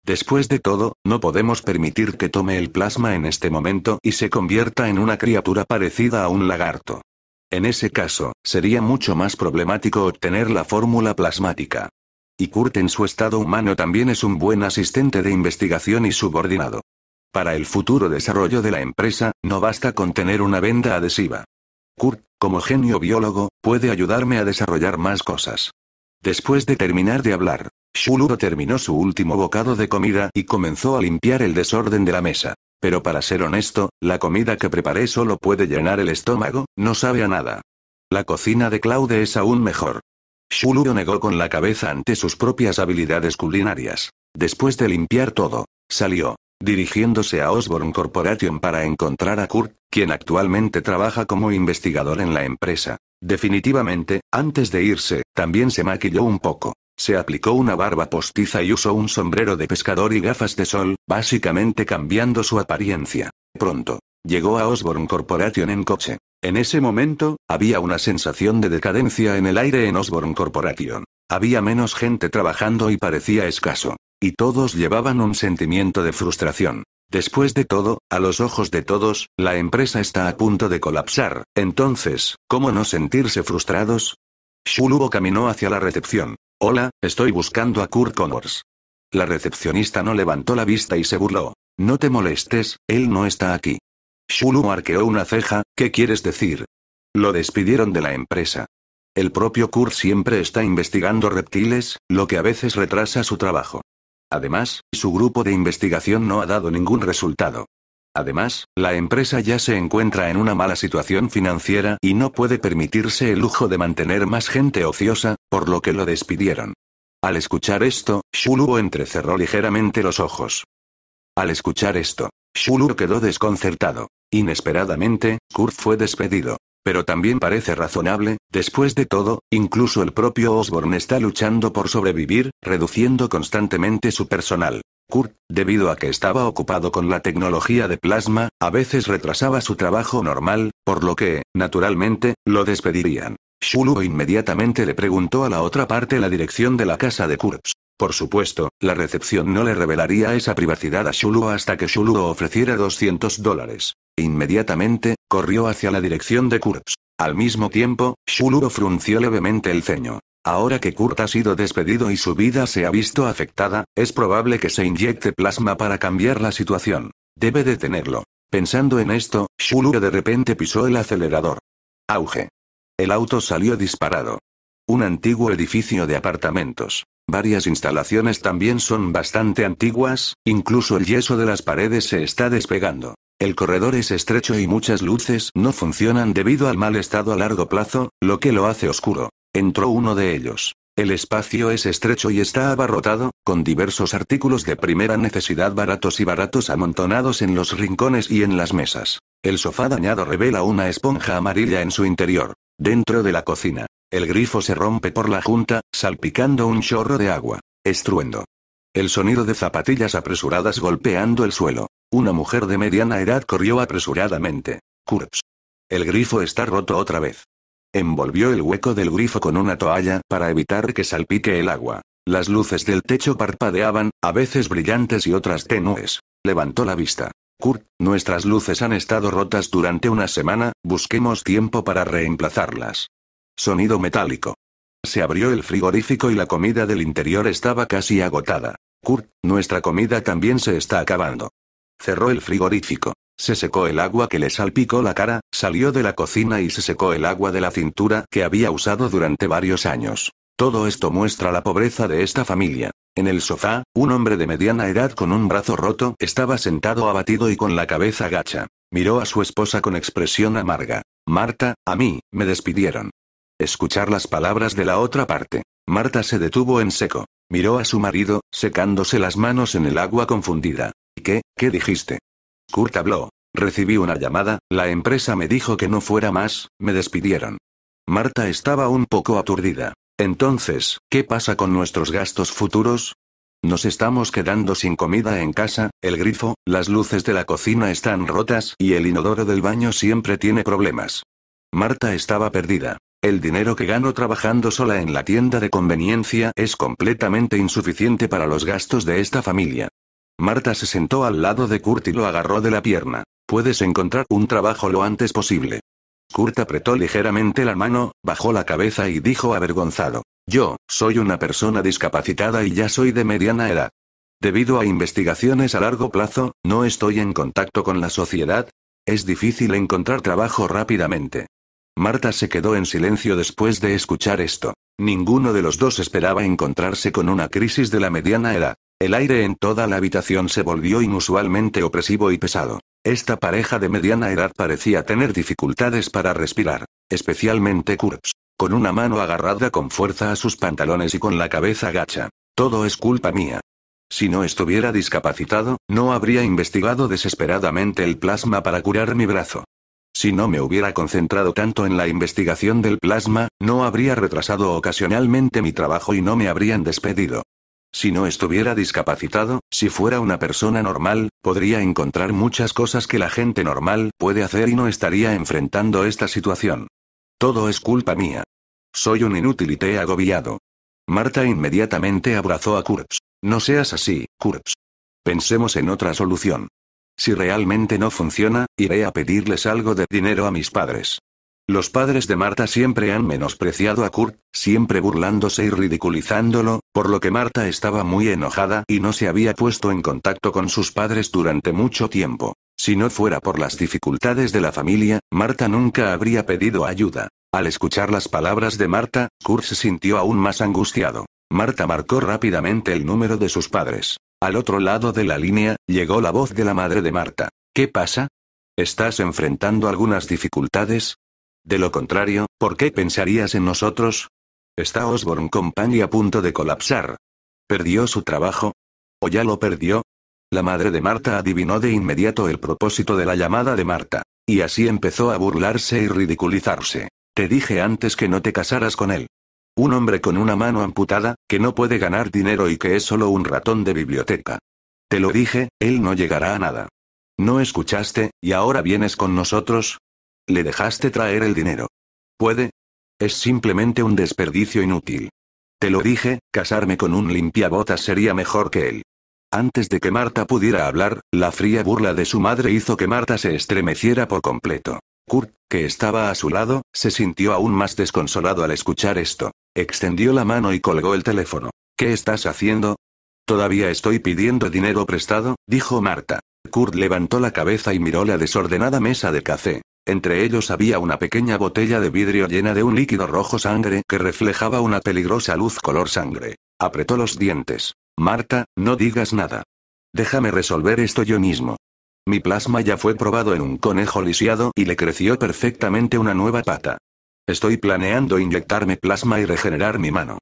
Después de todo, no podemos permitir que tome el plasma en este momento y se convierta en una criatura parecida a un lagarto. En ese caso, sería mucho más problemático obtener la fórmula plasmática. Y Kurt en su estado humano también es un buen asistente de investigación y subordinado. Para el futuro desarrollo de la empresa, no basta con tener una venda adhesiva. Kurt, como genio biólogo, puede ayudarme a desarrollar más cosas. Después de terminar de hablar, Shuluro terminó su último bocado de comida y comenzó a limpiar el desorden de la mesa. Pero para ser honesto, la comida que preparé solo puede llenar el estómago, no sabe a nada. La cocina de Claude es aún mejor. Shuluro negó con la cabeza ante sus propias habilidades culinarias. Después de limpiar todo, salió, dirigiéndose a Osborne Corporation para encontrar a Kurt, quien actualmente trabaja como investigador en la empresa. Definitivamente, antes de irse, también se maquilló un poco. Se aplicó una barba postiza y usó un sombrero de pescador y gafas de sol, básicamente cambiando su apariencia. Pronto. Llegó a Osborne Corporation en coche. En ese momento, había una sensación de decadencia en el aire en Osborne Corporation. Había menos gente trabajando y parecía escaso. Y todos llevaban un sentimiento de frustración. Después de todo, a los ojos de todos, la empresa está a punto de colapsar. Entonces, ¿cómo no sentirse frustrados? Shulubo caminó hacia la recepción. Hola, estoy buscando a Kurt Connors. La recepcionista no levantó la vista y se burló. No te molestes, él no está aquí. Shulu arqueó una ceja, ¿qué quieres decir? Lo despidieron de la empresa. El propio Kurt siempre está investigando reptiles, lo que a veces retrasa su trabajo. Además, su grupo de investigación no ha dado ningún resultado. Además, la empresa ya se encuentra en una mala situación financiera y no puede permitirse el lujo de mantener más gente ociosa, por lo que lo despidieron. Al escuchar esto, Shulu entrecerró ligeramente los ojos. Al escuchar esto, Shulu quedó desconcertado. Inesperadamente, Kurt fue despedido. Pero también parece razonable, después de todo, incluso el propio Osborne está luchando por sobrevivir, reduciendo constantemente su personal. Kurt, debido a que estaba ocupado con la tecnología de plasma, a veces retrasaba su trabajo normal, por lo que, naturalmente, lo despedirían. Shulu inmediatamente le preguntó a la otra parte la dirección de la casa de Kurtz. Por supuesto, la recepción no le revelaría esa privacidad a Shulu hasta que Shulu ofreciera 200 dólares. Inmediatamente, corrió hacia la dirección de Kurtz. Al mismo tiempo, Shulu frunció levemente el ceño. Ahora que Kurt ha sido despedido y su vida se ha visto afectada, es probable que se inyecte plasma para cambiar la situación. Debe detenerlo. Pensando en esto, Shulu de repente pisó el acelerador. Auge. El auto salió disparado. Un antiguo edificio de apartamentos. Varias instalaciones también son bastante antiguas, incluso el yeso de las paredes se está despegando. El corredor es estrecho y muchas luces no funcionan debido al mal estado a largo plazo, lo que lo hace oscuro. Entró uno de ellos. El espacio es estrecho y está abarrotado, con diversos artículos de primera necesidad baratos y baratos amontonados en los rincones y en las mesas. El sofá dañado revela una esponja amarilla en su interior. Dentro de la cocina, el grifo se rompe por la junta, salpicando un chorro de agua. Estruendo. El sonido de zapatillas apresuradas golpeando el suelo. Una mujer de mediana edad corrió apresuradamente. Kurps. El grifo está roto otra vez. Envolvió el hueco del grifo con una toalla para evitar que salpique el agua. Las luces del techo parpadeaban, a veces brillantes y otras tenues. Levantó la vista. Kurt, nuestras luces han estado rotas durante una semana, busquemos tiempo para reemplazarlas. Sonido metálico. Se abrió el frigorífico y la comida del interior estaba casi agotada. Kurt, nuestra comida también se está acabando. Cerró el frigorífico. Se secó el agua que le salpicó la cara, salió de la cocina y se secó el agua de la cintura que había usado durante varios años. Todo esto muestra la pobreza de esta familia. En el sofá, un hombre de mediana edad con un brazo roto estaba sentado abatido y con la cabeza gacha. Miró a su esposa con expresión amarga. Marta, a mí, me despidieron. Escuchar las palabras de la otra parte. Marta se detuvo en seco. Miró a su marido, secándose las manos en el agua confundida. ¿Qué? ¿Qué dijiste? Kurt habló. Recibí una llamada, la empresa me dijo que no fuera más, me despidieron. Marta estaba un poco aturdida. Entonces, ¿qué pasa con nuestros gastos futuros? Nos estamos quedando sin comida en casa, el grifo, las luces de la cocina están rotas y el inodoro del baño siempre tiene problemas. Marta estaba perdida. El dinero que gano trabajando sola en la tienda de conveniencia es completamente insuficiente para los gastos de esta familia. Marta se sentó al lado de Kurt y lo agarró de la pierna. Puedes encontrar un trabajo lo antes posible. Kurt apretó ligeramente la mano, bajó la cabeza y dijo avergonzado. Yo, soy una persona discapacitada y ya soy de mediana edad. Debido a investigaciones a largo plazo, no estoy en contacto con la sociedad. Es difícil encontrar trabajo rápidamente. Marta se quedó en silencio después de escuchar esto. Ninguno de los dos esperaba encontrarse con una crisis de la mediana edad. El aire en toda la habitación se volvió inusualmente opresivo y pesado. Esta pareja de mediana edad parecía tener dificultades para respirar, especialmente Kurtz, con una mano agarrada con fuerza a sus pantalones y con la cabeza gacha. Todo es culpa mía. Si no estuviera discapacitado, no habría investigado desesperadamente el plasma para curar mi brazo. Si no me hubiera concentrado tanto en la investigación del plasma, no habría retrasado ocasionalmente mi trabajo y no me habrían despedido. Si no estuviera discapacitado, si fuera una persona normal, podría encontrar muchas cosas que la gente normal puede hacer y no estaría enfrentando esta situación. Todo es culpa mía. Soy un inútil y te he agobiado. Marta inmediatamente abrazó a Kurtz. No seas así, Kurtz. Pensemos en otra solución. Si realmente no funciona, iré a pedirles algo de dinero a mis padres. Los padres de Marta siempre han menospreciado a Kurt, siempre burlándose y ridiculizándolo, por lo que Marta estaba muy enojada y no se había puesto en contacto con sus padres durante mucho tiempo. Si no fuera por las dificultades de la familia, Marta nunca habría pedido ayuda. Al escuchar las palabras de Marta, Kurt se sintió aún más angustiado. Marta marcó rápidamente el número de sus padres. Al otro lado de la línea, llegó la voz de la madre de Marta. ¿Qué pasa? ¿Estás enfrentando algunas dificultades? De lo contrario, ¿por qué pensarías en nosotros? ¿Está Osborne Company a punto de colapsar? ¿Perdió su trabajo? ¿O ya lo perdió? La madre de Marta adivinó de inmediato el propósito de la llamada de Marta. Y así empezó a burlarse y ridiculizarse. Te dije antes que no te casaras con él. Un hombre con una mano amputada, que no puede ganar dinero y que es solo un ratón de biblioteca. Te lo dije, él no llegará a nada. ¿No escuchaste, y ahora vienes con nosotros? Le dejaste traer el dinero. ¿Puede? Es simplemente un desperdicio inútil. Te lo dije, casarme con un limpiabotas sería mejor que él. Antes de que Marta pudiera hablar, la fría burla de su madre hizo que Marta se estremeciera por completo. Kurt, que estaba a su lado, se sintió aún más desconsolado al escuchar esto. Extendió la mano y colgó el teléfono. ¿Qué estás haciendo? Todavía estoy pidiendo dinero prestado, dijo Marta. Kurt levantó la cabeza y miró la desordenada mesa de café. Entre ellos había una pequeña botella de vidrio llena de un líquido rojo sangre que reflejaba una peligrosa luz color sangre. Apretó los dientes. Marta, no digas nada. Déjame resolver esto yo mismo. Mi plasma ya fue probado en un conejo lisiado y le creció perfectamente una nueva pata. Estoy planeando inyectarme plasma y regenerar mi mano.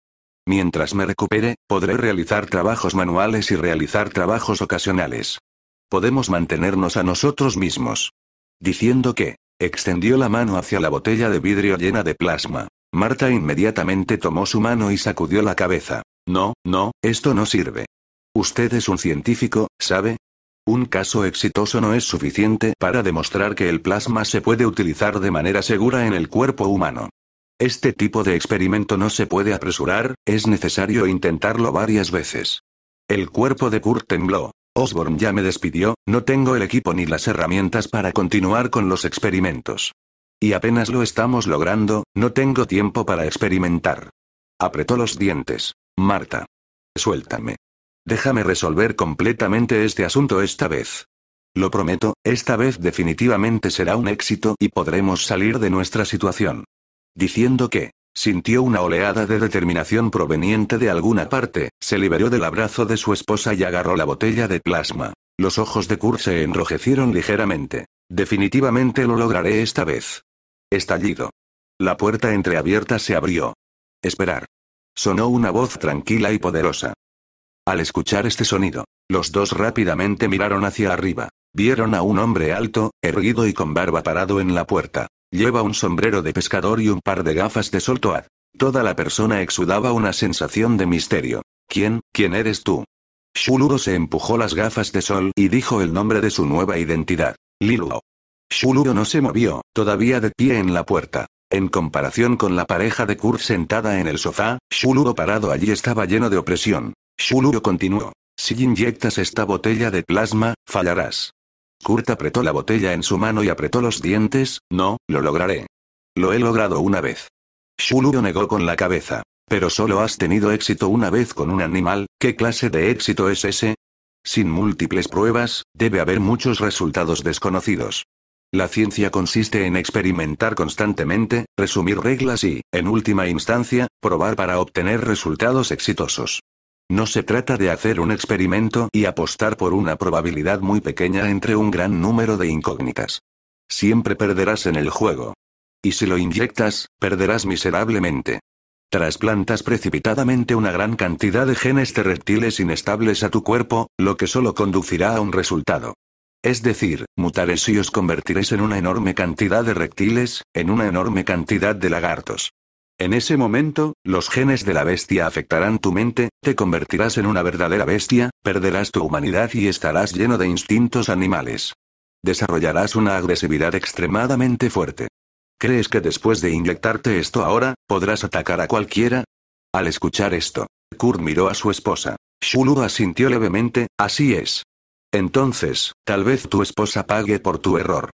Mientras me recupere, podré realizar trabajos manuales y realizar trabajos ocasionales. Podemos mantenernos a nosotros mismos. Diciendo que, Extendió la mano hacia la botella de vidrio llena de plasma. Marta inmediatamente tomó su mano y sacudió la cabeza. No, no, esto no sirve. Usted es un científico, ¿sabe? Un caso exitoso no es suficiente para demostrar que el plasma se puede utilizar de manera segura en el cuerpo humano. Este tipo de experimento no se puede apresurar, es necesario intentarlo varias veces. El cuerpo de Kurt tembló. Osborne ya me despidió, no tengo el equipo ni las herramientas para continuar con los experimentos. Y apenas lo estamos logrando, no tengo tiempo para experimentar. Apretó los dientes. Marta. Suéltame. Déjame resolver completamente este asunto esta vez. Lo prometo, esta vez definitivamente será un éxito y podremos salir de nuestra situación. Diciendo que, Sintió una oleada de determinación proveniente de alguna parte, se liberó del abrazo de su esposa y agarró la botella de plasma. Los ojos de Kurt se enrojecieron ligeramente. Definitivamente lo lograré esta vez. Estallido. La puerta entreabierta se abrió. Esperar. Sonó una voz tranquila y poderosa. Al escuchar este sonido, los dos rápidamente miraron hacia arriba. Vieron a un hombre alto, erguido y con barba parado en la puerta. Lleva un sombrero de pescador y un par de gafas de sol toad. Toda la persona exudaba una sensación de misterio. ¿Quién, quién eres tú? Shuluro se empujó las gafas de sol y dijo el nombre de su nueva identidad. Liluo. Shuluro no se movió, todavía de pie en la puerta. En comparación con la pareja de Kurt sentada en el sofá, Shuluro parado allí estaba lleno de opresión. Shuluro continuó. Si inyectas esta botella de plasma, fallarás. Kurt apretó la botella en su mano y apretó los dientes, no, lo lograré. Lo he logrado una vez. Shuluro negó con la cabeza. Pero solo has tenido éxito una vez con un animal, ¿qué clase de éxito es ese? Sin múltiples pruebas, debe haber muchos resultados desconocidos. La ciencia consiste en experimentar constantemente, resumir reglas y, en última instancia, probar para obtener resultados exitosos. No se trata de hacer un experimento y apostar por una probabilidad muy pequeña entre un gran número de incógnitas. Siempre perderás en el juego. Y si lo inyectas, perderás miserablemente. Trasplantas precipitadamente una gran cantidad de genes de reptiles inestables a tu cuerpo, lo que solo conducirá a un resultado. Es decir, mutaréis y os convertiréis en una enorme cantidad de reptiles, en una enorme cantidad de lagartos. En ese momento, los genes de la bestia afectarán tu mente, te convertirás en una verdadera bestia, perderás tu humanidad y estarás lleno de instintos animales. Desarrollarás una agresividad extremadamente fuerte. ¿Crees que después de inyectarte esto ahora, podrás atacar a cualquiera? Al escuchar esto, Kurt miró a su esposa. Shulu asintió levemente, así es. Entonces, tal vez tu esposa pague por tu error.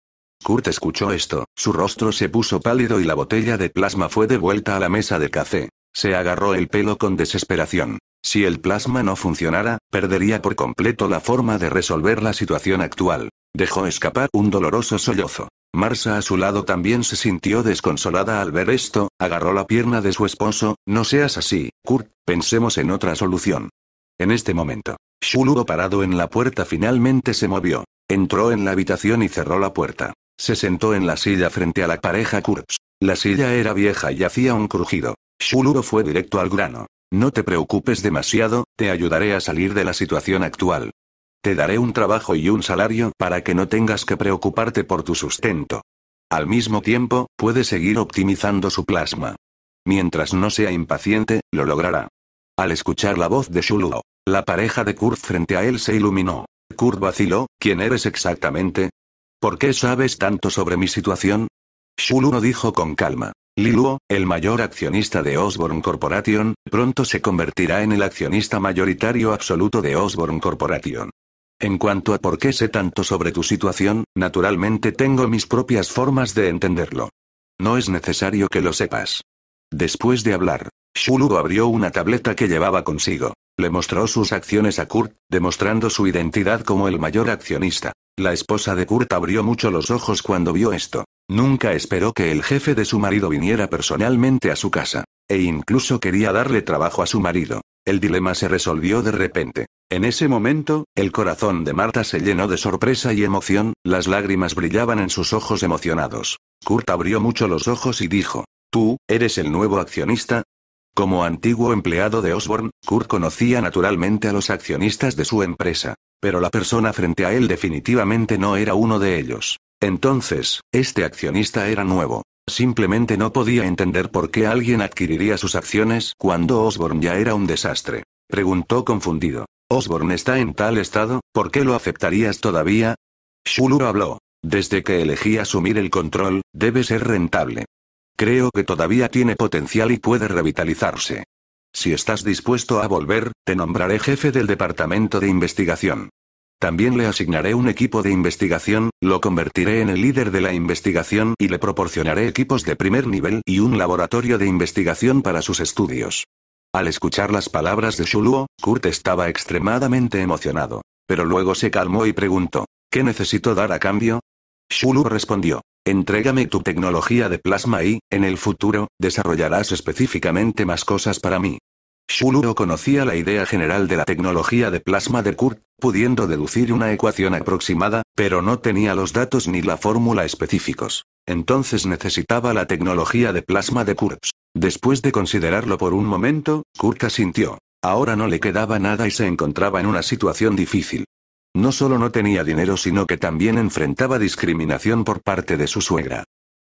Kurt escuchó esto, su rostro se puso pálido y la botella de plasma fue devuelta a la mesa de café. Se agarró el pelo con desesperación. Si el plasma no funcionara, perdería por completo la forma de resolver la situación actual. Dejó escapar un doloroso sollozo. Marsa a su lado también se sintió desconsolada al ver esto, agarró la pierna de su esposo, no seas así, Kurt, pensemos en otra solución. En este momento, Shulu parado en la puerta finalmente se movió. Entró en la habitación y cerró la puerta. Se sentó en la silla frente a la pareja Kurtz. La silla era vieja y hacía un crujido. Shuluro fue directo al grano. No te preocupes demasiado, te ayudaré a salir de la situación actual. Te daré un trabajo y un salario para que no tengas que preocuparte por tu sustento. Al mismo tiempo, puede seguir optimizando su plasma. Mientras no sea impaciente, lo logrará. Al escuchar la voz de Shuluo, la pareja de Kurt frente a él se iluminó. Kurt vaciló, ¿quién eres exactamente? ¿Por qué sabes tanto sobre mi situación? Shuluo dijo con calma. Liluo, el mayor accionista de Osborne Corporation, pronto se convertirá en el accionista mayoritario absoluto de Osborne Corporation. En cuanto a por qué sé tanto sobre tu situación, naturalmente tengo mis propias formas de entenderlo. No es necesario que lo sepas. Después de hablar, Shulu abrió una tableta que llevaba consigo. Le mostró sus acciones a Kurt, demostrando su identidad como el mayor accionista. La esposa de Kurt abrió mucho los ojos cuando vio esto. Nunca esperó que el jefe de su marido viniera personalmente a su casa. E incluso quería darle trabajo a su marido. El dilema se resolvió de repente. En ese momento, el corazón de Marta se llenó de sorpresa y emoción, las lágrimas brillaban en sus ojos emocionados. Kurt abrió mucho los ojos y dijo, ¿Tú, eres el nuevo accionista? Como antiguo empleado de Osborne, Kurt conocía naturalmente a los accionistas de su empresa. Pero la persona frente a él definitivamente no era uno de ellos. Entonces, este accionista era nuevo. Simplemente no podía entender por qué alguien adquiriría sus acciones cuando Osborne ya era un desastre. Preguntó confundido. Osborne está en tal estado, ¿por qué lo aceptarías todavía? Shulur habló. Desde que elegí asumir el control, debe ser rentable. Creo que todavía tiene potencial y puede revitalizarse. Si estás dispuesto a volver, te nombraré jefe del departamento de investigación. También le asignaré un equipo de investigación, lo convertiré en el líder de la investigación y le proporcionaré equipos de primer nivel y un laboratorio de investigación para sus estudios. Al escuchar las palabras de Shuluo, Kurt estaba extremadamente emocionado. Pero luego se calmó y preguntó, ¿qué necesito dar a cambio? Shuluo respondió, Entrégame tu tecnología de plasma y, en el futuro, desarrollarás específicamente más cosas para mí. Shuluro conocía la idea general de la tecnología de plasma de Kurt, pudiendo deducir una ecuación aproximada, pero no tenía los datos ni la fórmula específicos. Entonces necesitaba la tecnología de plasma de Kurt. Después de considerarlo por un momento, Kurt asintió. Ahora no le quedaba nada y se encontraba en una situación difícil. No solo no tenía dinero sino que también enfrentaba discriminación por parte de su suegra.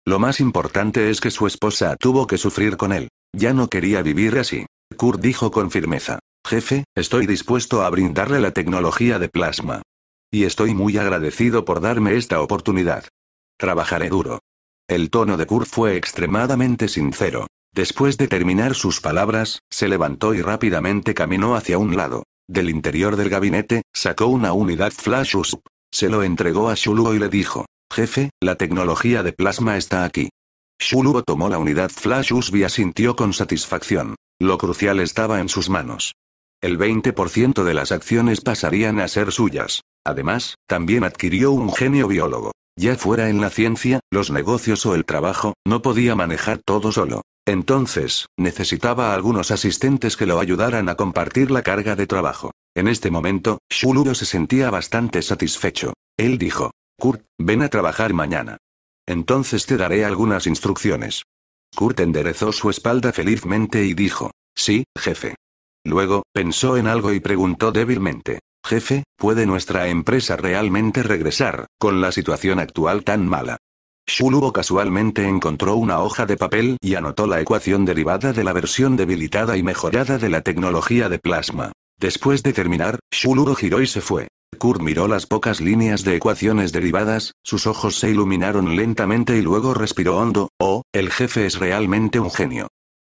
Lo más importante es que su esposa tuvo que sufrir con él. Ya no quería vivir así. Kurt dijo con firmeza. Jefe, estoy dispuesto a brindarle la tecnología de plasma. Y estoy muy agradecido por darme esta oportunidad. Trabajaré duro. El tono de Kurt fue extremadamente sincero. Después de terminar sus palabras, se levantó y rápidamente caminó hacia un lado. Del interior del gabinete, sacó una unidad Flash USP. Se lo entregó a Shuluo y le dijo, Jefe, la tecnología de plasma está aquí. Shuluo tomó la unidad Flash USB y asintió con satisfacción. Lo crucial estaba en sus manos. El 20% de las acciones pasarían a ser suyas. Además, también adquirió un genio biólogo. Ya fuera en la ciencia, los negocios o el trabajo, no podía manejar todo solo. Entonces, necesitaba algunos asistentes que lo ayudaran a compartir la carga de trabajo. En este momento, Shuluro se sentía bastante satisfecho. Él dijo, Kurt, ven a trabajar mañana. Entonces te daré algunas instrucciones. Kurt enderezó su espalda felizmente y dijo, sí, jefe. Luego, pensó en algo y preguntó débilmente, Jefe, ¿puede nuestra empresa realmente regresar, con la situación actual tan mala? Shulubo casualmente encontró una hoja de papel y anotó la ecuación derivada de la versión debilitada y mejorada de la tecnología de plasma. Después de terminar, Shulubo giró y se fue. Kurt miró las pocas líneas de ecuaciones derivadas, sus ojos se iluminaron lentamente y luego respiró hondo, oh, el jefe es realmente un genio.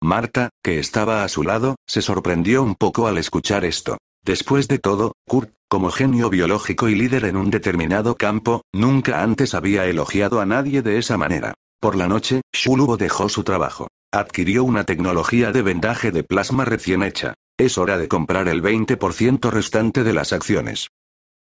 Marta, que estaba a su lado, se sorprendió un poco al escuchar esto. Después de todo, Kurt, como genio biológico y líder en un determinado campo, nunca antes había elogiado a nadie de esa manera. Por la noche, Shulubo dejó su trabajo. Adquirió una tecnología de vendaje de plasma recién hecha. Es hora de comprar el 20% restante de las acciones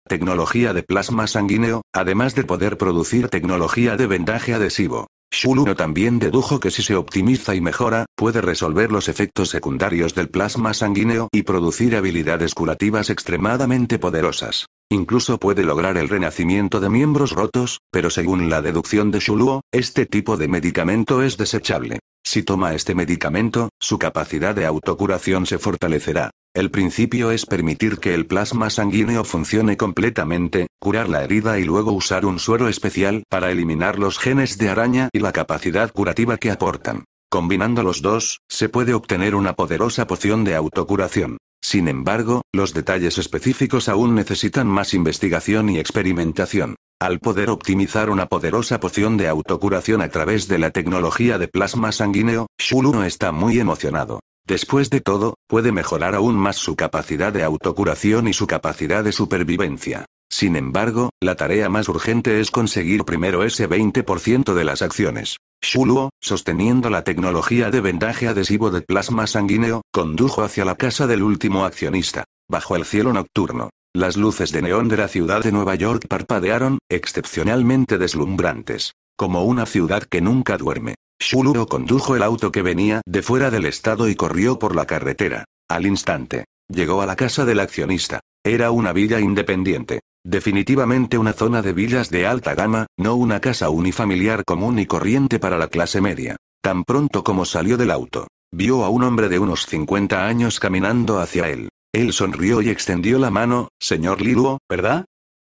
tecnología de plasma sanguíneo, además de poder producir tecnología de vendaje adhesivo. Shuluno también dedujo que si se optimiza y mejora, puede resolver los efectos secundarios del plasma sanguíneo y producir habilidades curativas extremadamente poderosas. Incluso puede lograr el renacimiento de miembros rotos, pero según la deducción de Shuluo, este tipo de medicamento es desechable. Si toma este medicamento, su capacidad de autocuración se fortalecerá. El principio es permitir que el plasma sanguíneo funcione completamente, curar la herida y luego usar un suero especial para eliminar los genes de araña y la capacidad curativa que aportan. Combinando los dos, se puede obtener una poderosa poción de autocuración. Sin embargo, los detalles específicos aún necesitan más investigación y experimentación. Al poder optimizar una poderosa poción de autocuración a través de la tecnología de plasma sanguíneo, Shulu no está muy emocionado. Después de todo, puede mejorar aún más su capacidad de autocuración y su capacidad de supervivencia. Sin embargo, la tarea más urgente es conseguir primero ese 20% de las acciones. Shuluo, sosteniendo la tecnología de vendaje adhesivo de plasma sanguíneo, condujo hacia la casa del último accionista. Bajo el cielo nocturno, las luces de neón de la ciudad de Nueva York parpadearon, excepcionalmente deslumbrantes. Como una ciudad que nunca duerme. Shuluro condujo el auto que venía de fuera del estado y corrió por la carretera. Al instante, llegó a la casa del accionista. Era una villa independiente. Definitivamente una zona de villas de alta gama, no una casa unifamiliar común y corriente para la clase media. Tan pronto como salió del auto, vio a un hombre de unos 50 años caminando hacia él. Él sonrió y extendió la mano, señor Liluo, ¿verdad?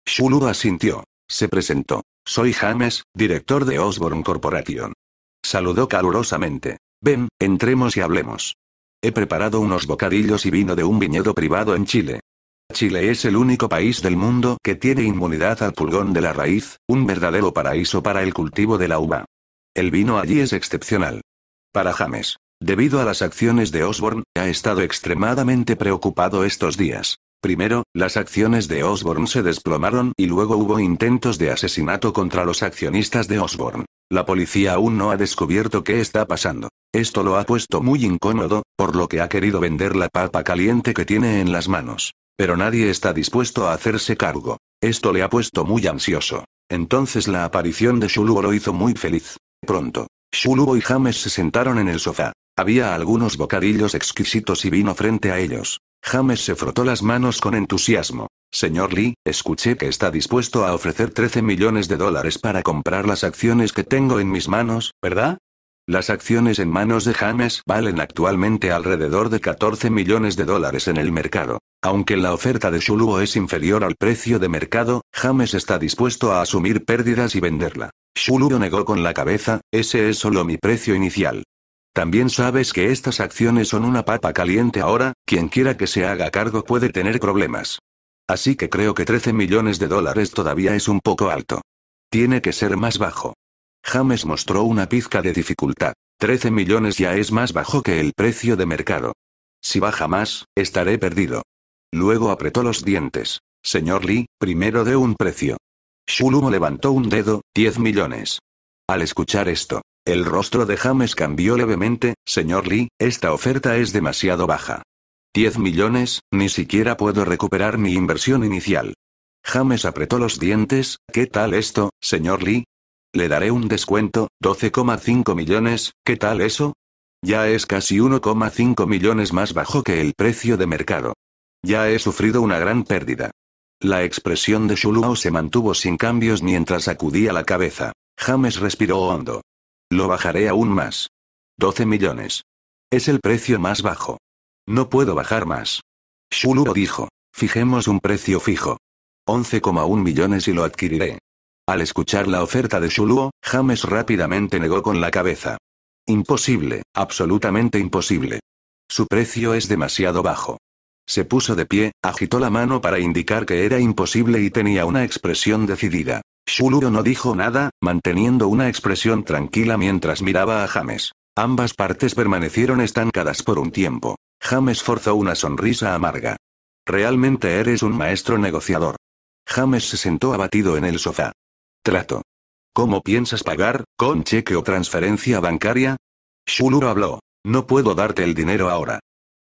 Shuluro asintió. Se presentó. Soy James, director de Osborne Corporation. Saludó calurosamente. Ven, entremos y hablemos. He preparado unos bocadillos y vino de un viñedo privado en Chile. Chile es el único país del mundo que tiene inmunidad al pulgón de la raíz, un verdadero paraíso para el cultivo de la uva. El vino allí es excepcional. Para James, debido a las acciones de Osborne, ha estado extremadamente preocupado estos días. Primero, las acciones de Osborne se desplomaron y luego hubo intentos de asesinato contra los accionistas de Osborne. La policía aún no ha descubierto qué está pasando. Esto lo ha puesto muy incómodo, por lo que ha querido vender la papa caliente que tiene en las manos. Pero nadie está dispuesto a hacerse cargo. Esto le ha puesto muy ansioso. Entonces la aparición de Shulubo lo hizo muy feliz. Pronto, Shulubo y James se sentaron en el sofá. Había algunos bocadillos exquisitos y vino frente a ellos. James se frotó las manos con entusiasmo. Señor Lee, escuché que está dispuesto a ofrecer 13 millones de dólares para comprar las acciones que tengo en mis manos, ¿verdad? Las acciones en manos de James valen actualmente alrededor de 14 millones de dólares en el mercado. Aunque la oferta de Shuluo es inferior al precio de mercado, James está dispuesto a asumir pérdidas y venderla. Shuluo negó con la cabeza, ese es solo mi precio inicial. También sabes que estas acciones son una papa caliente ahora, quien quiera que se haga cargo puede tener problemas. Así que creo que 13 millones de dólares todavía es un poco alto. Tiene que ser más bajo. James mostró una pizca de dificultad. 13 millones ya es más bajo que el precio de mercado. Si baja más, estaré perdido. Luego apretó los dientes. Señor Lee, primero de un precio. Shulumo levantó un dedo, 10 millones. Al escuchar esto, el rostro de James cambió levemente, señor Lee, esta oferta es demasiado baja. 10 millones, ni siquiera puedo recuperar mi inversión inicial. James apretó los dientes, ¿qué tal esto, señor Lee? Le daré un descuento, 12,5 millones, ¿qué tal eso? Ya es casi 1,5 millones más bajo que el precio de mercado. Ya he sufrido una gran pérdida. La expresión de Shuluo se mantuvo sin cambios mientras sacudía la cabeza. James respiró hondo. Lo bajaré aún más. 12 millones. Es el precio más bajo. No puedo bajar más. Shuluo dijo. Fijemos un precio fijo. 11,1 millones y lo adquiriré. Al escuchar la oferta de Shuluo, James rápidamente negó con la cabeza. Imposible, absolutamente imposible. Su precio es demasiado bajo. Se puso de pie, agitó la mano para indicar que era imposible y tenía una expresión decidida. Shuluo no dijo nada, manteniendo una expresión tranquila mientras miraba a James. Ambas partes permanecieron estancadas por un tiempo. James forzó una sonrisa amarga. Realmente eres un maestro negociador. James se sentó abatido en el sofá. Trato. ¿Cómo piensas pagar, con cheque o transferencia bancaria? Shuluro habló. No puedo darte el dinero ahora.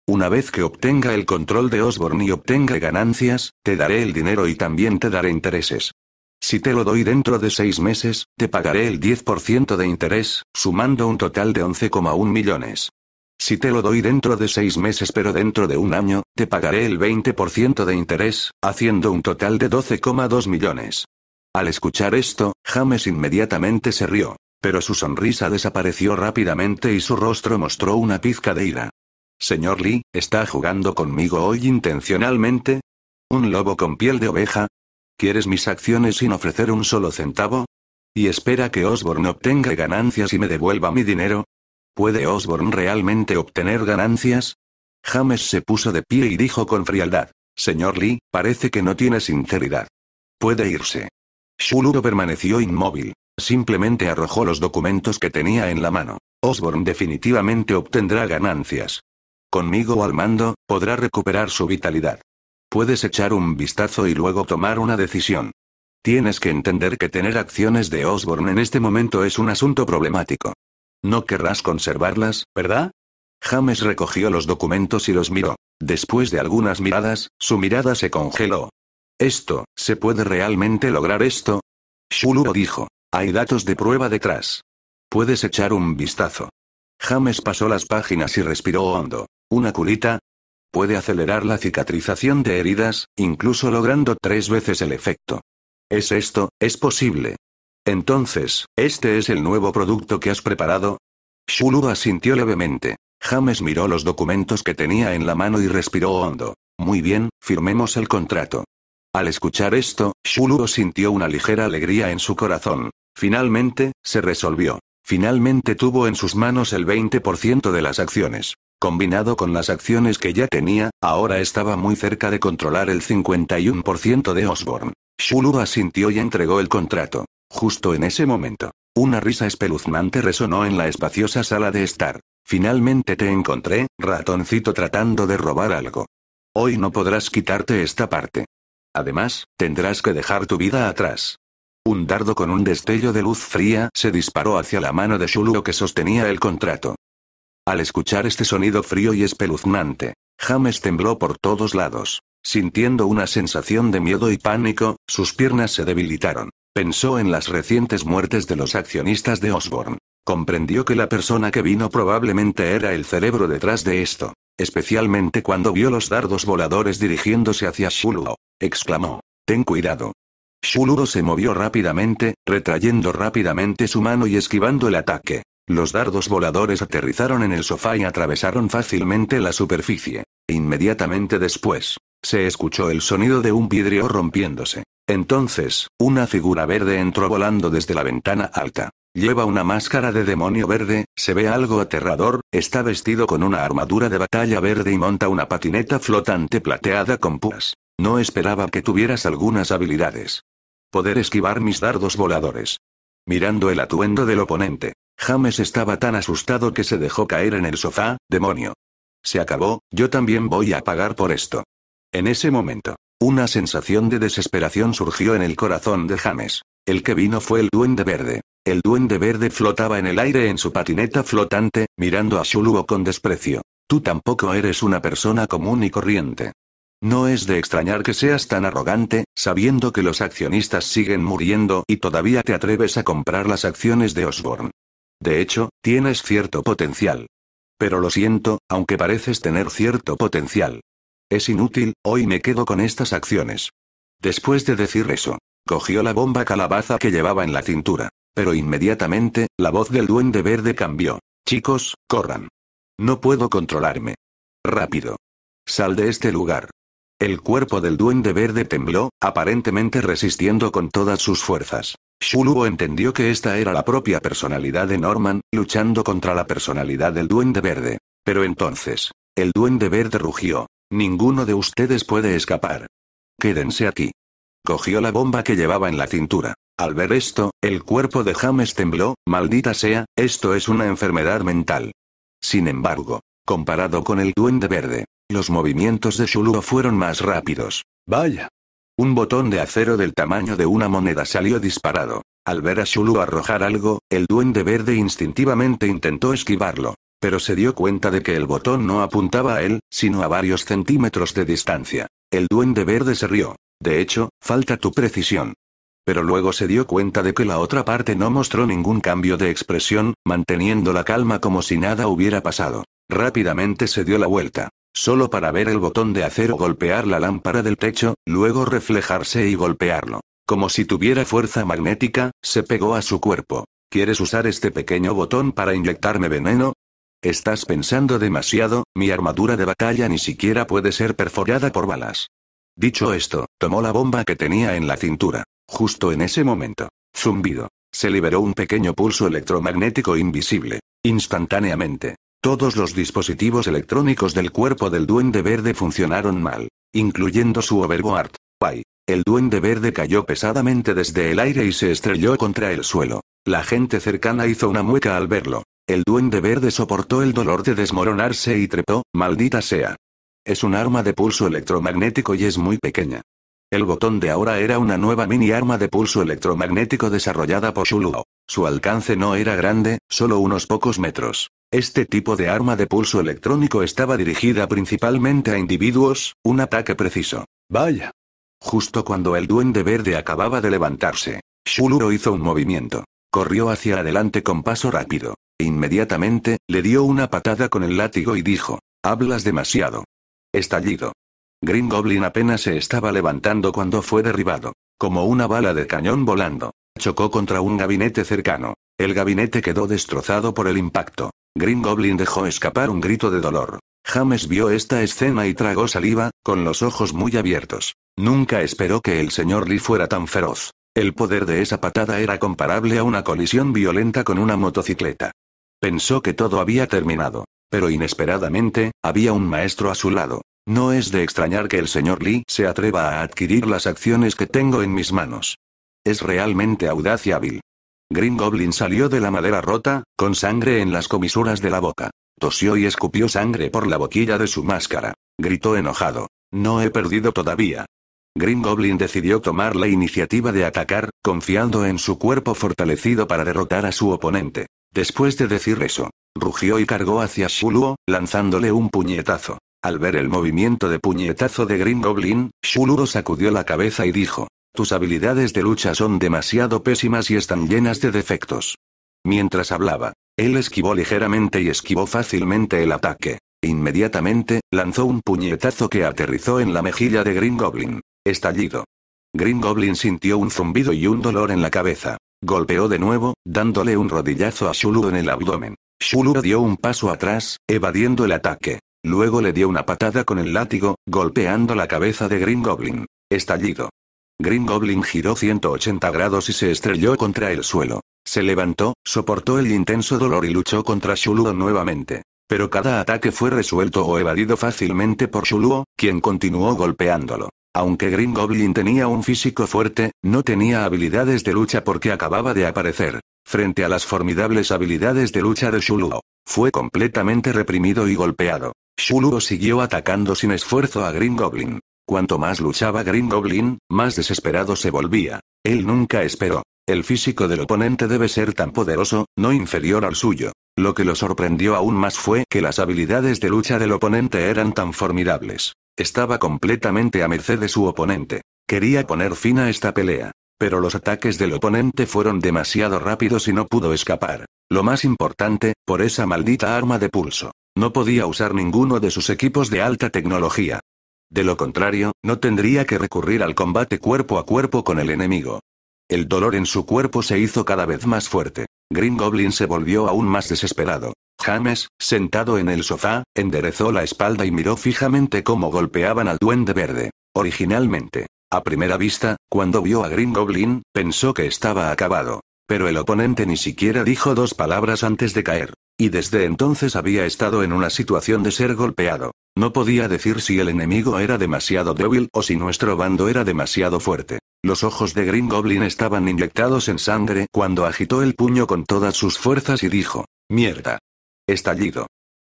Una vez que obtenga el control de Osborne y obtenga ganancias, te daré el dinero y también te daré intereses. Si te lo doy dentro de seis meses, te pagaré el 10% de interés, sumando un total de 11,1 millones. Si te lo doy dentro de seis meses pero dentro de un año, te pagaré el 20% de interés, haciendo un total de 12,2 millones. Al escuchar esto, James inmediatamente se rió. Pero su sonrisa desapareció rápidamente y su rostro mostró una pizca de ira. Señor Lee, ¿está jugando conmigo hoy intencionalmente? ¿Un lobo con piel de oveja? ¿Quieres mis acciones sin ofrecer un solo centavo? ¿Y espera que Osborne obtenga ganancias y me devuelva mi dinero? ¿Puede Osborne realmente obtener ganancias? James se puso de pie y dijo con frialdad. Señor Lee, parece que no tiene sinceridad. Puede irse. Shuluro permaneció inmóvil. Simplemente arrojó los documentos que tenía en la mano. Osborne definitivamente obtendrá ganancias. Conmigo al mando, podrá recuperar su vitalidad. Puedes echar un vistazo y luego tomar una decisión. Tienes que entender que tener acciones de Osborne en este momento es un asunto problemático. No querrás conservarlas, ¿verdad? James recogió los documentos y los miró. Después de algunas miradas, su mirada se congeló. ¿Esto, se puede realmente lograr esto? Shuluro dijo. Hay datos de prueba detrás. Puedes echar un vistazo. James pasó las páginas y respiró hondo. ¿Una curita? Puede acelerar la cicatrización de heridas, incluso logrando tres veces el efecto. ¿Es esto? ¿Es posible? Entonces, ¿este es el nuevo producto que has preparado? Shulu asintió levemente. James miró los documentos que tenía en la mano y respiró hondo. Muy bien, firmemos el contrato. Al escuchar esto, Shulu sintió una ligera alegría en su corazón. Finalmente, se resolvió. Finalmente tuvo en sus manos el 20% de las acciones. Combinado con las acciones que ya tenía, ahora estaba muy cerca de controlar el 51% de Osborne. Shulu asintió y entregó el contrato. Justo en ese momento, una risa espeluznante resonó en la espaciosa sala de estar. Finalmente te encontré, ratoncito tratando de robar algo. Hoy no podrás quitarte esta parte. Además, tendrás que dejar tu vida atrás. Un dardo con un destello de luz fría se disparó hacia la mano de Shuluo que sostenía el contrato. Al escuchar este sonido frío y espeluznante, James tembló por todos lados. Sintiendo una sensación de miedo y pánico, sus piernas se debilitaron. Pensó en las recientes muertes de los accionistas de Osborne. Comprendió que la persona que vino probablemente era el cerebro detrás de esto. Especialmente cuando vio los dardos voladores dirigiéndose hacia Shuluo. Exclamó. Ten cuidado. Shuluo se movió rápidamente, retrayendo rápidamente su mano y esquivando el ataque. Los dardos voladores aterrizaron en el sofá y atravesaron fácilmente la superficie. Inmediatamente después, se escuchó el sonido de un vidrio rompiéndose. Entonces, una figura verde entró volando desde la ventana alta. Lleva una máscara de demonio verde, se ve algo aterrador, está vestido con una armadura de batalla verde y monta una patineta flotante plateada con púas. No esperaba que tuvieras algunas habilidades. Poder esquivar mis dardos voladores. Mirando el atuendo del oponente, James estaba tan asustado que se dejó caer en el sofá, demonio. Se acabó, yo también voy a pagar por esto. En ese momento, una sensación de desesperación surgió en el corazón de James. El que vino fue el duende verde. El duende verde flotaba en el aire en su patineta flotante, mirando a Shuluo con desprecio. Tú tampoco eres una persona común y corriente. No es de extrañar que seas tan arrogante, sabiendo que los accionistas siguen muriendo y todavía te atreves a comprar las acciones de Osborne. De hecho, tienes cierto potencial. Pero lo siento, aunque pareces tener cierto potencial. Es inútil, hoy me quedo con estas acciones. Después de decir eso, cogió la bomba calabaza que llevaba en la cintura. Pero inmediatamente, la voz del duende verde cambió. Chicos, corran. No puedo controlarme. Rápido. Sal de este lugar. El cuerpo del duende verde tembló, aparentemente resistiendo con todas sus fuerzas. Shuluo entendió que esta era la propia personalidad de Norman, luchando contra la personalidad del duende verde. Pero entonces, el duende verde rugió. Ninguno de ustedes puede escapar. Quédense aquí. Cogió la bomba que llevaba en la cintura. Al ver esto, el cuerpo de James tembló, maldita sea, esto es una enfermedad mental. Sin embargo, comparado con el duende verde, los movimientos de Shuluo fueron más rápidos. Vaya. Un botón de acero del tamaño de una moneda salió disparado. Al ver a Shulu arrojar algo, el duende verde instintivamente intentó esquivarlo. Pero se dio cuenta de que el botón no apuntaba a él, sino a varios centímetros de distancia. El duende verde se rió. De hecho, falta tu precisión. Pero luego se dio cuenta de que la otra parte no mostró ningún cambio de expresión, manteniendo la calma como si nada hubiera pasado. Rápidamente se dio la vuelta. Solo para ver el botón de acero golpear la lámpara del techo, luego reflejarse y golpearlo. Como si tuviera fuerza magnética, se pegó a su cuerpo. ¿Quieres usar este pequeño botón para inyectarme veneno? Estás pensando demasiado, mi armadura de batalla ni siquiera puede ser perforada por balas. Dicho esto, tomó la bomba que tenía en la cintura. Justo en ese momento. Zumbido. Se liberó un pequeño pulso electromagnético invisible. Instantáneamente. Todos los dispositivos electrónicos del cuerpo del duende verde funcionaron mal. Incluyendo su overboard. Pai. El duende verde cayó pesadamente desde el aire y se estrelló contra el suelo. La gente cercana hizo una mueca al verlo. El duende verde soportó el dolor de desmoronarse y trepó, maldita sea. Es un arma de pulso electromagnético y es muy pequeña. El botón de ahora era una nueva mini arma de pulso electromagnético desarrollada por Shuluo. Su alcance no era grande, solo unos pocos metros. Este tipo de arma de pulso electrónico estaba dirigida principalmente a individuos, un ataque preciso. Vaya. Justo cuando el duende verde acababa de levantarse, Shuluo hizo un movimiento. Corrió hacia adelante con paso rápido. Inmediatamente, le dio una patada con el látigo y dijo, hablas demasiado. Estallido. Green Goblin apenas se estaba levantando cuando fue derribado. Como una bala de cañón volando. Chocó contra un gabinete cercano. El gabinete quedó destrozado por el impacto. Green Goblin dejó escapar un grito de dolor. James vio esta escena y tragó saliva, con los ojos muy abiertos. Nunca esperó que el señor Lee fuera tan feroz. El poder de esa patada era comparable a una colisión violenta con una motocicleta. Pensó que todo había terminado. Pero inesperadamente, había un maestro a su lado. No es de extrañar que el señor Lee se atreva a adquirir las acciones que tengo en mis manos. Es realmente audaz y hábil. Green Goblin salió de la madera rota, con sangre en las comisuras de la boca. Tosió y escupió sangre por la boquilla de su máscara. Gritó enojado. No he perdido todavía. Green Goblin decidió tomar la iniciativa de atacar, confiando en su cuerpo fortalecido para derrotar a su oponente. Después de decir eso, rugió y cargó hacia Shuluo, lanzándole un puñetazo. Al ver el movimiento de puñetazo de Green Goblin, Shuluo sacudió la cabeza y dijo, tus habilidades de lucha son demasiado pésimas y están llenas de defectos. Mientras hablaba, él esquivó ligeramente y esquivó fácilmente el ataque. Inmediatamente, lanzó un puñetazo que aterrizó en la mejilla de Green Goblin. Estallido. Green Goblin sintió un zumbido y un dolor en la cabeza. Golpeó de nuevo, dándole un rodillazo a Shulu en el abdomen. Shulu dio un paso atrás, evadiendo el ataque. Luego le dio una patada con el látigo, golpeando la cabeza de Green Goblin. Estallido. Green Goblin giró 180 grados y se estrelló contra el suelo. Se levantó, soportó el intenso dolor y luchó contra Shuluo nuevamente. Pero cada ataque fue resuelto o evadido fácilmente por Shuluo, quien continuó golpeándolo. Aunque Green Goblin tenía un físico fuerte, no tenía habilidades de lucha porque acababa de aparecer. Frente a las formidables habilidades de lucha de Shuluo, fue completamente reprimido y golpeado. Shuluo siguió atacando sin esfuerzo a Green Goblin. Cuanto más luchaba Green Goblin, más desesperado se volvía. Él nunca esperó. El físico del oponente debe ser tan poderoso, no inferior al suyo. Lo que lo sorprendió aún más fue que las habilidades de lucha del oponente eran tan formidables. Estaba completamente a merced de su oponente. Quería poner fin a esta pelea. Pero los ataques del oponente fueron demasiado rápidos y no pudo escapar. Lo más importante, por esa maldita arma de pulso. No podía usar ninguno de sus equipos de alta tecnología. De lo contrario, no tendría que recurrir al combate cuerpo a cuerpo con el enemigo. El dolor en su cuerpo se hizo cada vez más fuerte. Green Goblin se volvió aún más desesperado. James, sentado en el sofá, enderezó la espalda y miró fijamente cómo golpeaban al duende verde. Originalmente, a primera vista, cuando vio a Green Goblin, pensó que estaba acabado. Pero el oponente ni siquiera dijo dos palabras antes de caer. Y desde entonces había estado en una situación de ser golpeado. No podía decir si el enemigo era demasiado débil o si nuestro bando era demasiado fuerte. Los ojos de Green Goblin estaban inyectados en sangre cuando agitó el puño con todas sus fuerzas y dijo, Mierda. Estallido.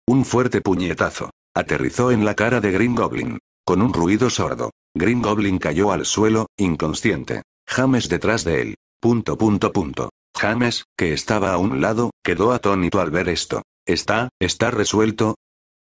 Un fuerte puñetazo. Aterrizó en la cara de Green Goblin. Con un ruido sordo. Green Goblin cayó al suelo, inconsciente. James detrás de él. Punto punto punto. James, que estaba a un lado, quedó atónito al ver esto. ¿Está, está resuelto?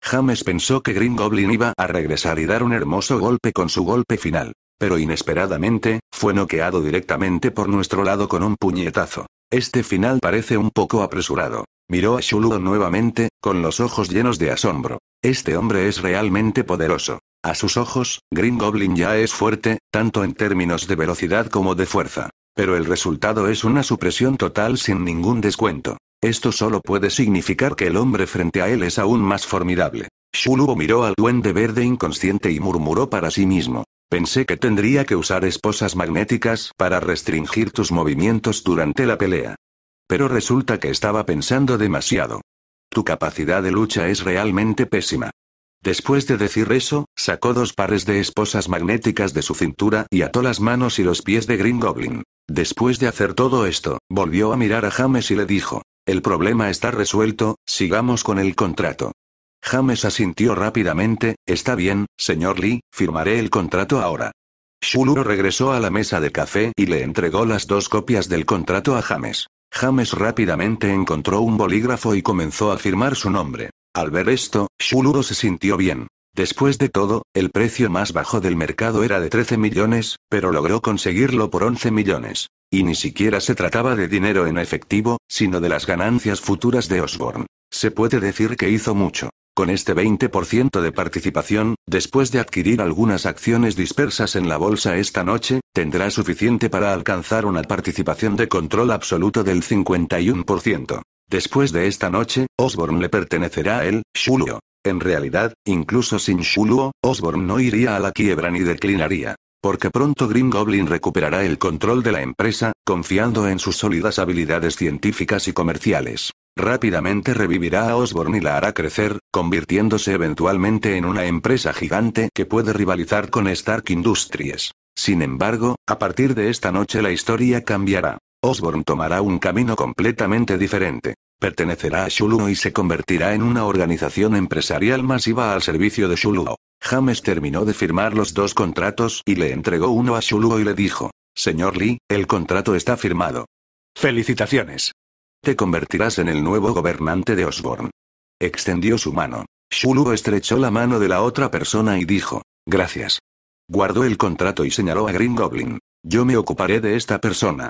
James pensó que Green Goblin iba a regresar y dar un hermoso golpe con su golpe final. Pero inesperadamente, fue noqueado directamente por nuestro lado con un puñetazo. Este final parece un poco apresurado. Miró a Shuluo nuevamente, con los ojos llenos de asombro. Este hombre es realmente poderoso. A sus ojos, Green Goblin ya es fuerte, tanto en términos de velocidad como de fuerza. Pero el resultado es una supresión total sin ningún descuento. Esto solo puede significar que el hombre frente a él es aún más formidable. Shuluo miró al duende verde inconsciente y murmuró para sí mismo. Pensé que tendría que usar esposas magnéticas para restringir tus movimientos durante la pelea. Pero resulta que estaba pensando demasiado. Tu capacidad de lucha es realmente pésima. Después de decir eso, sacó dos pares de esposas magnéticas de su cintura y ató las manos y los pies de Green Goblin. Después de hacer todo esto, volvió a mirar a James y le dijo, el problema está resuelto, sigamos con el contrato. James asintió rápidamente, está bien, señor Lee, firmaré el contrato ahora. Shuluro regresó a la mesa de café y le entregó las dos copias del contrato a James. James rápidamente encontró un bolígrafo y comenzó a firmar su nombre. Al ver esto, Shuluro se sintió bien. Después de todo, el precio más bajo del mercado era de 13 millones, pero logró conseguirlo por 11 millones. Y ni siquiera se trataba de dinero en efectivo, sino de las ganancias futuras de Osborne. Se puede decir que hizo mucho. Con este 20% de participación, después de adquirir algunas acciones dispersas en la bolsa esta noche, tendrá suficiente para alcanzar una participación de control absoluto del 51%. Después de esta noche, Osborne le pertenecerá a él, Shuluo. En realidad, incluso sin Shuluo, Osborne no iría a la quiebra ni declinaría. Porque pronto Green Goblin recuperará el control de la empresa, confiando en sus sólidas habilidades científicas y comerciales. Rápidamente revivirá a Osborne y la hará crecer, convirtiéndose eventualmente en una empresa gigante que puede rivalizar con Stark Industries. Sin embargo, a partir de esta noche la historia cambiará. Osborne tomará un camino completamente diferente. Pertenecerá a Shuluo y se convertirá en una organización empresarial masiva al servicio de Shuluo. James terminó de firmar los dos contratos y le entregó uno a Shuluo y le dijo, Señor Lee, el contrato está firmado. Felicitaciones. Te convertirás en el nuevo gobernante de Osborne. Extendió su mano. Shuluo estrechó la mano de la otra persona y dijo, Gracias. Guardó el contrato y señaló a Green Goblin. Yo me ocuparé de esta persona.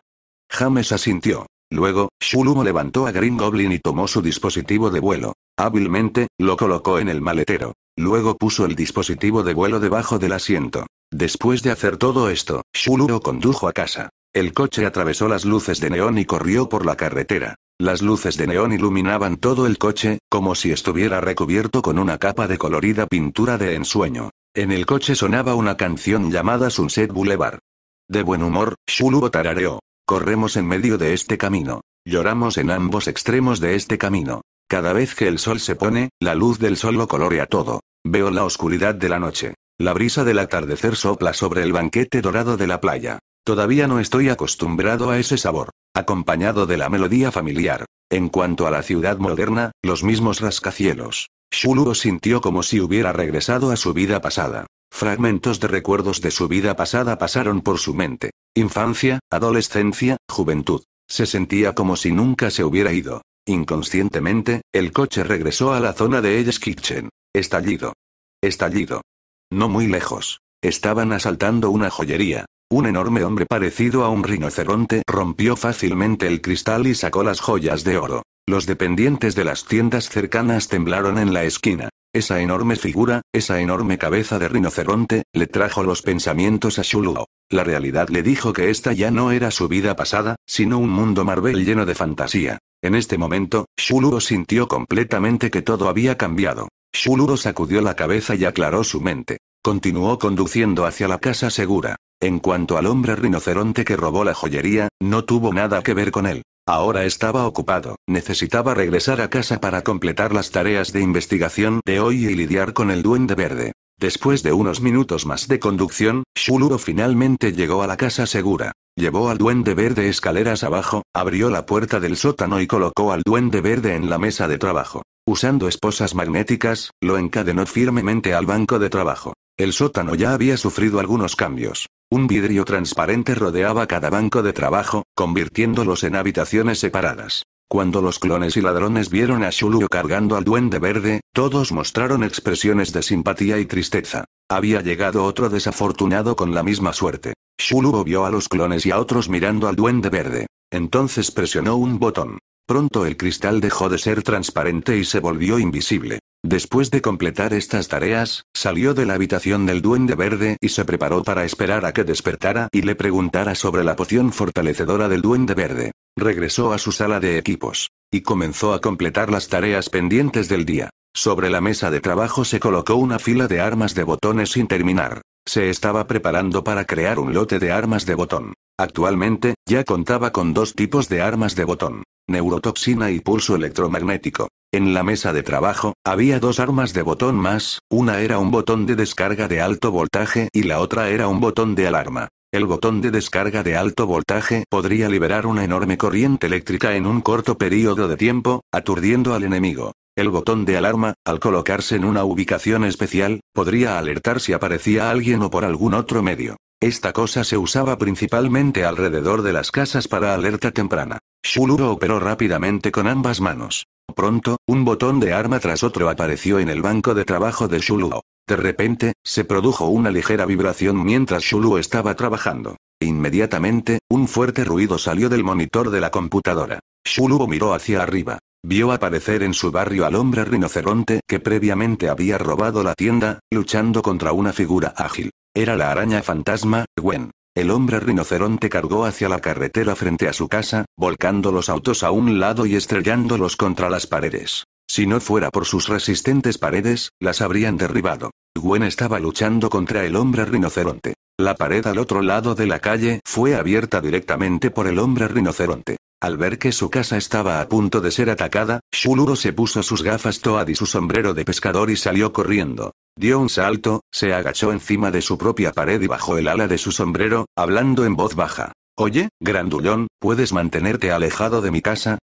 James asintió. Luego, Shulumo levantó a Green Goblin y tomó su dispositivo de vuelo. Hábilmente, lo colocó en el maletero. Luego puso el dispositivo de vuelo debajo del asiento. Después de hacer todo esto, Shulumo condujo a casa. El coche atravesó las luces de neón y corrió por la carretera. Las luces de neón iluminaban todo el coche, como si estuviera recubierto con una capa de colorida pintura de ensueño. En el coche sonaba una canción llamada Sunset Boulevard. De buen humor, Shuluo tarareó. Corremos en medio de este camino. Lloramos en ambos extremos de este camino. Cada vez que el sol se pone, la luz del sol lo colorea todo. Veo la oscuridad de la noche. La brisa del atardecer sopla sobre el banquete dorado de la playa. Todavía no estoy acostumbrado a ese sabor. Acompañado de la melodía familiar. En cuanto a la ciudad moderna, los mismos rascacielos. Shuluo sintió como si hubiera regresado a su vida pasada. Fragmentos de recuerdos de su vida pasada pasaron por su mente. Infancia, adolescencia, juventud. Se sentía como si nunca se hubiera ido. Inconscientemente, el coche regresó a la zona de Ellis Kitchen. Estallido. Estallido. No muy lejos. Estaban asaltando una joyería. Un enorme hombre parecido a un rinoceronte rompió fácilmente el cristal y sacó las joyas de oro. Los dependientes de las tiendas cercanas temblaron en la esquina. Esa enorme figura, esa enorme cabeza de rinoceronte, le trajo los pensamientos a Shuluo. La realidad le dijo que esta ya no era su vida pasada, sino un mundo Marvel lleno de fantasía. En este momento, Shuluro sintió completamente que todo había cambiado. Shuluro sacudió la cabeza y aclaró su mente. Continuó conduciendo hacia la casa segura. En cuanto al hombre rinoceronte que robó la joyería, no tuvo nada que ver con él. Ahora estaba ocupado, necesitaba regresar a casa para completar las tareas de investigación de hoy y lidiar con el duende verde. Después de unos minutos más de conducción, Shuluro finalmente llegó a la casa segura. Llevó al duende verde escaleras abajo, abrió la puerta del sótano y colocó al duende verde en la mesa de trabajo. Usando esposas magnéticas, lo encadenó firmemente al banco de trabajo. El sótano ya había sufrido algunos cambios. Un vidrio transparente rodeaba cada banco de trabajo, convirtiéndolos en habitaciones separadas. Cuando los clones y ladrones vieron a Shulu cargando al duende verde, todos mostraron expresiones de simpatía y tristeza. Había llegado otro desafortunado con la misma suerte. Shulu vio a los clones y a otros mirando al duende verde. Entonces presionó un botón. Pronto el cristal dejó de ser transparente y se volvió invisible. Después de completar estas tareas, salió de la habitación del duende verde y se preparó para esperar a que despertara y le preguntara sobre la poción fortalecedora del duende verde. Regresó a su sala de equipos. Y comenzó a completar las tareas pendientes del día. Sobre la mesa de trabajo se colocó una fila de armas de botones sin terminar. Se estaba preparando para crear un lote de armas de botón. Actualmente, ya contaba con dos tipos de armas de botón. Neurotoxina y pulso electromagnético. En la mesa de trabajo, había dos armas de botón más, una era un botón de descarga de alto voltaje y la otra era un botón de alarma. El botón de descarga de alto voltaje podría liberar una enorme corriente eléctrica en un corto periodo de tiempo, aturdiendo al enemigo. El botón de alarma, al colocarse en una ubicación especial, podría alertar si aparecía alguien o por algún otro medio. Esta cosa se usaba principalmente alrededor de las casas para alerta temprana. Shuluro operó rápidamente con ambas manos. Pronto, un botón de arma tras otro apareció en el banco de trabajo de Shuluro. De repente, se produjo una ligera vibración mientras Shulu estaba trabajando. Inmediatamente, un fuerte ruido salió del monitor de la computadora. Shulu miró hacia arriba. Vio aparecer en su barrio al hombre rinoceronte que previamente había robado la tienda, luchando contra una figura ágil. Era la araña fantasma, Gwen. El hombre rinoceronte cargó hacia la carretera frente a su casa, volcando los autos a un lado y estrellándolos contra las paredes. Si no fuera por sus resistentes paredes, las habrían derribado. Gwen estaba luchando contra el hombre rinoceronte. La pared al otro lado de la calle fue abierta directamente por el hombre rinoceronte. Al ver que su casa estaba a punto de ser atacada, Shuluro se puso sus gafas Toad y su sombrero de pescador y salió corriendo. Dio un salto, se agachó encima de su propia pared y bajó el ala de su sombrero, hablando en voz baja. Oye, grandullón, ¿puedes mantenerte alejado de mi casa?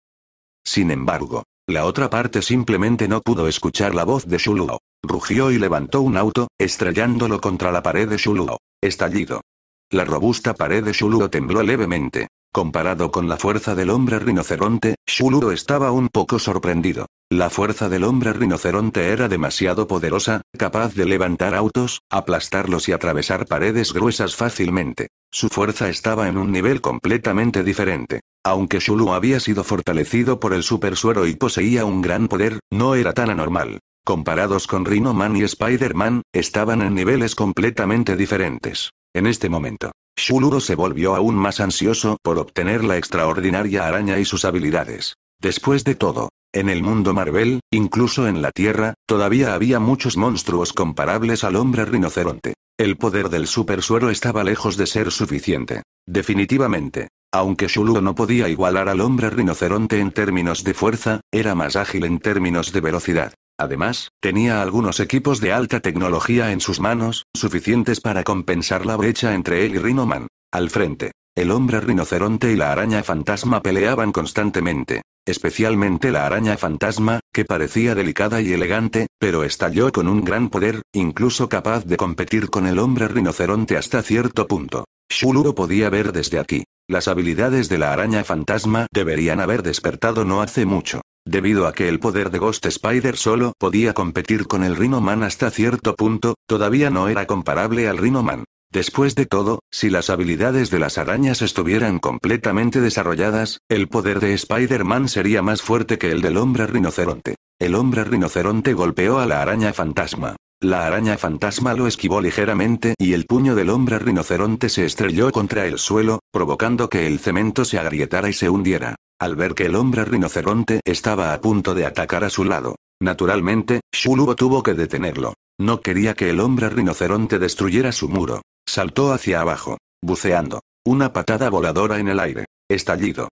Sin embargo, la otra parte simplemente no pudo escuchar la voz de Shuluo. Rugió y levantó un auto, estrellándolo contra la pared de Shuluo. Estallido. La robusta pared de Shuluo tembló levemente. Comparado con la fuerza del hombre rinoceronte, Shuluro estaba un poco sorprendido. La fuerza del hombre rinoceronte era demasiado poderosa, capaz de levantar autos, aplastarlos y atravesar paredes gruesas fácilmente. Su fuerza estaba en un nivel completamente diferente. Aunque Shulu había sido fortalecido por el super suero y poseía un gran poder, no era tan anormal. Comparados con Rhino Man y Spider-Man, estaban en niveles completamente diferentes. En este momento, Shuluro se volvió aún más ansioso por obtener la extraordinaria araña y sus habilidades. Después de todo, en el mundo Marvel, incluso en la Tierra, todavía había muchos monstruos comparables al hombre rinoceronte. El poder del super suero estaba lejos de ser suficiente. Definitivamente. Aunque Shuluro no podía igualar al hombre rinoceronte en términos de fuerza, era más ágil en términos de velocidad. Además, tenía algunos equipos de alta tecnología en sus manos, suficientes para compensar la brecha entre él y Rhinoman. Al frente, el hombre rinoceronte y la araña fantasma peleaban constantemente. Especialmente la araña fantasma, que parecía delicada y elegante, pero estalló con un gran poder, incluso capaz de competir con el hombre rinoceronte hasta cierto punto. Shuluro podía ver desde aquí. Las habilidades de la araña fantasma deberían haber despertado no hace mucho. Debido a que el poder de Ghost Spider solo podía competir con el Rhino Man hasta cierto punto, todavía no era comparable al Rhino Man. Después de todo, si las habilidades de las arañas estuvieran completamente desarrolladas, el poder de Spider-Man sería más fuerte que el del hombre rinoceronte. El hombre rinoceronte golpeó a la araña fantasma. La araña fantasma lo esquivó ligeramente y el puño del hombre rinoceronte se estrelló contra el suelo, provocando que el cemento se agrietara y se hundiera. Al ver que el hombre rinoceronte estaba a punto de atacar a su lado, naturalmente, Shuluo tuvo que detenerlo. No quería que el hombre rinoceronte destruyera su muro. Saltó hacia abajo, buceando. Una patada voladora en el aire. Estallido.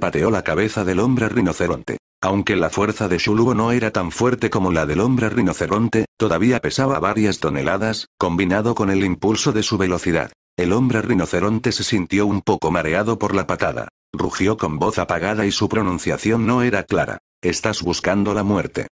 Pateó la cabeza del hombre rinoceronte. Aunque la fuerza de Shuluo no era tan fuerte como la del hombre rinoceronte, todavía pesaba varias toneladas, combinado con el impulso de su velocidad. El hombre rinoceronte se sintió un poco mareado por la patada. Rugió con voz apagada y su pronunciación no era clara. Estás buscando la muerte.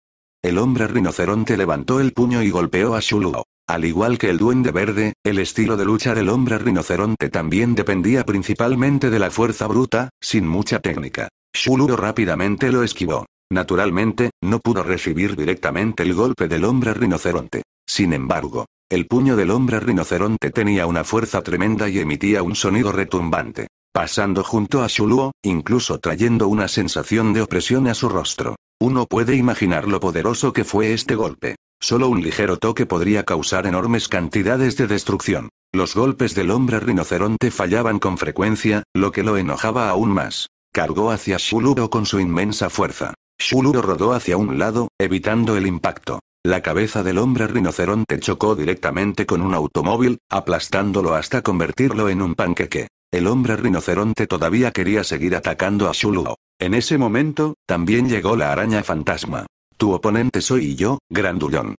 El hombre rinoceronte levantó el puño y golpeó a Shuluo. Al igual que el duende verde, el estilo de lucha del hombre rinoceronte también dependía principalmente de la fuerza bruta, sin mucha técnica. Shuluo rápidamente lo esquivó. Naturalmente, no pudo recibir directamente el golpe del hombre rinoceronte. Sin embargo, el puño del hombre rinoceronte tenía una fuerza tremenda y emitía un sonido retumbante. Pasando junto a Shuluo, incluso trayendo una sensación de opresión a su rostro. Uno puede imaginar lo poderoso que fue este golpe. Solo un ligero toque podría causar enormes cantidades de destrucción. Los golpes del hombre rinoceronte fallaban con frecuencia, lo que lo enojaba aún más. Cargó hacia Shuluo con su inmensa fuerza. Shuluo rodó hacia un lado, evitando el impacto. La cabeza del hombre rinoceronte chocó directamente con un automóvil, aplastándolo hasta convertirlo en un panqueque. El hombre rinoceronte todavía quería seguir atacando a Shuluo. En ese momento, también llegó la araña fantasma. Tu oponente soy yo, grandullón.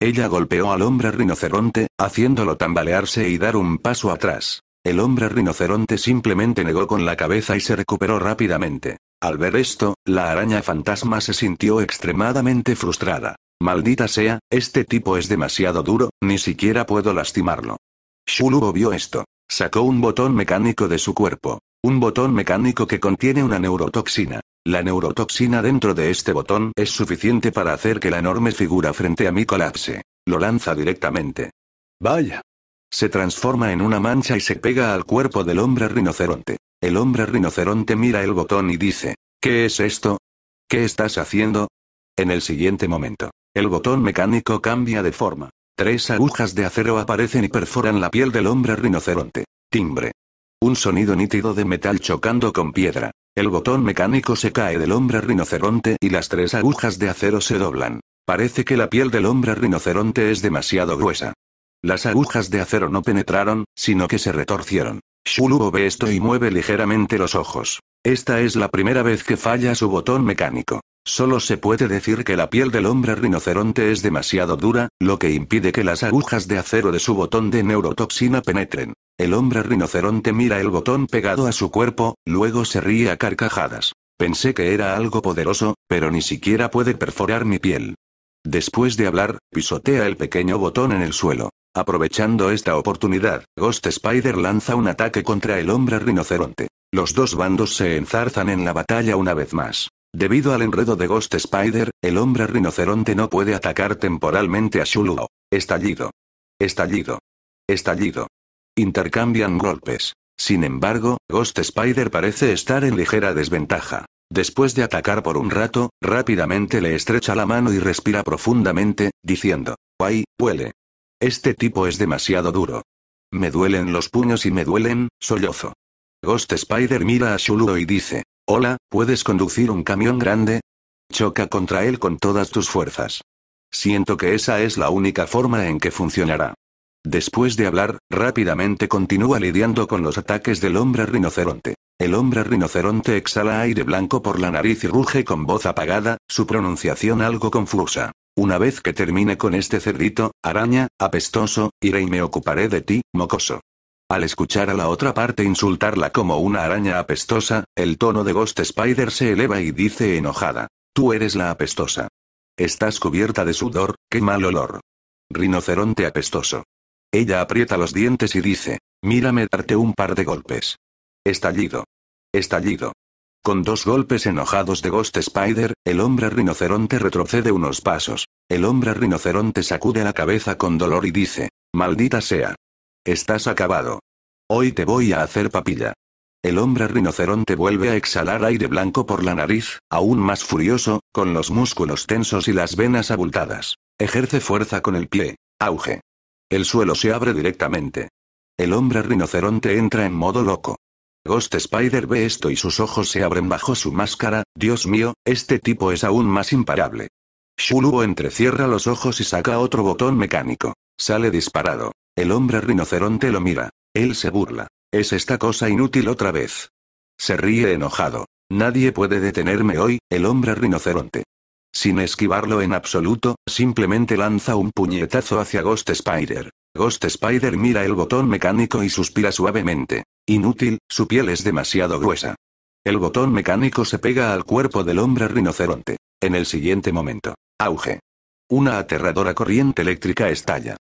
Ella golpeó al hombre rinoceronte, haciéndolo tambalearse y dar un paso atrás. El hombre rinoceronte simplemente negó con la cabeza y se recuperó rápidamente. Al ver esto, la araña fantasma se sintió extremadamente frustrada. Maldita sea, este tipo es demasiado duro, ni siquiera puedo lastimarlo. Shuluo vio esto. Sacó un botón mecánico de su cuerpo. Un botón mecánico que contiene una neurotoxina. La neurotoxina dentro de este botón es suficiente para hacer que la enorme figura frente a mí colapse. Lo lanza directamente. Vaya. Se transforma en una mancha y se pega al cuerpo del hombre rinoceronte. El hombre rinoceronte mira el botón y dice, ¿qué es esto? ¿Qué estás haciendo? En el siguiente momento, el botón mecánico cambia de forma. Tres agujas de acero aparecen y perforan la piel del hombre rinoceronte. Timbre. Un sonido nítido de metal chocando con piedra. El botón mecánico se cae del hombre rinoceronte y las tres agujas de acero se doblan. Parece que la piel del hombre rinoceronte es demasiado gruesa. Las agujas de acero no penetraron, sino que se retorcieron. Shuluo ve esto y mueve ligeramente los ojos. Esta es la primera vez que falla su botón mecánico. Solo se puede decir que la piel del hombre rinoceronte es demasiado dura, lo que impide que las agujas de acero de su botón de neurotoxina penetren. El hombre rinoceronte mira el botón pegado a su cuerpo, luego se ríe a carcajadas. Pensé que era algo poderoso, pero ni siquiera puede perforar mi piel. Después de hablar, pisotea el pequeño botón en el suelo. Aprovechando esta oportunidad, Ghost Spider lanza un ataque contra el hombre rinoceronte. Los dos bandos se enzarzan en la batalla una vez más. Debido al enredo de Ghost Spider, el hombre rinoceronte no puede atacar temporalmente a Shuluo. Estallido. Estallido. Estallido. Intercambian golpes. Sin embargo, Ghost Spider parece estar en ligera desventaja. Después de atacar por un rato, rápidamente le estrecha la mano y respira profundamente, diciendo, ¡ay, huele! Este tipo es demasiado duro. Me duelen los puños y me duelen, sollozo. Ghost Spider mira a Shuluo y dice, Hola, ¿puedes conducir un camión grande? Choca contra él con todas tus fuerzas. Siento que esa es la única forma en que funcionará. Después de hablar, rápidamente continúa lidiando con los ataques del hombre rinoceronte. El hombre rinoceronte exhala aire blanco por la nariz y ruge con voz apagada, su pronunciación algo confusa. Una vez que termine con este cerdito, araña, apestoso, iré y me ocuparé de ti, mocoso. Al escuchar a la otra parte insultarla como una araña apestosa, el tono de Ghost Spider se eleva y dice enojada. Tú eres la apestosa. Estás cubierta de sudor, qué mal olor. Rinoceronte apestoso. Ella aprieta los dientes y dice, mírame darte un par de golpes. Estallido. Estallido. Con dos golpes enojados de Ghost Spider, el hombre rinoceronte retrocede unos pasos. El hombre rinoceronte sacude la cabeza con dolor y dice, maldita sea. Estás acabado. Hoy te voy a hacer papilla. El hombre rinoceronte vuelve a exhalar aire blanco por la nariz, aún más furioso, con los músculos tensos y las venas abultadas. Ejerce fuerza con el pie. Auge. El suelo se abre directamente. El hombre rinoceronte entra en modo loco. Ghost Spider ve esto y sus ojos se abren bajo su máscara, Dios mío, este tipo es aún más imparable. Shuluo entrecierra los ojos y saca otro botón mecánico. Sale disparado. El hombre rinoceronte lo mira. Él se burla. Es esta cosa inútil otra vez. Se ríe enojado. Nadie puede detenerme hoy, el hombre rinoceronte. Sin esquivarlo en absoluto, simplemente lanza un puñetazo hacia Ghost Spider. Ghost Spider mira el botón mecánico y suspira suavemente. Inútil, su piel es demasiado gruesa. El botón mecánico se pega al cuerpo del hombre rinoceronte. En el siguiente momento. Auge. Una aterradora corriente eléctrica estalla.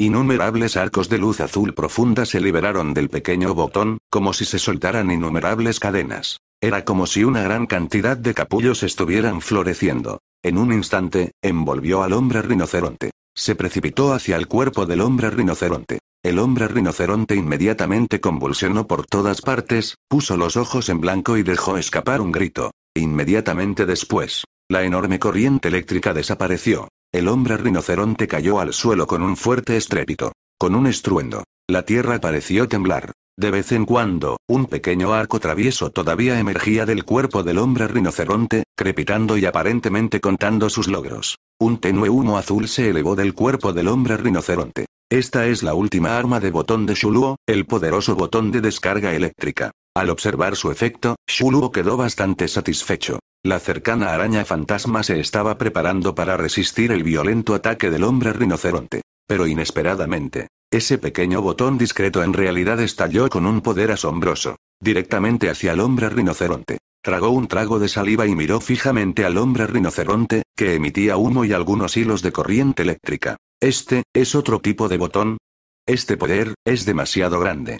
Innumerables arcos de luz azul profunda se liberaron del pequeño botón, como si se soltaran innumerables cadenas. Era como si una gran cantidad de capullos estuvieran floreciendo. En un instante, envolvió al hombre rinoceronte. Se precipitó hacia el cuerpo del hombre rinoceronte. El hombre rinoceronte inmediatamente convulsionó por todas partes, puso los ojos en blanco y dejó escapar un grito. Inmediatamente después, la enorme corriente eléctrica desapareció. El hombre rinoceronte cayó al suelo con un fuerte estrépito. Con un estruendo. La tierra pareció temblar. De vez en cuando, un pequeño arco travieso todavía emergía del cuerpo del hombre rinoceronte, crepitando y aparentemente contando sus logros. Un tenue humo azul se elevó del cuerpo del hombre rinoceronte. Esta es la última arma de botón de Shuluo, el poderoso botón de descarga eléctrica. Al observar su efecto, Shuluo quedó bastante satisfecho. La cercana araña fantasma se estaba preparando para resistir el violento ataque del hombre rinoceronte. Pero inesperadamente, ese pequeño botón discreto en realidad estalló con un poder asombroso. Directamente hacia el hombre rinoceronte. Tragó un trago de saliva y miró fijamente al hombre rinoceronte, que emitía humo y algunos hilos de corriente eléctrica. Este, ¿es otro tipo de botón? Este poder, es demasiado grande.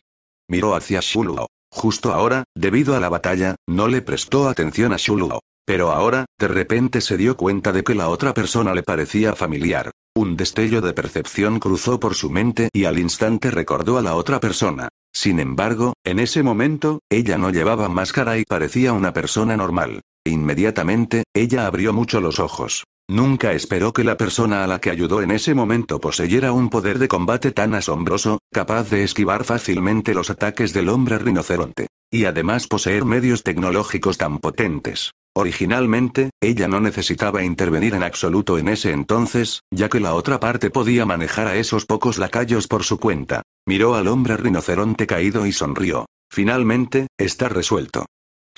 Miró hacia Shuluo. Justo ahora, debido a la batalla, no le prestó atención a Shuluo. Pero ahora, de repente se dio cuenta de que la otra persona le parecía familiar. Un destello de percepción cruzó por su mente y al instante recordó a la otra persona. Sin embargo, en ese momento, ella no llevaba máscara y parecía una persona normal. Inmediatamente, ella abrió mucho los ojos. Nunca esperó que la persona a la que ayudó en ese momento poseyera un poder de combate tan asombroso, capaz de esquivar fácilmente los ataques del hombre rinoceronte. Y además poseer medios tecnológicos tan potentes. Originalmente, ella no necesitaba intervenir en absoluto en ese entonces, ya que la otra parte podía manejar a esos pocos lacayos por su cuenta. Miró al hombre rinoceronte caído y sonrió. Finalmente, está resuelto.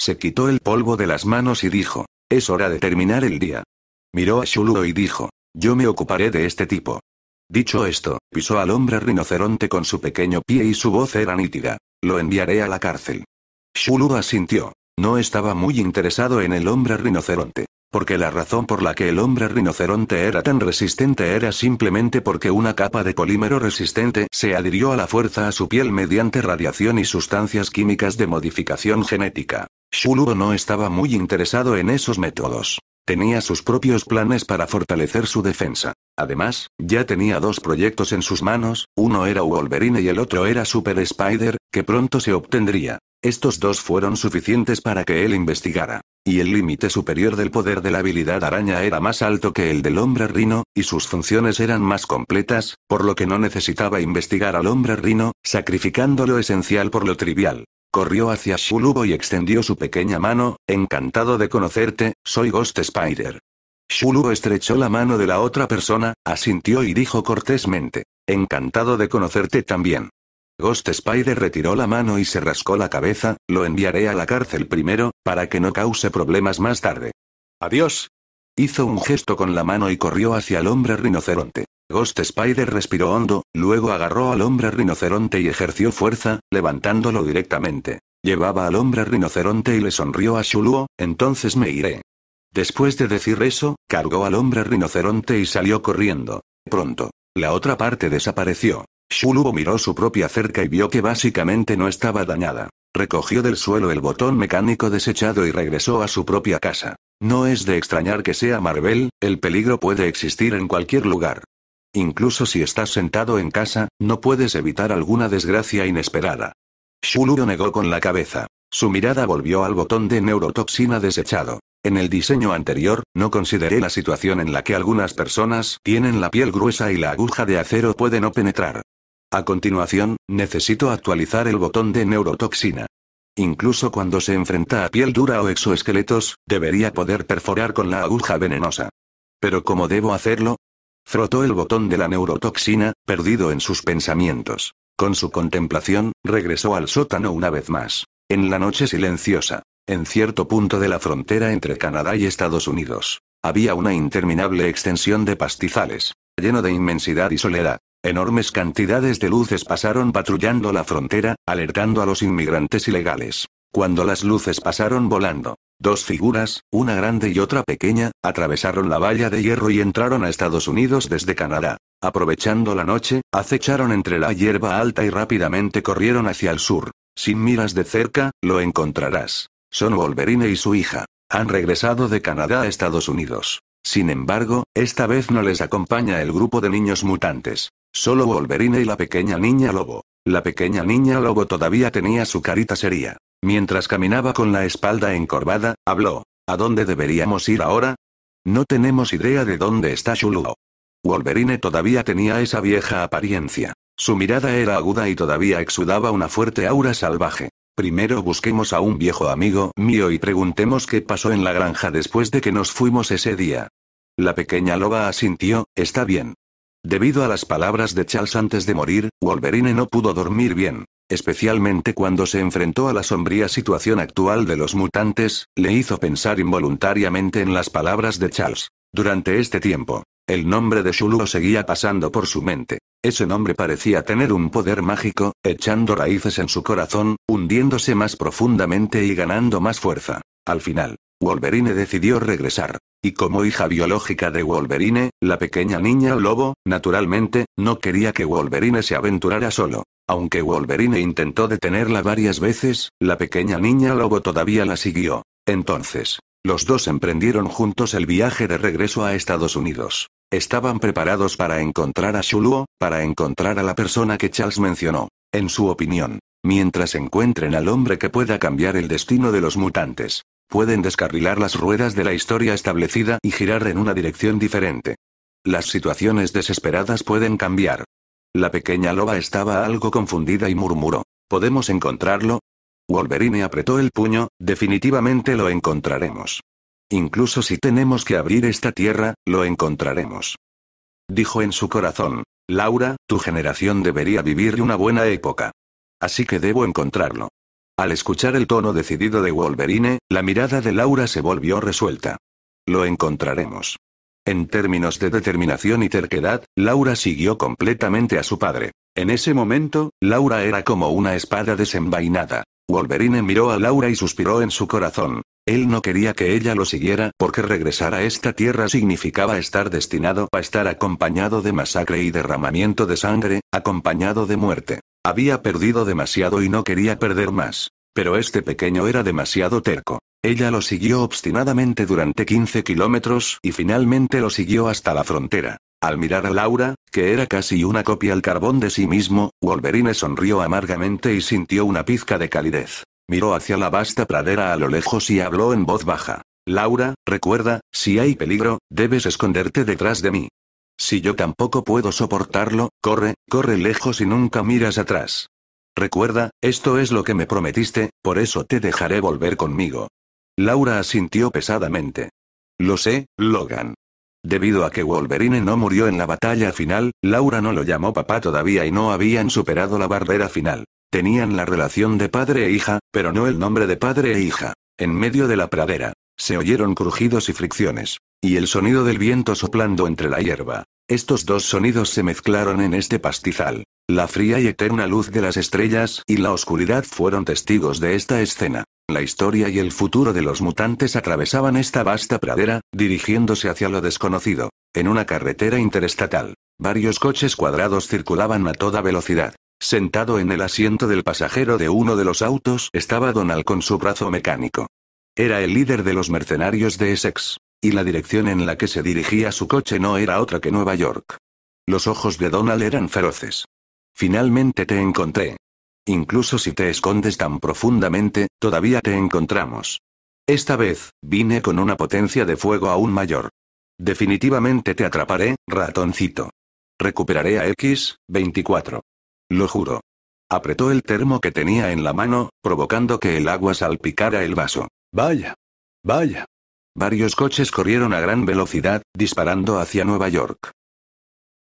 Se quitó el polvo de las manos y dijo, es hora de terminar el día. Miró a Shuluo y dijo, yo me ocuparé de este tipo. Dicho esto, pisó al hombre rinoceronte con su pequeño pie y su voz era nítida. Lo enviaré a la cárcel. Shuluo asintió. No estaba muy interesado en el hombre rinoceronte. Porque la razón por la que el hombre rinoceronte era tan resistente era simplemente porque una capa de polímero resistente se adhirió a la fuerza a su piel mediante radiación y sustancias químicas de modificación genética. Shuluo no estaba muy interesado en esos métodos. Tenía sus propios planes para fortalecer su defensa. Además, ya tenía dos proyectos en sus manos, uno era Wolverine y el otro era Super Spider, que pronto se obtendría. Estos dos fueron suficientes para que él investigara. Y el límite superior del poder de la habilidad araña era más alto que el del hombre rino, y sus funciones eran más completas, por lo que no necesitaba investigar al hombre rino, sacrificando lo esencial por lo trivial. Corrió hacia Shulubo y extendió su pequeña mano, encantado de conocerte, soy Ghost Spider. Shulubo estrechó la mano de la otra persona, asintió y dijo cortésmente, encantado de conocerte también. Ghost Spider retiró la mano y se rascó la cabeza, lo enviaré a la cárcel primero, para que no cause problemas más tarde. Adiós. Hizo un gesto con la mano y corrió hacia el hombre rinoceronte. Ghost Spider respiró hondo, luego agarró al hombre rinoceronte y ejerció fuerza, levantándolo directamente. Llevaba al hombre rinoceronte y le sonrió a Shuluo, entonces me iré. Después de decir eso, cargó al hombre rinoceronte y salió corriendo. Pronto. La otra parte desapareció. Shulubo miró su propia cerca y vio que básicamente no estaba dañada. Recogió del suelo el botón mecánico desechado y regresó a su propia casa. No es de extrañar que sea Marvel, el peligro puede existir en cualquier lugar. Incluso si estás sentado en casa, no puedes evitar alguna desgracia inesperada. Shulubo negó con la cabeza. Su mirada volvió al botón de neurotoxina desechado. En el diseño anterior, no consideré la situación en la que algunas personas tienen la piel gruesa y la aguja de acero puede no penetrar. A continuación, necesito actualizar el botón de neurotoxina. Incluso cuando se enfrenta a piel dura o exoesqueletos, debería poder perforar con la aguja venenosa. Pero ¿cómo debo hacerlo? Frotó el botón de la neurotoxina, perdido en sus pensamientos. Con su contemplación, regresó al sótano una vez más. En la noche silenciosa, en cierto punto de la frontera entre Canadá y Estados Unidos, había una interminable extensión de pastizales, lleno de inmensidad y soledad. Enormes cantidades de luces pasaron patrullando la frontera, alertando a los inmigrantes ilegales. Cuando las luces pasaron volando, dos figuras, una grande y otra pequeña, atravesaron la valla de hierro y entraron a Estados Unidos desde Canadá. Aprovechando la noche, acecharon entre la hierba alta y rápidamente corrieron hacia el sur. Sin miras de cerca, lo encontrarás. Son Wolverine y su hija. Han regresado de Canadá a Estados Unidos. Sin embargo, esta vez no les acompaña el grupo de niños mutantes. Solo Wolverine y la pequeña niña lobo. La pequeña niña lobo todavía tenía su carita seria. Mientras caminaba con la espalda encorvada, habló. ¿A dónde deberíamos ir ahora? No tenemos idea de dónde está Shuluo. Wolverine todavía tenía esa vieja apariencia. Su mirada era aguda y todavía exudaba una fuerte aura salvaje. Primero busquemos a un viejo amigo mío y preguntemos qué pasó en la granja después de que nos fuimos ese día. La pequeña loba asintió, está bien. Debido a las palabras de Charles antes de morir, Wolverine no pudo dormir bien. Especialmente cuando se enfrentó a la sombría situación actual de los mutantes, le hizo pensar involuntariamente en las palabras de Charles. Durante este tiempo, el nombre de Shuluo seguía pasando por su mente. Ese nombre parecía tener un poder mágico, echando raíces en su corazón, hundiéndose más profundamente y ganando más fuerza. Al final, Wolverine decidió regresar. Y como hija biológica de Wolverine, la pequeña niña lobo, naturalmente, no quería que Wolverine se aventurara solo. Aunque Wolverine intentó detenerla varias veces, la pequeña niña lobo todavía la siguió. Entonces, los dos emprendieron juntos el viaje de regreso a Estados Unidos. Estaban preparados para encontrar a Shuluo, para encontrar a la persona que Charles mencionó. En su opinión, mientras encuentren al hombre que pueda cambiar el destino de los mutantes, pueden descarrilar las ruedas de la historia establecida y girar en una dirección diferente. Las situaciones desesperadas pueden cambiar. La pequeña loba estaba algo confundida y murmuró. ¿Podemos encontrarlo? Wolverine apretó el puño, definitivamente lo encontraremos. Incluso si tenemos que abrir esta tierra, lo encontraremos. Dijo en su corazón, Laura, tu generación debería vivir una buena época. Así que debo encontrarlo. Al escuchar el tono decidido de Wolverine, la mirada de Laura se volvió resuelta. Lo encontraremos. En términos de determinación y terquedad, Laura siguió completamente a su padre. En ese momento, Laura era como una espada desenvainada. Wolverine miró a Laura y suspiró en su corazón. Él no quería que ella lo siguiera porque regresar a esta tierra significaba estar destinado a estar acompañado de masacre y derramamiento de sangre, acompañado de muerte. Había perdido demasiado y no quería perder más. Pero este pequeño era demasiado terco. Ella lo siguió obstinadamente durante 15 kilómetros y finalmente lo siguió hasta la frontera. Al mirar a Laura, que era casi una copia al carbón de sí mismo, Wolverine sonrió amargamente y sintió una pizca de calidez. Miró hacia la vasta pradera a lo lejos y habló en voz baja. Laura, recuerda, si hay peligro, debes esconderte detrás de mí. Si yo tampoco puedo soportarlo, corre, corre lejos y nunca miras atrás. Recuerda, esto es lo que me prometiste, por eso te dejaré volver conmigo. Laura asintió pesadamente. Lo sé, Logan. Debido a que Wolverine no murió en la batalla final, Laura no lo llamó papá todavía y no habían superado la barrera final. Tenían la relación de padre e hija, pero no el nombre de padre e hija. En medio de la pradera, se oyeron crujidos y fricciones. Y el sonido del viento soplando entre la hierba. Estos dos sonidos se mezclaron en este pastizal. La fría y eterna luz de las estrellas y la oscuridad fueron testigos de esta escena. La historia y el futuro de los mutantes atravesaban esta vasta pradera, dirigiéndose hacia lo desconocido. En una carretera interestatal, varios coches cuadrados circulaban a toda velocidad. Sentado en el asiento del pasajero de uno de los autos estaba Donald con su brazo mecánico. Era el líder de los mercenarios de Essex. Y la dirección en la que se dirigía su coche no era otra que Nueva York. Los ojos de Donald eran feroces. Finalmente te encontré. Incluso si te escondes tan profundamente, todavía te encontramos. Esta vez, vine con una potencia de fuego aún mayor. Definitivamente te atraparé, ratoncito. Recuperaré a X, 24. Lo juro. Apretó el termo que tenía en la mano, provocando que el agua salpicara el vaso. Vaya. Vaya. Varios coches corrieron a gran velocidad, disparando hacia Nueva York.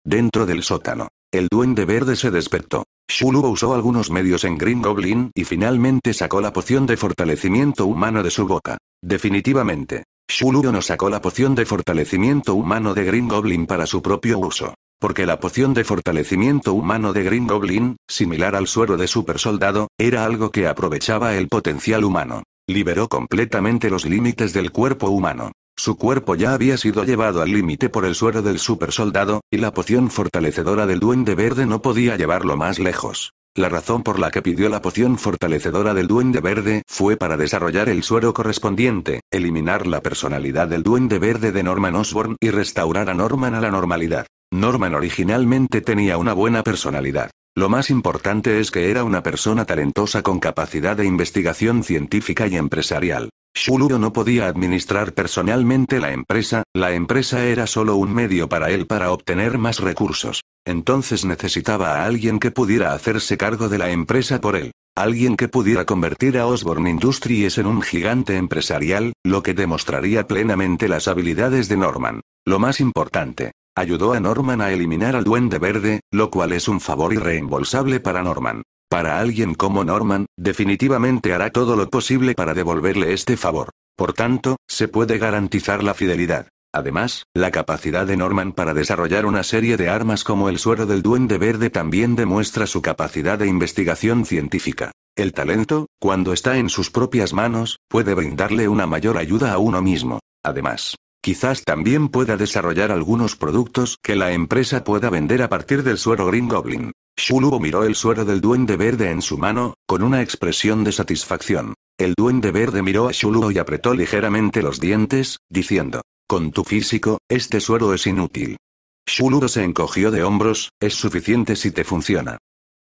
Dentro del sótano, el duende verde se despertó. Shulu usó algunos medios en Green Goblin y finalmente sacó la poción de fortalecimiento humano de su boca. Definitivamente. Shulu no sacó la poción de fortalecimiento humano de Green Goblin para su propio uso. Porque la poción de fortalecimiento humano de Green Goblin, similar al suero de super soldado, era algo que aprovechaba el potencial humano. Liberó completamente los límites del cuerpo humano. Su cuerpo ya había sido llevado al límite por el suero del supersoldado, y la poción fortalecedora del duende verde no podía llevarlo más lejos. La razón por la que pidió la poción fortalecedora del duende verde fue para desarrollar el suero correspondiente, eliminar la personalidad del duende verde de Norman Osborn y restaurar a Norman a la normalidad. Norman originalmente tenía una buena personalidad. Lo más importante es que era una persona talentosa con capacidad de investigación científica y empresarial. Shuluro no podía administrar personalmente la empresa, la empresa era solo un medio para él para obtener más recursos. Entonces necesitaba a alguien que pudiera hacerse cargo de la empresa por él. Alguien que pudiera convertir a Osborne Industries en un gigante empresarial, lo que demostraría plenamente las habilidades de Norman. Lo más importante, ayudó a Norman a eliminar al Duende Verde, lo cual es un favor irreembolsable para Norman. Para alguien como Norman, definitivamente hará todo lo posible para devolverle este favor. Por tanto, se puede garantizar la fidelidad. Además, la capacidad de Norman para desarrollar una serie de armas como el suero del duende verde también demuestra su capacidad de investigación científica. El talento, cuando está en sus propias manos, puede brindarle una mayor ayuda a uno mismo. Además, quizás también pueda desarrollar algunos productos que la empresa pueda vender a partir del suero Green Goblin. Shuluo miró el suero del duende verde en su mano, con una expresión de satisfacción. El duende verde miró a Shuluo y apretó ligeramente los dientes, diciendo, con tu físico, este suero es inútil. Shuluo se encogió de hombros, es suficiente si te funciona.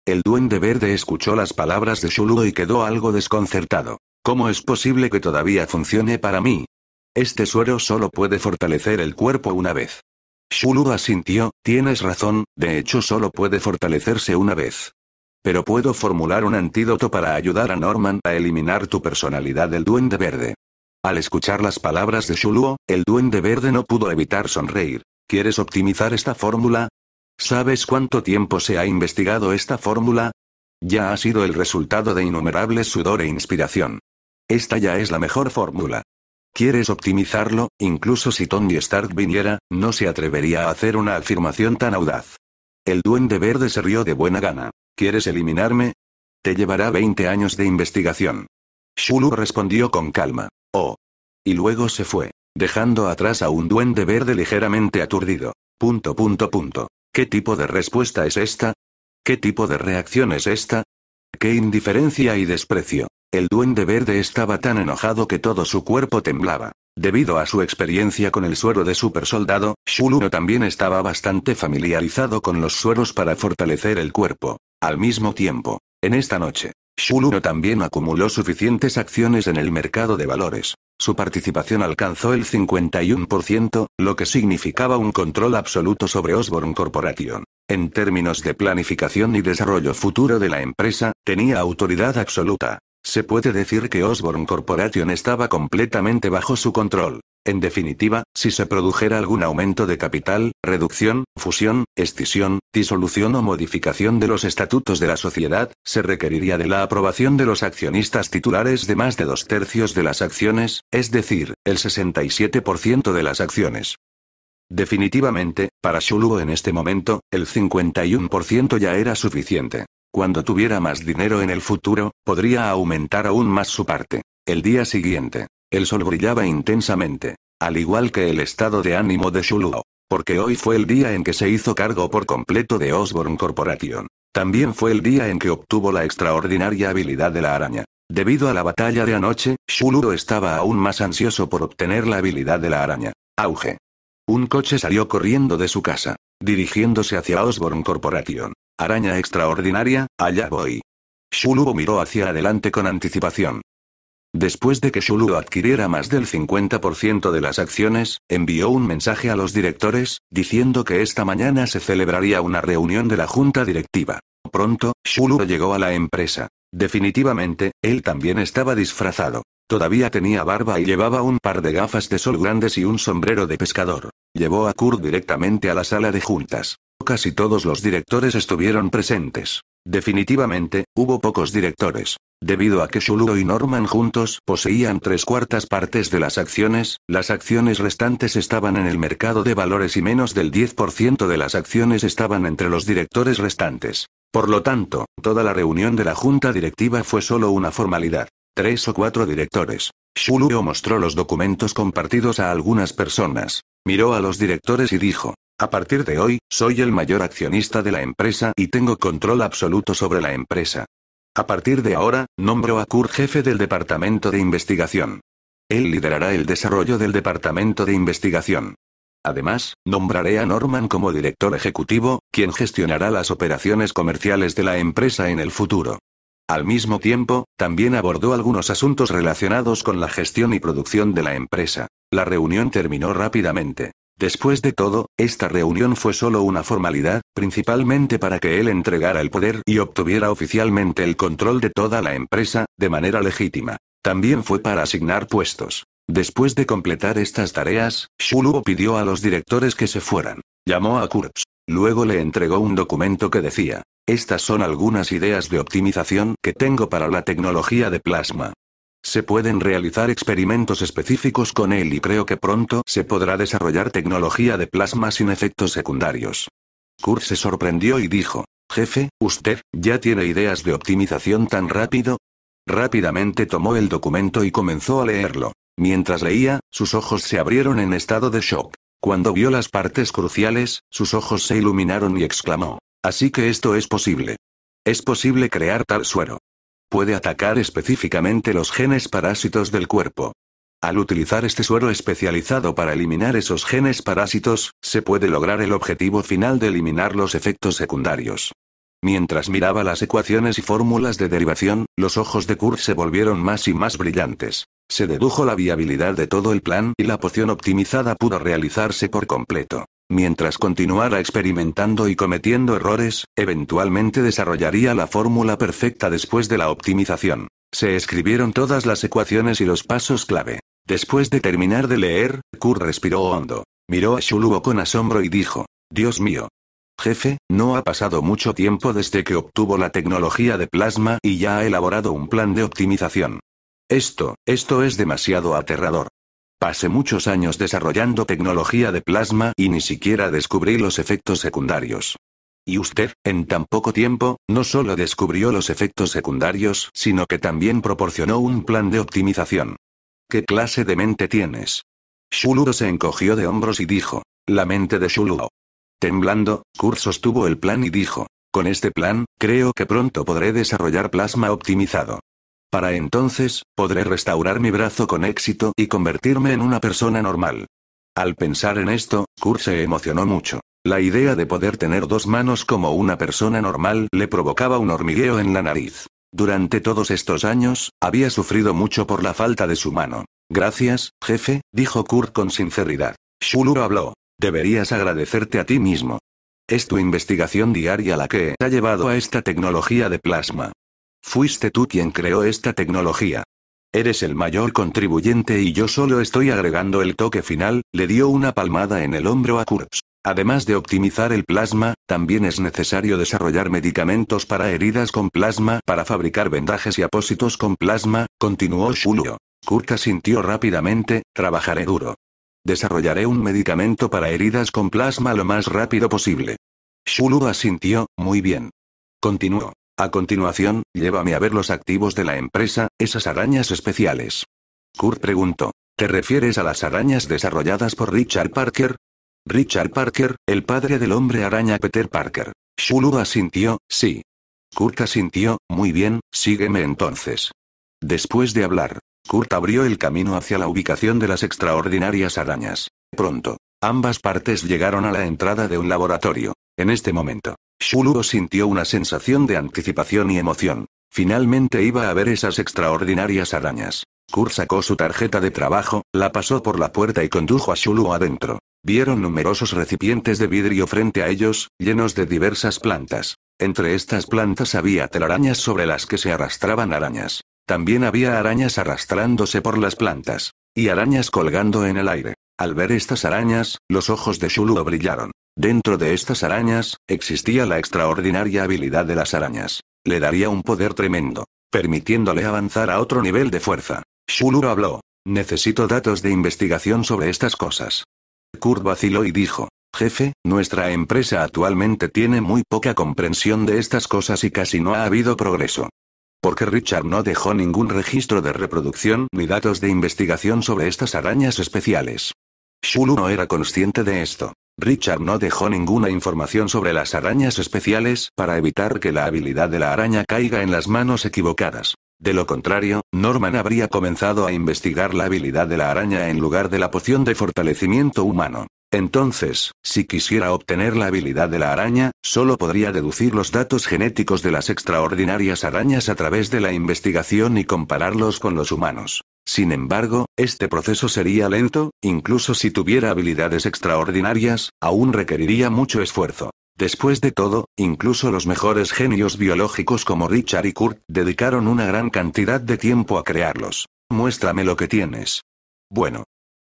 El duende verde escuchó las palabras de Shuluo y quedó algo desconcertado. ¿Cómo es posible que todavía funcione para mí? Este suero solo puede fortalecer el cuerpo una vez. Shulu asintió, tienes razón, de hecho solo puede fortalecerse una vez. Pero puedo formular un antídoto para ayudar a Norman a eliminar tu personalidad del duende verde. Al escuchar las palabras de Shuluo, el duende verde no pudo evitar sonreír. ¿Quieres optimizar esta fórmula? ¿Sabes cuánto tiempo se ha investigado esta fórmula? Ya ha sido el resultado de innumerables sudor e inspiración. Esta ya es la mejor fórmula. ¿Quieres optimizarlo? Incluso si Tony Stark viniera, no se atrevería a hacer una afirmación tan audaz. El duende verde se rió de buena gana. ¿Quieres eliminarme? Te llevará 20 años de investigación. Shulu respondió con calma. Oh. Y luego se fue, dejando atrás a un duende verde ligeramente aturdido. Punto punto punto. ¿Qué tipo de respuesta es esta? ¿Qué tipo de reacción es esta? ¡Qué indiferencia y desprecio! El duende verde estaba tan enojado que todo su cuerpo temblaba. Debido a su experiencia con el suero de super soldado, Shuluno también estaba bastante familiarizado con los sueros para fortalecer el cuerpo. Al mismo tiempo, en esta noche, Shuluno también acumuló suficientes acciones en el mercado de valores. Su participación alcanzó el 51%, lo que significaba un control absoluto sobre Osborne Corporation. En términos de planificación y desarrollo futuro de la empresa, tenía autoridad absoluta. Se puede decir que Osborne Corporation estaba completamente bajo su control. En definitiva, si se produjera algún aumento de capital, reducción, fusión, escisión, disolución o modificación de los estatutos de la sociedad, se requeriría de la aprobación de los accionistas titulares de más de dos tercios de las acciones, es decir, el 67% de las acciones. Definitivamente, para Shuluo en este momento, el 51% ya era suficiente. Cuando tuviera más dinero en el futuro, podría aumentar aún más su parte. El día siguiente, el sol brillaba intensamente, al igual que el estado de ánimo de Shuluo, porque hoy fue el día en que se hizo cargo por completo de Osborne Corporation. También fue el día en que obtuvo la extraordinaria habilidad de la araña. Debido a la batalla de anoche, Shuluo estaba aún más ansioso por obtener la habilidad de la araña. Auge. Un coche salió corriendo de su casa, dirigiéndose hacia Osborne Corporation. Araña extraordinaria, allá voy. Shuluo miró hacia adelante con anticipación. Después de que Shulu adquiriera más del 50% de las acciones, envió un mensaje a los directores, diciendo que esta mañana se celebraría una reunión de la junta directiva. Pronto, Shulu llegó a la empresa. Definitivamente, él también estaba disfrazado. Todavía tenía barba y llevaba un par de gafas de sol grandes y un sombrero de pescador. Llevó a Kurt directamente a la sala de juntas. Casi todos los directores estuvieron presentes. Definitivamente, hubo pocos directores. Debido a que Shulu y Norman juntos poseían tres cuartas partes de las acciones, las acciones restantes estaban en el mercado de valores y menos del 10% de las acciones estaban entre los directores restantes. Por lo tanto, toda la reunión de la junta directiva fue solo una formalidad. Tres o cuatro directores. Shuluo mostró los documentos compartidos a algunas personas. Miró a los directores y dijo, a partir de hoy, soy el mayor accionista de la empresa y tengo control absoluto sobre la empresa. A partir de ahora, nombro a Kurt jefe del Departamento de Investigación. Él liderará el desarrollo del Departamento de Investigación. Además, nombraré a Norman como director ejecutivo, quien gestionará las operaciones comerciales de la empresa en el futuro. Al mismo tiempo, también abordó algunos asuntos relacionados con la gestión y producción de la empresa. La reunión terminó rápidamente. Después de todo, esta reunión fue solo una formalidad, principalmente para que él entregara el poder y obtuviera oficialmente el control de toda la empresa, de manera legítima. También fue para asignar puestos. Después de completar estas tareas, Shuluo pidió a los directores que se fueran. Llamó a Kurtz. Luego le entregó un documento que decía, estas son algunas ideas de optimización que tengo para la tecnología de plasma. Se pueden realizar experimentos específicos con él y creo que pronto se podrá desarrollar tecnología de plasma sin efectos secundarios. Kurt se sorprendió y dijo, Jefe, ¿usted ya tiene ideas de optimización tan rápido? Rápidamente tomó el documento y comenzó a leerlo. Mientras leía, sus ojos se abrieron en estado de shock. Cuando vio las partes cruciales, sus ojos se iluminaron y exclamó, Así que esto es posible. Es posible crear tal suero puede atacar específicamente los genes parásitos del cuerpo. Al utilizar este suero especializado para eliminar esos genes parásitos, se puede lograr el objetivo final de eliminar los efectos secundarios. Mientras miraba las ecuaciones y fórmulas de derivación, los ojos de Kurt se volvieron más y más brillantes. Se dedujo la viabilidad de todo el plan y la poción optimizada pudo realizarse por completo. Mientras continuara experimentando y cometiendo errores, eventualmente desarrollaría la fórmula perfecta después de la optimización. Se escribieron todas las ecuaciones y los pasos clave. Después de terminar de leer, Kurt respiró hondo. Miró a Shuluo con asombro y dijo, Dios mío. Jefe, no ha pasado mucho tiempo desde que obtuvo la tecnología de plasma y ya ha elaborado un plan de optimización. Esto, esto es demasiado aterrador. Pasé muchos años desarrollando tecnología de plasma y ni siquiera descubrí los efectos secundarios. Y usted, en tan poco tiempo, no solo descubrió los efectos secundarios, sino que también proporcionó un plan de optimización. ¿Qué clase de mente tienes? Shuluo se encogió de hombros y dijo, la mente de Shuluo. Temblando, Kurt sostuvo el plan y dijo, con este plan, creo que pronto podré desarrollar plasma optimizado. Para entonces, podré restaurar mi brazo con éxito y convertirme en una persona normal. Al pensar en esto, Kurt se emocionó mucho. La idea de poder tener dos manos como una persona normal le provocaba un hormigueo en la nariz. Durante todos estos años, había sufrido mucho por la falta de su mano. Gracias, jefe, dijo Kurt con sinceridad. Shulu habló. Deberías agradecerte a ti mismo. Es tu investigación diaria la que ha llevado a esta tecnología de plasma. Fuiste tú quien creó esta tecnología. Eres el mayor contribuyente y yo solo estoy agregando el toque final, le dio una palmada en el hombro a Kurtz. Además de optimizar el plasma, también es necesario desarrollar medicamentos para heridas con plasma para fabricar vendajes y apósitos con plasma, continuó Shulio. Kurt sintió rápidamente, trabajaré duro. Desarrollaré un medicamento para heridas con plasma lo más rápido posible. Shulu asintió, muy bien. Continuó. A continuación, llévame a ver los activos de la empresa, esas arañas especiales. Kurt preguntó. ¿Te refieres a las arañas desarrolladas por Richard Parker? Richard Parker, el padre del hombre araña Peter Parker. Shulu asintió, sí. Kurt asintió, muy bien, sígueme entonces. Después de hablar, Kurt abrió el camino hacia la ubicación de las extraordinarias arañas. Pronto, ambas partes llegaron a la entrada de un laboratorio. En este momento, Shuluo sintió una sensación de anticipación y emoción. Finalmente iba a ver esas extraordinarias arañas. Kurt sacó su tarjeta de trabajo, la pasó por la puerta y condujo a Shulu adentro. Vieron numerosos recipientes de vidrio frente a ellos, llenos de diversas plantas. Entre estas plantas había telarañas sobre las que se arrastraban arañas. También había arañas arrastrándose por las plantas. Y arañas colgando en el aire. Al ver estas arañas, los ojos de Shulu brillaron. Dentro de estas arañas, existía la extraordinaria habilidad de las arañas. Le daría un poder tremendo, permitiéndole avanzar a otro nivel de fuerza. Shulu habló. Necesito datos de investigación sobre estas cosas. Kurt vaciló y dijo, Jefe, nuestra empresa actualmente tiene muy poca comprensión de estas cosas y casi no ha habido progreso. Porque Richard no dejó ningún registro de reproducción ni datos de investigación sobre estas arañas especiales. Shulu no era consciente de esto. Richard no dejó ninguna información sobre las arañas especiales para evitar que la habilidad de la araña caiga en las manos equivocadas. De lo contrario, Norman habría comenzado a investigar la habilidad de la araña en lugar de la poción de fortalecimiento humano. Entonces, si quisiera obtener la habilidad de la araña, solo podría deducir los datos genéticos de las extraordinarias arañas a través de la investigación y compararlos con los humanos. Sin embargo, este proceso sería lento, incluso si tuviera habilidades extraordinarias, aún requeriría mucho esfuerzo. Después de todo, incluso los mejores genios biológicos como Richard y Kurt dedicaron una gran cantidad de tiempo a crearlos. Muéstrame lo que tienes. Bueno,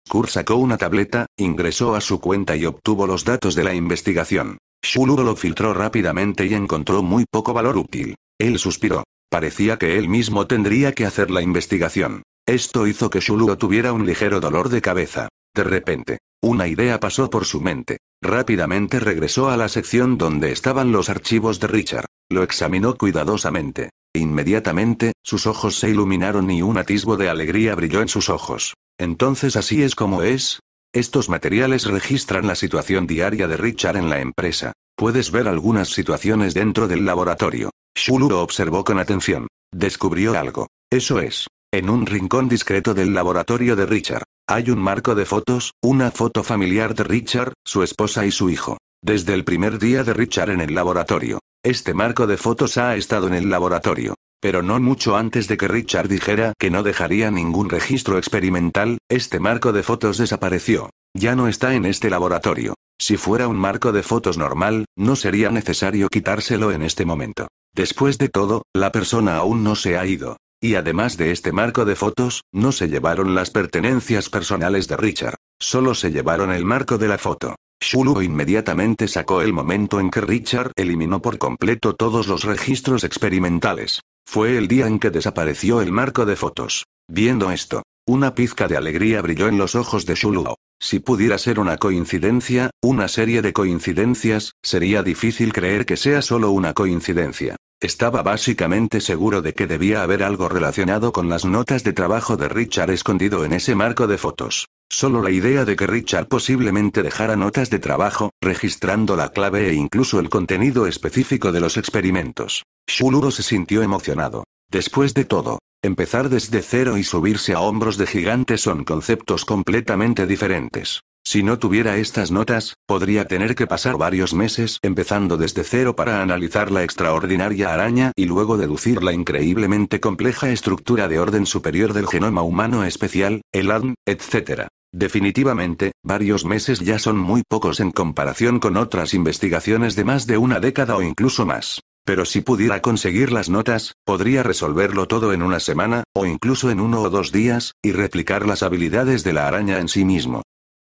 Kurt sacó una tableta, ingresó a su cuenta y obtuvo los datos de la investigación. Shulu lo filtró rápidamente y encontró muy poco valor útil. Él suspiró. Parecía que él mismo tendría que hacer la investigación. Esto hizo que Shulu tuviera un ligero dolor de cabeza. De repente, una idea pasó por su mente. Rápidamente regresó a la sección donde estaban los archivos de Richard. Lo examinó cuidadosamente. Inmediatamente, sus ojos se iluminaron y un atisbo de alegría brilló en sus ojos. Entonces así es como es. Estos materiales registran la situación diaria de Richard en la empresa. Puedes ver algunas situaciones dentro del laboratorio. Shulu observó con atención. Descubrió algo. Eso es. En un rincón discreto del laboratorio de Richard, hay un marco de fotos, una foto familiar de Richard, su esposa y su hijo. Desde el primer día de Richard en el laboratorio. Este marco de fotos ha estado en el laboratorio. Pero no mucho antes de que Richard dijera que no dejaría ningún registro experimental, este marco de fotos desapareció. Ya no está en este laboratorio. Si fuera un marco de fotos normal, no sería necesario quitárselo en este momento. Después de todo, la persona aún no se ha ido. Y además de este marco de fotos, no se llevaron las pertenencias personales de Richard. Solo se llevaron el marco de la foto. Shulu inmediatamente sacó el momento en que Richard eliminó por completo todos los registros experimentales. Fue el día en que desapareció el marco de fotos. Viendo esto, una pizca de alegría brilló en los ojos de Shulu. Si pudiera ser una coincidencia, una serie de coincidencias, sería difícil creer que sea solo una coincidencia. Estaba básicamente seguro de que debía haber algo relacionado con las notas de trabajo de Richard escondido en ese marco de fotos. Solo la idea de que Richard posiblemente dejara notas de trabajo, registrando la clave e incluso el contenido específico de los experimentos. Shuluro se sintió emocionado. Después de todo, empezar desde cero y subirse a hombros de gigantes son conceptos completamente diferentes. Si no tuviera estas notas, podría tener que pasar varios meses empezando desde cero para analizar la extraordinaria araña y luego deducir la increíblemente compleja estructura de orden superior del genoma humano especial, el ADN, etc. Definitivamente, varios meses ya son muy pocos en comparación con otras investigaciones de más de una década o incluso más. Pero si pudiera conseguir las notas, podría resolverlo todo en una semana, o incluso en uno o dos días, y replicar las habilidades de la araña en sí mismo.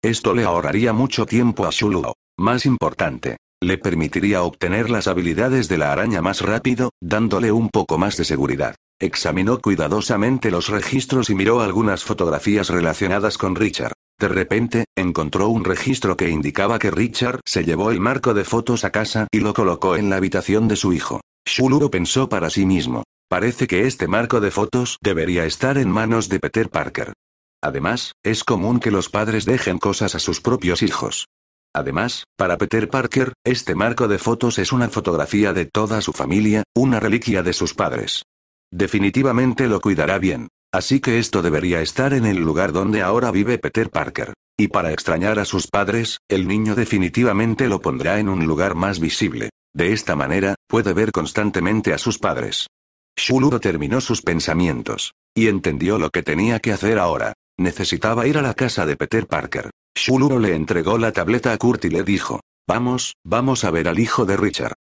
Esto le ahorraría mucho tiempo a Shuluo. Más importante, le permitiría obtener las habilidades de la araña más rápido, dándole un poco más de seguridad. Examinó cuidadosamente los registros y miró algunas fotografías relacionadas con Richard. De repente, encontró un registro que indicaba que Richard se llevó el marco de fotos a casa y lo colocó en la habitación de su hijo. Shuluro pensó para sí mismo. Parece que este marco de fotos debería estar en manos de Peter Parker. Además, es común que los padres dejen cosas a sus propios hijos. Además, para Peter Parker, este marco de fotos es una fotografía de toda su familia, una reliquia de sus padres. Definitivamente lo cuidará bien. Así que esto debería estar en el lugar donde ahora vive Peter Parker. Y para extrañar a sus padres, el niño definitivamente lo pondrá en un lugar más visible. De esta manera, puede ver constantemente a sus padres. Shuluro terminó sus pensamientos. Y entendió lo que tenía que hacer ahora. Necesitaba ir a la casa de Peter Parker. Shuluro le entregó la tableta a Kurt y le dijo, vamos, vamos a ver al hijo de Richard.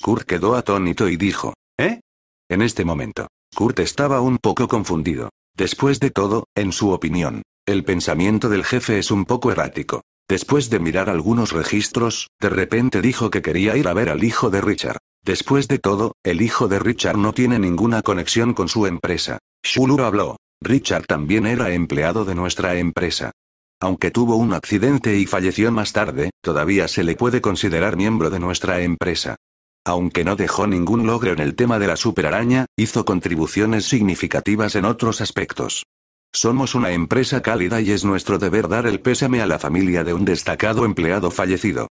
Kurt quedó atónito y dijo, ¿eh? En este momento, Kurt estaba un poco confundido. Después de todo, en su opinión, el pensamiento del jefe es un poco errático. Después de mirar algunos registros, de repente dijo que quería ir a ver al hijo de Richard. Después de todo, el hijo de Richard no tiene ninguna conexión con su empresa. Shuluro habló. Richard también era empleado de nuestra empresa. Aunque tuvo un accidente y falleció más tarde, todavía se le puede considerar miembro de nuestra empresa. Aunque no dejó ningún logro en el tema de la superaraña, hizo contribuciones significativas en otros aspectos. Somos una empresa cálida y es nuestro deber dar el pésame a la familia de un destacado empleado fallecido.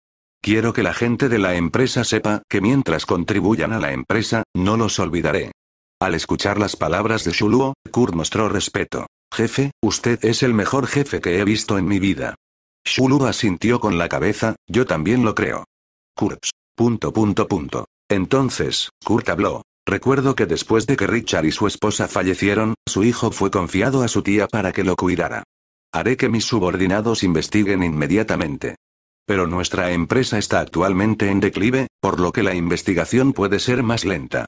Quiero que la gente de la empresa sepa que mientras contribuyan a la empresa, no los olvidaré. Al escuchar las palabras de Shuluo, Kurt mostró respeto. Jefe, usted es el mejor jefe que he visto en mi vida. Shuluo asintió con la cabeza, yo también lo creo. Kurt. Punto punto punto. Entonces, Kurt habló. Recuerdo que después de que Richard y su esposa fallecieron, su hijo fue confiado a su tía para que lo cuidara. Haré que mis subordinados investiguen inmediatamente. Pero nuestra empresa está actualmente en declive, por lo que la investigación puede ser más lenta.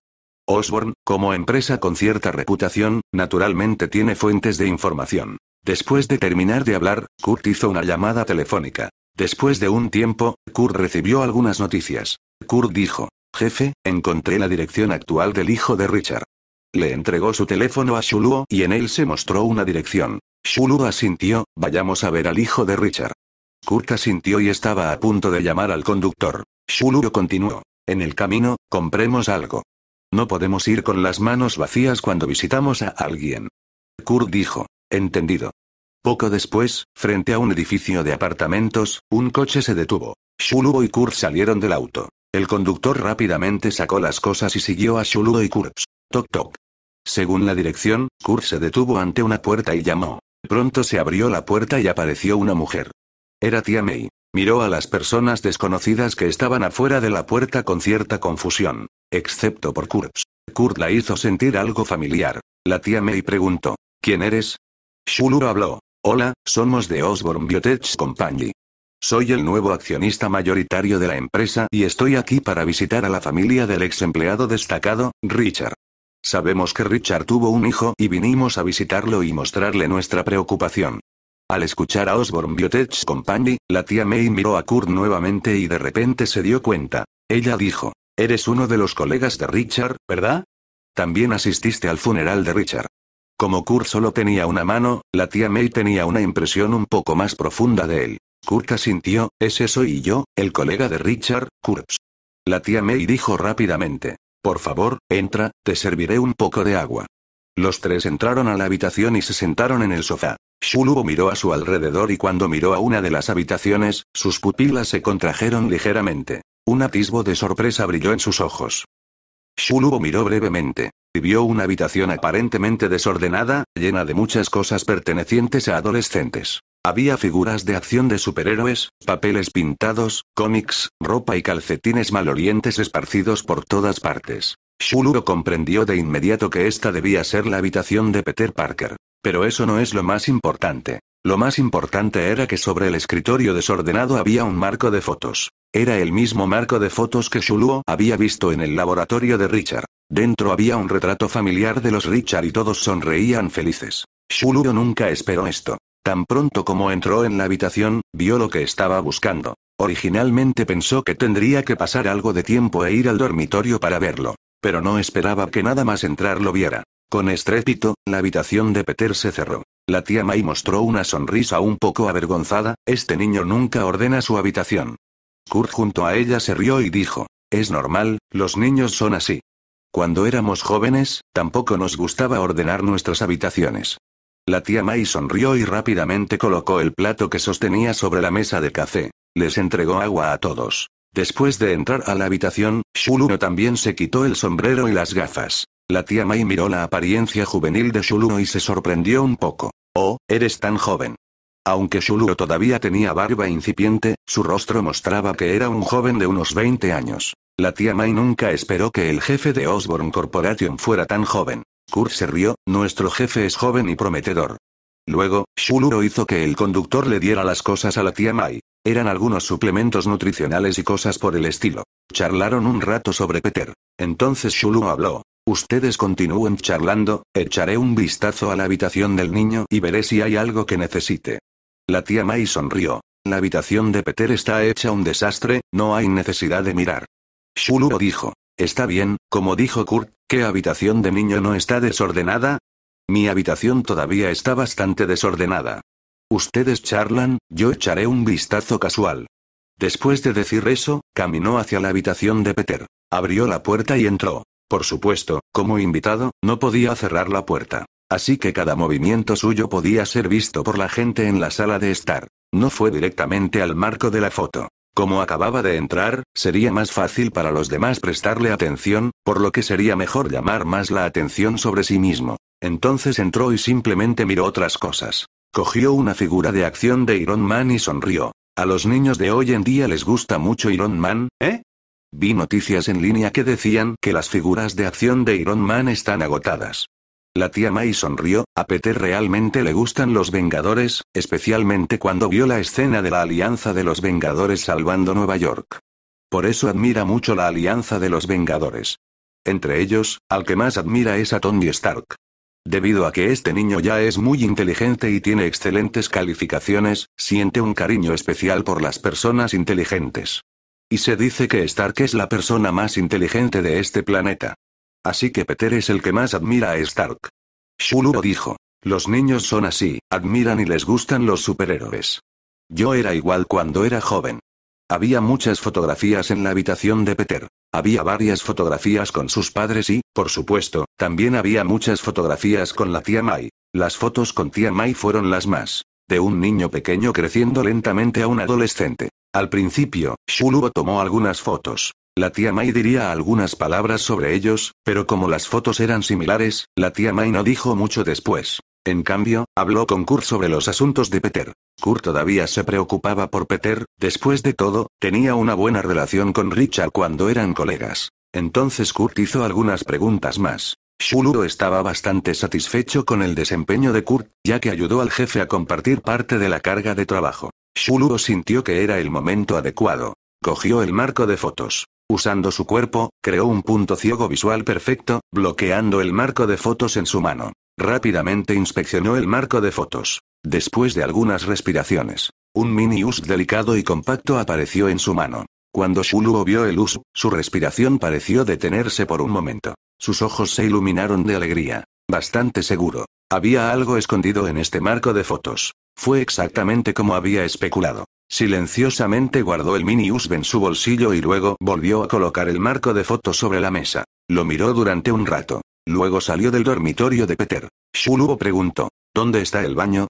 Osborne, como empresa con cierta reputación, naturalmente tiene fuentes de información. Después de terminar de hablar, Kurt hizo una llamada telefónica. Después de un tiempo, Kurt recibió algunas noticias. Kurt dijo, jefe, encontré la dirección actual del hijo de Richard. Le entregó su teléfono a Shuluo y en él se mostró una dirección. Shuluo asintió, vayamos a ver al hijo de Richard. Kurt asintió y estaba a punto de llamar al conductor. Shuluro continuó. En el camino, compremos algo. No podemos ir con las manos vacías cuando visitamos a alguien. Kurt dijo. Entendido. Poco después, frente a un edificio de apartamentos, un coche se detuvo. Shulubo y Kurt salieron del auto. El conductor rápidamente sacó las cosas y siguió a Shulubo y Kurt. Toc toc. Según la dirección, Kurt se detuvo ante una puerta y llamó. Pronto se abrió la puerta y apareció una mujer. Era tía May. Miró a las personas desconocidas que estaban afuera de la puerta con cierta confusión. Excepto por Kurt. Kurt la hizo sentir algo familiar. La tía May preguntó. ¿Quién eres? Shuluro habló. Hola, somos de Osborne Biotech Company. Soy el nuevo accionista mayoritario de la empresa y estoy aquí para visitar a la familia del ex empleado destacado, Richard. Sabemos que Richard tuvo un hijo y vinimos a visitarlo y mostrarle nuestra preocupación. Al escuchar a Osborne Biotech Company, la tía May miró a Kurt nuevamente y de repente se dio cuenta. Ella dijo, Eres uno de los colegas de Richard, ¿verdad? También asististe al funeral de Richard. Como Kurt solo tenía una mano, la tía May tenía una impresión un poco más profunda de él. Kurt asintió, ese soy yo, el colega de Richard, Kurt. La tía May dijo rápidamente, por favor, entra, te serviré un poco de agua. Los tres entraron a la habitación y se sentaron en el sofá. Shuluo miró a su alrededor y cuando miró a una de las habitaciones, sus pupilas se contrajeron ligeramente. Un atisbo de sorpresa brilló en sus ojos. Shuluo miró brevemente. Y vio una habitación aparentemente desordenada, llena de muchas cosas pertenecientes a adolescentes. Había figuras de acción de superhéroes, papeles pintados, cómics, ropa y calcetines malolientes esparcidos por todas partes. Shuluro comprendió de inmediato que esta debía ser la habitación de Peter Parker. Pero eso no es lo más importante. Lo más importante era que sobre el escritorio desordenado había un marco de fotos. Era el mismo marco de fotos que Shuluo había visto en el laboratorio de Richard. Dentro había un retrato familiar de los Richard y todos sonreían felices. Shuluo nunca esperó esto. Tan pronto como entró en la habitación, vio lo que estaba buscando. Originalmente pensó que tendría que pasar algo de tiempo e ir al dormitorio para verlo. Pero no esperaba que nada más entrar lo viera. Con estrépito, la habitación de Peter se cerró. La tía May mostró una sonrisa un poco avergonzada, este niño nunca ordena su habitación. Kurt junto a ella se rió y dijo, es normal, los niños son así. Cuando éramos jóvenes, tampoco nos gustaba ordenar nuestras habitaciones. La tía May sonrió y rápidamente colocó el plato que sostenía sobre la mesa de café. Les entregó agua a todos. Después de entrar a la habitación, Shuluno también se quitó el sombrero y las gafas. La tía Mai miró la apariencia juvenil de Shuluo y se sorprendió un poco. Oh, eres tan joven. Aunque Shuluo todavía tenía barba incipiente, su rostro mostraba que era un joven de unos 20 años. La tía Mai nunca esperó que el jefe de Osborne Corporation fuera tan joven. Kurt se rió, nuestro jefe es joven y prometedor. Luego, Shuluro hizo que el conductor le diera las cosas a la tía Mai. Eran algunos suplementos nutricionales y cosas por el estilo. Charlaron un rato sobre Peter. Entonces Shuluro habló. Ustedes continúen charlando, echaré un vistazo a la habitación del niño y veré si hay algo que necesite. La tía Mai sonrió. La habitación de Peter está hecha un desastre, no hay necesidad de mirar. Shuluro dijo. Está bien, como dijo Kurt, ¿qué habitación de niño no está desordenada? Mi habitación todavía está bastante desordenada. Ustedes charlan, yo echaré un vistazo casual. Después de decir eso, caminó hacia la habitación de Peter. Abrió la puerta y entró. Por supuesto, como invitado, no podía cerrar la puerta. Así que cada movimiento suyo podía ser visto por la gente en la sala de estar. No fue directamente al marco de la foto. Como acababa de entrar, sería más fácil para los demás prestarle atención, por lo que sería mejor llamar más la atención sobre sí mismo. Entonces entró y simplemente miró otras cosas. Cogió una figura de acción de Iron Man y sonrió. A los niños de hoy en día les gusta mucho Iron Man, ¿eh? Vi noticias en línea que decían que las figuras de acción de Iron Man están agotadas. La tía May sonrió, a Peter realmente le gustan los Vengadores, especialmente cuando vio la escena de la Alianza de los Vengadores salvando Nueva York. Por eso admira mucho la Alianza de los Vengadores. Entre ellos, al que más admira es a Tony Stark. Debido a que este niño ya es muy inteligente y tiene excelentes calificaciones, siente un cariño especial por las personas inteligentes. Y se dice que Stark es la persona más inteligente de este planeta. Así que Peter es el que más admira a Stark. Shuluro dijo. Los niños son así, admiran y les gustan los superhéroes. Yo era igual cuando era joven. Había muchas fotografías en la habitación de Peter. Había varias fotografías con sus padres y, por supuesto, también había muchas fotografías con la tía Mai. Las fotos con tía Mai fueron las más. De un niño pequeño creciendo lentamente a un adolescente. Al principio, Shuluo tomó algunas fotos. La tía Mai diría algunas palabras sobre ellos, pero como las fotos eran similares, la tía Mai no dijo mucho después. En cambio, habló con Kurt sobre los asuntos de Peter. Kurt todavía se preocupaba por Peter, después de todo, tenía una buena relación con Richard cuando eran colegas. Entonces Kurt hizo algunas preguntas más. Shuluro estaba bastante satisfecho con el desempeño de Kurt, ya que ayudó al jefe a compartir parte de la carga de trabajo. Shuluro sintió que era el momento adecuado. Cogió el marco de fotos. Usando su cuerpo, creó un punto ciego visual perfecto, bloqueando el marco de fotos en su mano. Rápidamente inspeccionó el marco de fotos. Después de algunas respiraciones, un mini US delicado y compacto apareció en su mano. Cuando Shuluo vio el US, su respiración pareció detenerse por un momento. Sus ojos se iluminaron de alegría. Bastante seguro. Había algo escondido en este marco de fotos. Fue exactamente como había especulado. Silenciosamente guardó el mini USB en su bolsillo y luego volvió a colocar el marco de fotos sobre la mesa. Lo miró durante un rato. Luego salió del dormitorio de Peter. Shuluo preguntó, ¿dónde está el baño?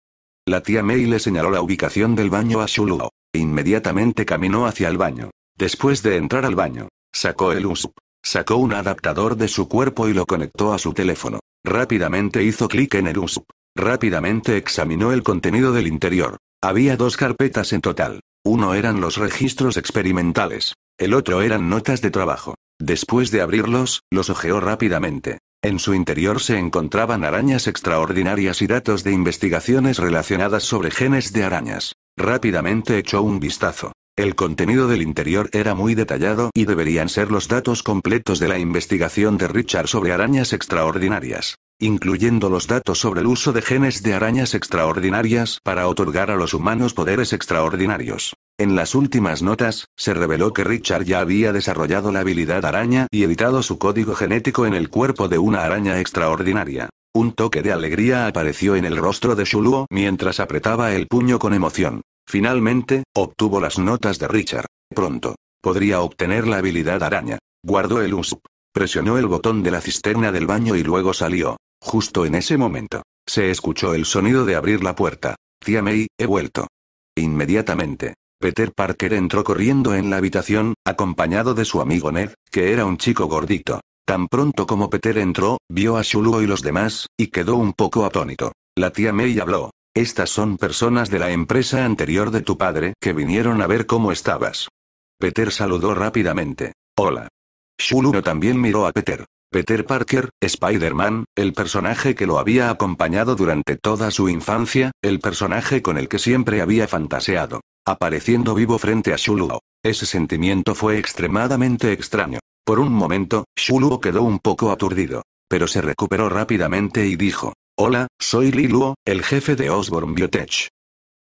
La tía Mei le señaló la ubicación del baño a Shuluo. Inmediatamente caminó hacia el baño. Después de entrar al baño, sacó el USB. Sacó un adaptador de su cuerpo y lo conectó a su teléfono. Rápidamente hizo clic en el USB. Rápidamente examinó el contenido del interior. Había dos carpetas en total. Uno eran los registros experimentales. El otro eran notas de trabajo. Después de abrirlos, los ojeó rápidamente. En su interior se encontraban arañas extraordinarias y datos de investigaciones relacionadas sobre genes de arañas. Rápidamente echó un vistazo. El contenido del interior era muy detallado y deberían ser los datos completos de la investigación de Richard sobre arañas extraordinarias, incluyendo los datos sobre el uso de genes de arañas extraordinarias para otorgar a los humanos poderes extraordinarios. En las últimas notas, se reveló que Richard ya había desarrollado la habilidad araña y editado su código genético en el cuerpo de una araña extraordinaria. Un toque de alegría apareció en el rostro de Shuluo mientras apretaba el puño con emoción. Finalmente, obtuvo las notas de Richard. Pronto. Podría obtener la habilidad araña. Guardó el USP. Presionó el botón de la cisterna del baño y luego salió. Justo en ese momento, se escuchó el sonido de abrir la puerta. Tía May, he vuelto. Inmediatamente, Peter Parker entró corriendo en la habitación, acompañado de su amigo Ned, que era un chico gordito. Tan pronto como Peter entró, vio a Shuluo y los demás, y quedó un poco atónito. La tía May habló. Estas son personas de la empresa anterior de tu padre que vinieron a ver cómo estabas. Peter saludó rápidamente. Hola. Shuluo también miró a Peter. Peter Parker, Spider-Man, el personaje que lo había acompañado durante toda su infancia, el personaje con el que siempre había fantaseado. Apareciendo vivo frente a Shuluo. Ese sentimiento fue extremadamente extraño. Por un momento, Shuluo quedó un poco aturdido. Pero se recuperó rápidamente y dijo, Hola, soy Liluo, el jefe de Osborn Biotech.